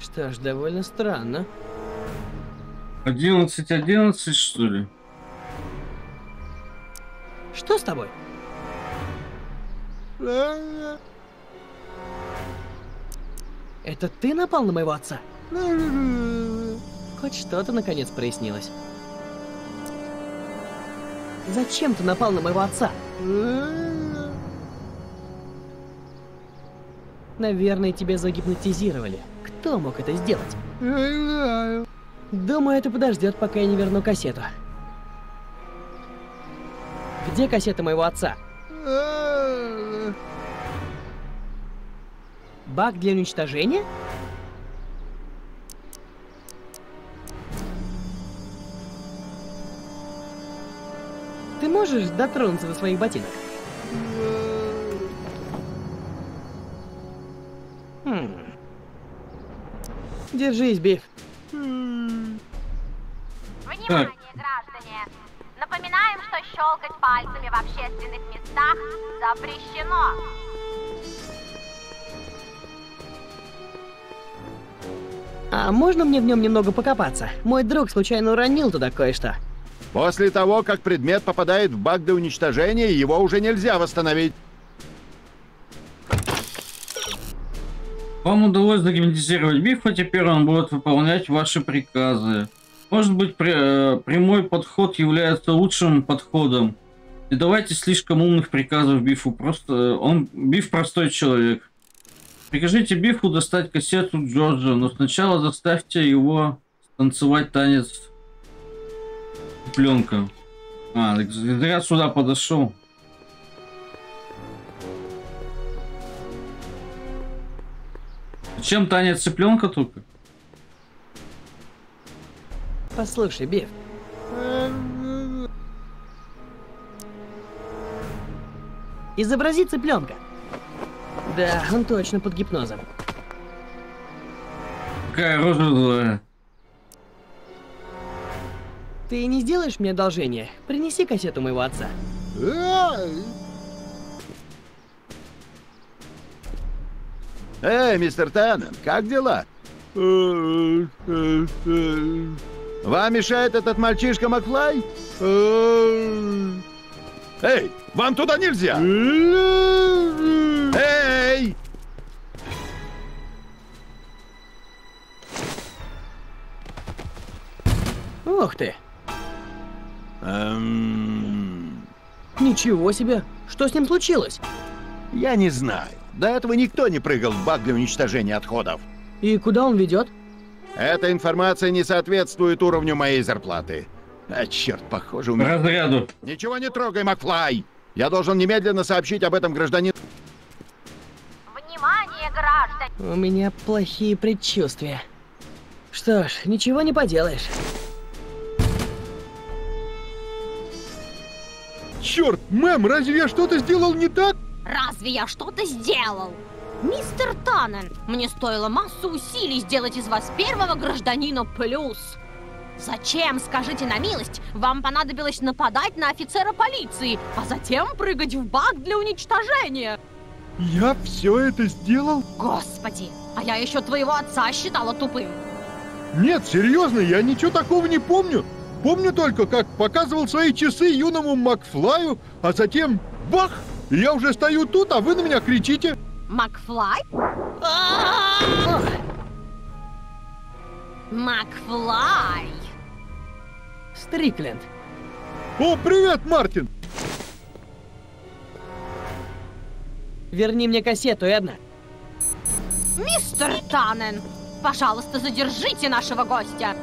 B: Что ж, довольно странно.
A: 11, 11, что ли?
B: Тобой? Это ты напал на моего отца? Хоть что-то наконец прояснилось. Зачем ты напал на моего отца? Наверное, тебя загипнотизировали. Кто мог это сделать? Думаю, это подождет, пока я не верну кассету. Где кассета моего отца? Баг для уничтожения? Ты можешь дотронуться до своих ботинок? Хм. Держись, Биф.
E: Что щелкать пальцами в общественных местах запрещено.
B: А можно мне в нем немного покопаться? Мой друг случайно уронил туда кое-что.
F: После того, как предмет попадает в баг для уничтожения, его уже нельзя восстановить.
A: Вам удалось загипнотизировать Бифа, теперь он будет выполнять ваши приказы. Может быть, э, прямой подход является лучшим подходом. Не давайте слишком умных приказов Бифу, просто он Биф простой человек. Прикажите Бифу достать кассету Джорджа, но сначала заставьте его танцевать танец пленка. А, так сюда подошел. Чем танец цыпленка только?
B: Послушай, Биф. Изобрази цыпленка. Да, он точно под гипнозом.
A: Какая рожа злая.
B: Ты не сделаешь мне одолжение? Принеси кассету моего отца.
F: Эй, мистер Теннон, как дела? Вам мешает этот мальчишка Маклай? Э, Эй, вам туда нельзя! Э, э. Эй!
B: Ух ты!
F: Эм...
B: Ничего себе! Что с ним случилось?
F: Я не знаю. До этого никто не прыгал в баг для уничтожения отходов.
B: И куда он ведет?
F: Эта информация не соответствует уровню моей зарплаты. А черт, похоже, у меня...
A: Разряду.
F: Ничего не трогай, Макфлай! Я должен немедленно сообщить об этом гражданину.
E: Внимание, граждане!
B: У меня плохие предчувствия. Что ж, ничего не поделаешь.
I: Черт, мэм, разве я что-то сделал не так?
M: Разве я что-то сделал? Мистер Таннен, мне стоило массу усилий сделать из вас первого гражданина плюс. Зачем, скажите на милость, вам понадобилось нападать на офицера полиции, а затем прыгать в бак для уничтожения?
I: Я все это сделал?
M: Господи, а я еще твоего отца считала тупым.
I: Нет, серьезно, я ничего такого не помню. Помню только, как показывал свои часы юному Макфлаю, а затем бах! И я уже стою тут, а вы на меня кричите.
M: Макфлай? Макфлай!
B: Стрикленд.
I: О, привет, Мартин!
B: Верни мне кассету, Эдна.
M: Мистер Таннен, пожалуйста, задержите нашего гостя.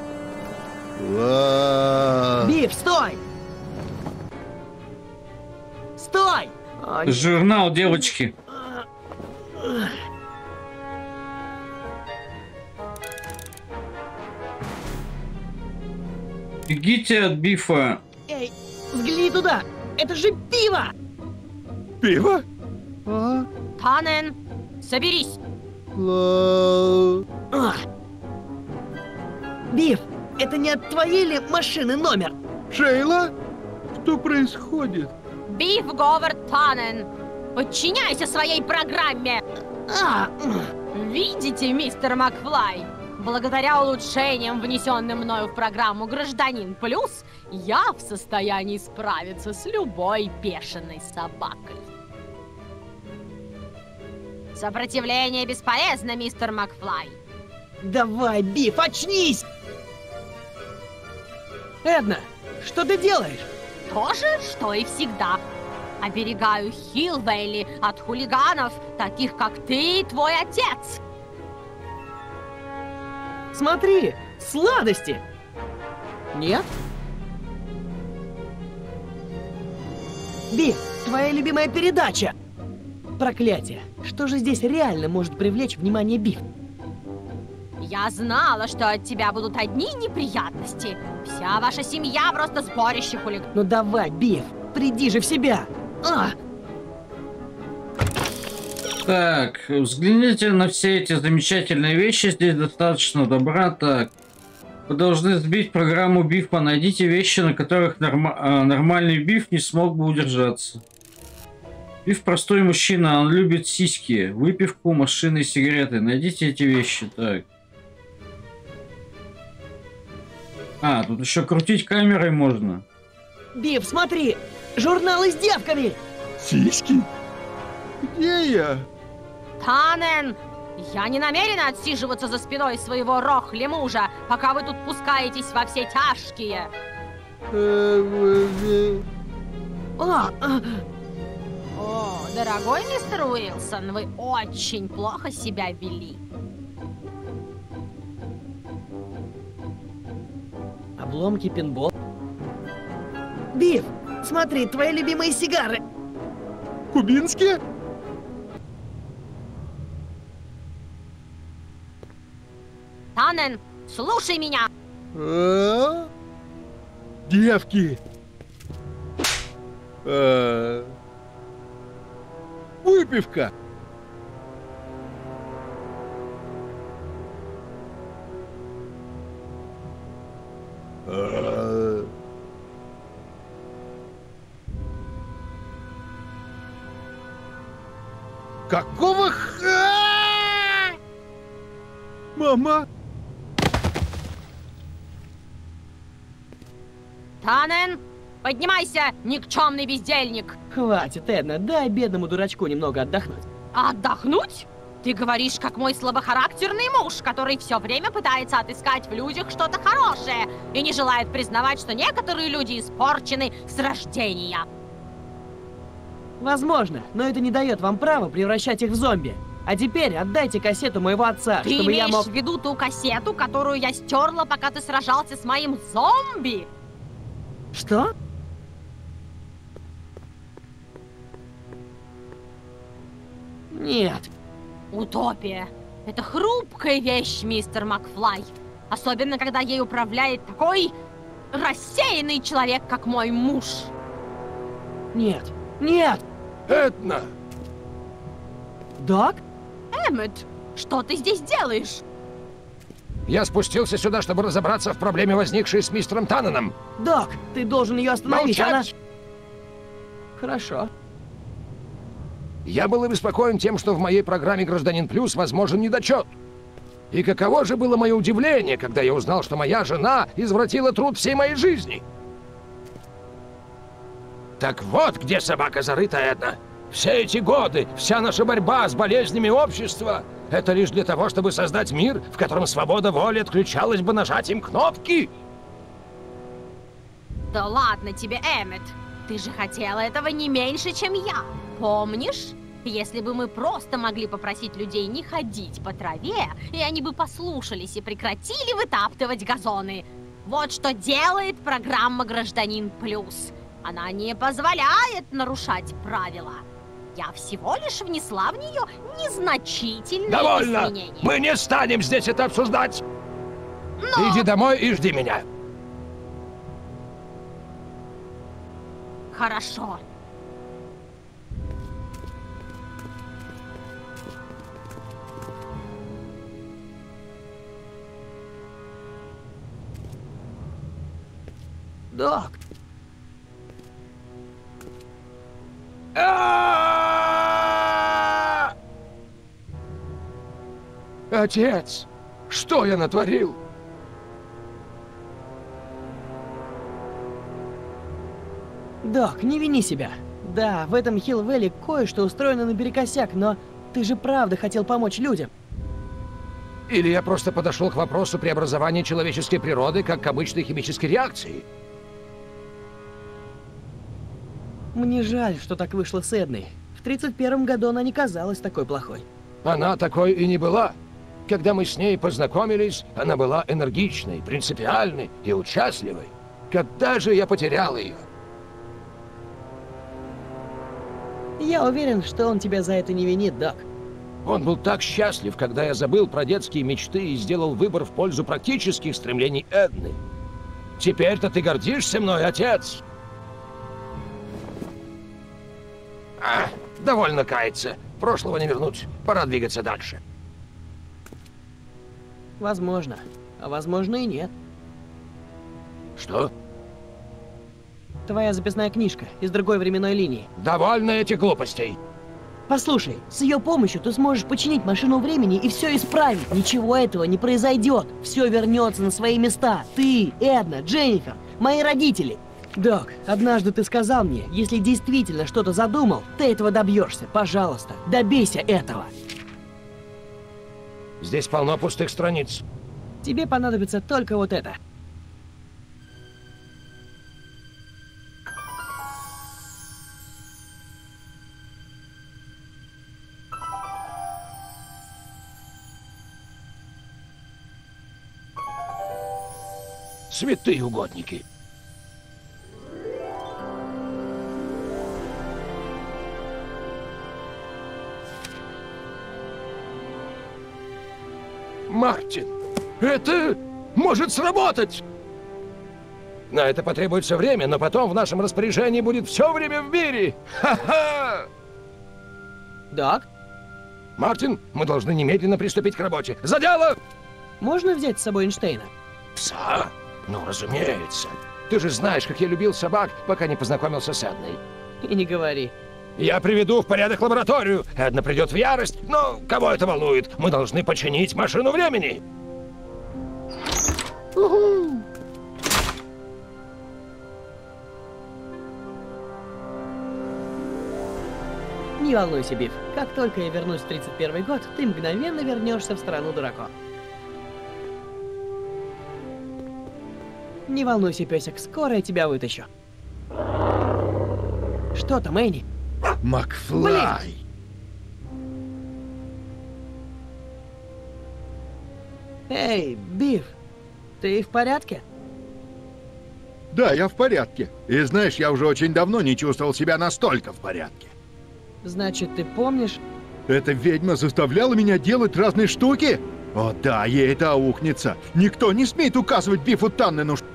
B: Биф, стой! Стой!
A: Журнал девочки. Бегите от Бифа.
B: Эй, взгляни туда! Это же пиво!
I: Пиво?
B: А?
M: Таннен, соберись.
B: А. Биф, это не от твоей ли машины номер?
I: Шейла? Что происходит?
M: Биф Говард Таннен, подчиняйся своей программе.
B: А,
M: Видите, мистер Макфлай? Благодаря улучшениям, внесенным мною в программу «Гражданин Плюс», я в состоянии справиться с любой бешеной собакой. Сопротивление бесполезно, мистер Макфлай.
B: Давай, Биф, очнись! Эдна, что ты делаешь?
M: То же, что и всегда. Оберегаю Хилвейли от хулиганов, таких как ты и твой отец.
B: Смотри, сладости! Нет? Биф, твоя любимая передача! Проклятие! Что же здесь реально может привлечь внимание Биф?
M: Я знала, что от тебя будут одни неприятности. Вся ваша семья просто сборище хулиганов.
B: Ну давай, Биф, приди же в себя! А!
A: Так, взгляните на все эти замечательные вещи. Здесь достаточно добра. Так, вы должны сбить программу Бифа. Найдите вещи, на которых норма- а, нормальный Биф не смог бы удержаться. Биф простой мужчина, он любит сиськи, выпивку, машины и сигареты. Найдите эти вещи. Так. А, тут еще крутить камерой можно.
B: Биф, смотри! Журналы с девками!
I: Сиськи? Где я?
M: Танен, я не намерена отсиживаться за спиной своего рохли мужа, пока вы тут пускаетесь во все тяжкие.
B: А, а,
M: О, дорогой мистер Уилсон, вы очень плохо себя вели.
B: обломки пинбол. Биф, смотри, твои любимые сигары!
I: Кубинские?
M: Танен, слушай меня.
I: А? Девки. А. Выпивка. А. Какого ха? Мама?
M: Танен, поднимайся, никчемный бездельник.
B: Хватит, Эдна, дай бедному дурачку немного отдохнуть.
M: Отдохнуть? Ты говоришь, как мой слабохарактерный муж, который все время пытается отыскать в людях что-то хорошее и не желает признавать, что некоторые люди испорчены с рождения.
B: Возможно, но это не дает вам права превращать их в зомби. А теперь отдайте кассету моего отца,
M: Ты
B: чтобы я
M: имеешь
B: мог...
M: в виду ту кассету, которую я стерла, пока ты сражался с моим зомби?
B: Что? Нет.
M: Утопия. Это хрупкая вещь, мистер Макфлай. Особенно, когда ей управляет такой рассеянный человек, как мой муж.
B: Нет. Нет!
O: Этна!
B: Док?
M: Эммет, что ты здесь делаешь?
O: Я спустился сюда, чтобы разобраться в проблеме, возникшей с мистером Танненом.
B: Док, ты должен ее остановить, она...
O: Молчать!
B: Хорошо.
O: Я был обеспокоен тем, что в моей программе «Гражданин Плюс» возможен недочет. И каково же было мое удивление, когда я узнал, что моя жена извратила труд всей моей жизни. Так вот, где собака зарыта, Эдна. Все эти годы, вся наша борьба с болезнями общества — это лишь для того, чтобы создать мир, в котором свобода воли отключалась бы нажатием кнопки.
M: Да ладно тебе, Эммет. Ты же хотела этого не меньше, чем я. Помнишь? Если бы мы просто могли попросить людей не ходить по траве, и они бы послушались и прекратили вытаптывать газоны. Вот что делает программа «Гражданин Плюс». Она не позволяет нарушать правила. Я всего лишь внесла в нее незначительные
O: Довольно!
M: изменения.
O: Мы не станем здесь это обсуждать!
M: Но...
O: Иди домой и жди меня.
M: Хорошо.
B: Док,
O: Отец, что я натворил?
B: Док, не вини себя. Да, в этом Хилл-Вэлли кое-что устроено наперекосяк, но ты же правда хотел помочь людям.
O: Или я просто подошел к вопросу преобразования человеческой природы как к обычной химической реакции?
B: Мне жаль, что так вышло с Эдной. В 31 году она не казалась такой плохой.
O: Она такой и не была. Когда мы с ней познакомились, она была энергичной, принципиальной и участливой. Когда же я потерял ее?
B: Я уверен, что он тебя за это не винит, Док.
O: Он был так счастлив, когда я забыл про детские мечты и сделал выбор в пользу практических стремлений Эдны. Теперь-то ты гордишься мной, отец? А, довольно каяться. Прошлого не вернуть. Пора двигаться дальше.
B: Возможно. А возможно и нет.
O: Что?
B: Твоя записная книжка из другой временной линии.
O: Довольно этих глупостей.
B: Послушай, с ее помощью ты сможешь починить машину времени и все исправить. Ничего этого не произойдет. Все вернется на свои места. Ты, Эдна, Дженнифер, мои родители. Док, однажды ты сказал мне, если действительно что-то задумал, ты этого добьешься. Пожалуйста, добейся этого.
O: Здесь полно пустых страниц.
B: Тебе понадобится только вот это.
O: Святые угодники. Мартин, это может сработать! На это потребуется время, но потом в нашем распоряжении будет все время в мире! Ха-ха!
B: Док?
O: Мартин, мы должны немедленно приступить к работе. За дело!
B: Можно взять с собой Эйнштейна?
O: Пса? Ну, разумеется. Ты же знаешь, как я любил собак, пока не познакомился с Эдной.
B: И не говори.
O: Я приведу в порядок лабораторию. Эдна придет в ярость, но кого это волнует? Мы должны починить машину времени.
B: Не волнуйся, Биф. Как только я вернусь в 31 год, ты мгновенно вернешься в страну дураков. Не волнуйся, песик, скоро я тебя вытащу. Что там, Энни?
I: Макфлай!
B: Эй, Биф, ты в порядке?
I: Да, я в порядке. И знаешь, я уже очень давно не чувствовал себя настолько в порядке.
B: Значит, ты помнишь?
I: Эта ведьма заставляла меня делать разные штуки? О да, ей это аукнется. Никто не смеет указывать Бифу Таннену. ш-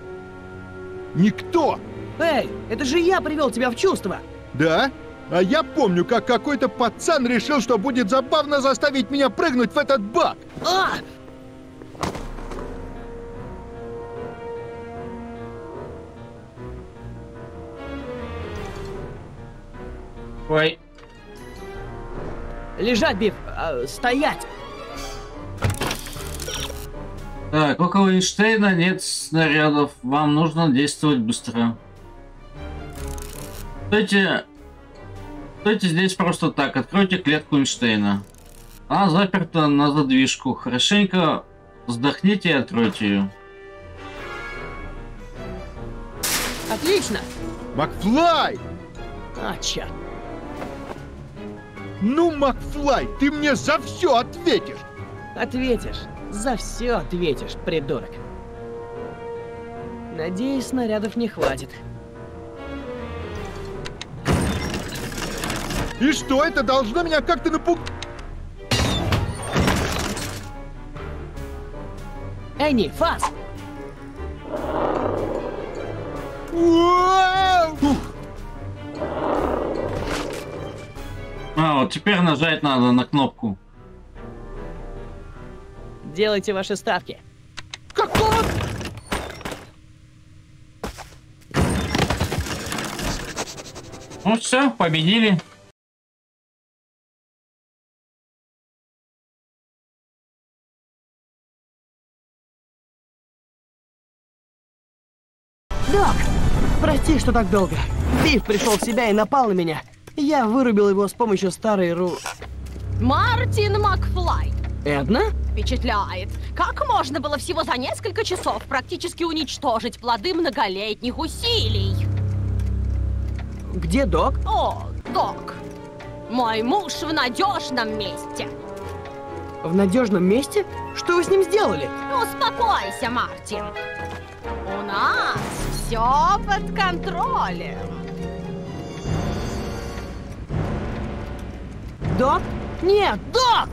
I: Никто!
B: Эй, это же я привел тебя в чувство!
I: Да? А я помню, как какой-то пацан решил, что будет забавно заставить меня прыгнуть в этот бак.
B: А!
A: Ой.
B: Лежать, Биф! А, стоять!
A: Так, около Эйнштейна нет снарядов. Вам нужно действовать быстро. Стойте... Стойте здесь просто так. Откройте клетку Эйнштейна. Она заперта на задвижку. Хорошенько вздохните и откройте ее.
B: Отлично!
I: Макфлай!
B: А, черт.
I: Ну, Макфлай, ты мне за все ответишь!
B: Ответишь. За все ответишь, придурок. Надеюсь, снарядов не хватит.
I: И что, это должно меня как-то напугать?
B: Энни, фас!
A: А, вот теперь нажать надо на кнопку.
B: Делайте ваши ставки.
I: Какого?
A: Ну все, победили.
B: Прости, что так долго. Биф пришел в себя и напал на меня. Я вырубил его с помощью старой ру...
M: Мартин Макфлай.
B: Эдна?
M: Впечатляет. Как можно было всего за несколько часов практически уничтожить плоды многолетних усилий?
B: Где док?
M: О, док. Мой муж в надежном месте.
B: В надежном месте? Что вы с ним сделали?
M: Успокойся, Мартин. У нас все под контролем.
B: Док? Нет, док!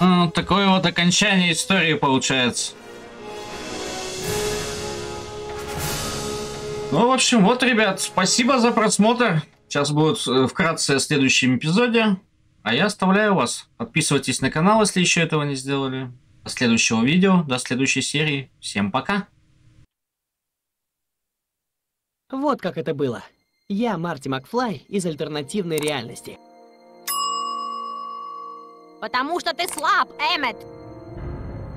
A: Ну, такое вот окончание истории получается. Ну, в общем, вот, ребят, спасибо за просмотр. Сейчас будет э, вкратце о следующем эпизоде. А я оставляю вас. Подписывайтесь на канал, если еще этого не сделали. До следующего видео, до следующей серии. Всем пока.
B: Вот как это было. Я Марти Макфлай из альтернативной реальности.
M: Потому что ты слаб, Эммет.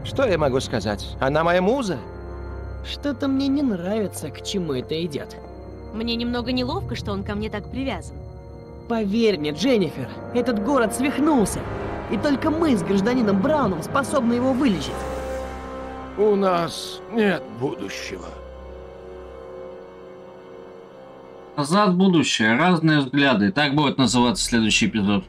O: Что я могу сказать? Она моя муза.
B: Что-то мне не нравится, к чему это идет.
M: Мне немного неловко, что он ко мне так привязан.
B: Поверь мне, Дженнифер, этот город свихнулся. И только мы с гражданином Брауном способны его вылечить.
O: У нас нет будущего.
A: Назад в будущее. Разные взгляды. Так будет называться следующий эпизод.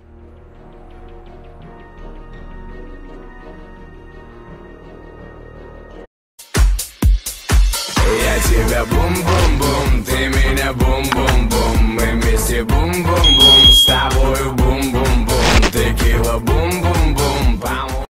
P: Я тебя бум-бум-бум, ты меня бум-бум-бум Мы вместе бум-бум-бум, с тобою бум-бум-бум Текила бум-бум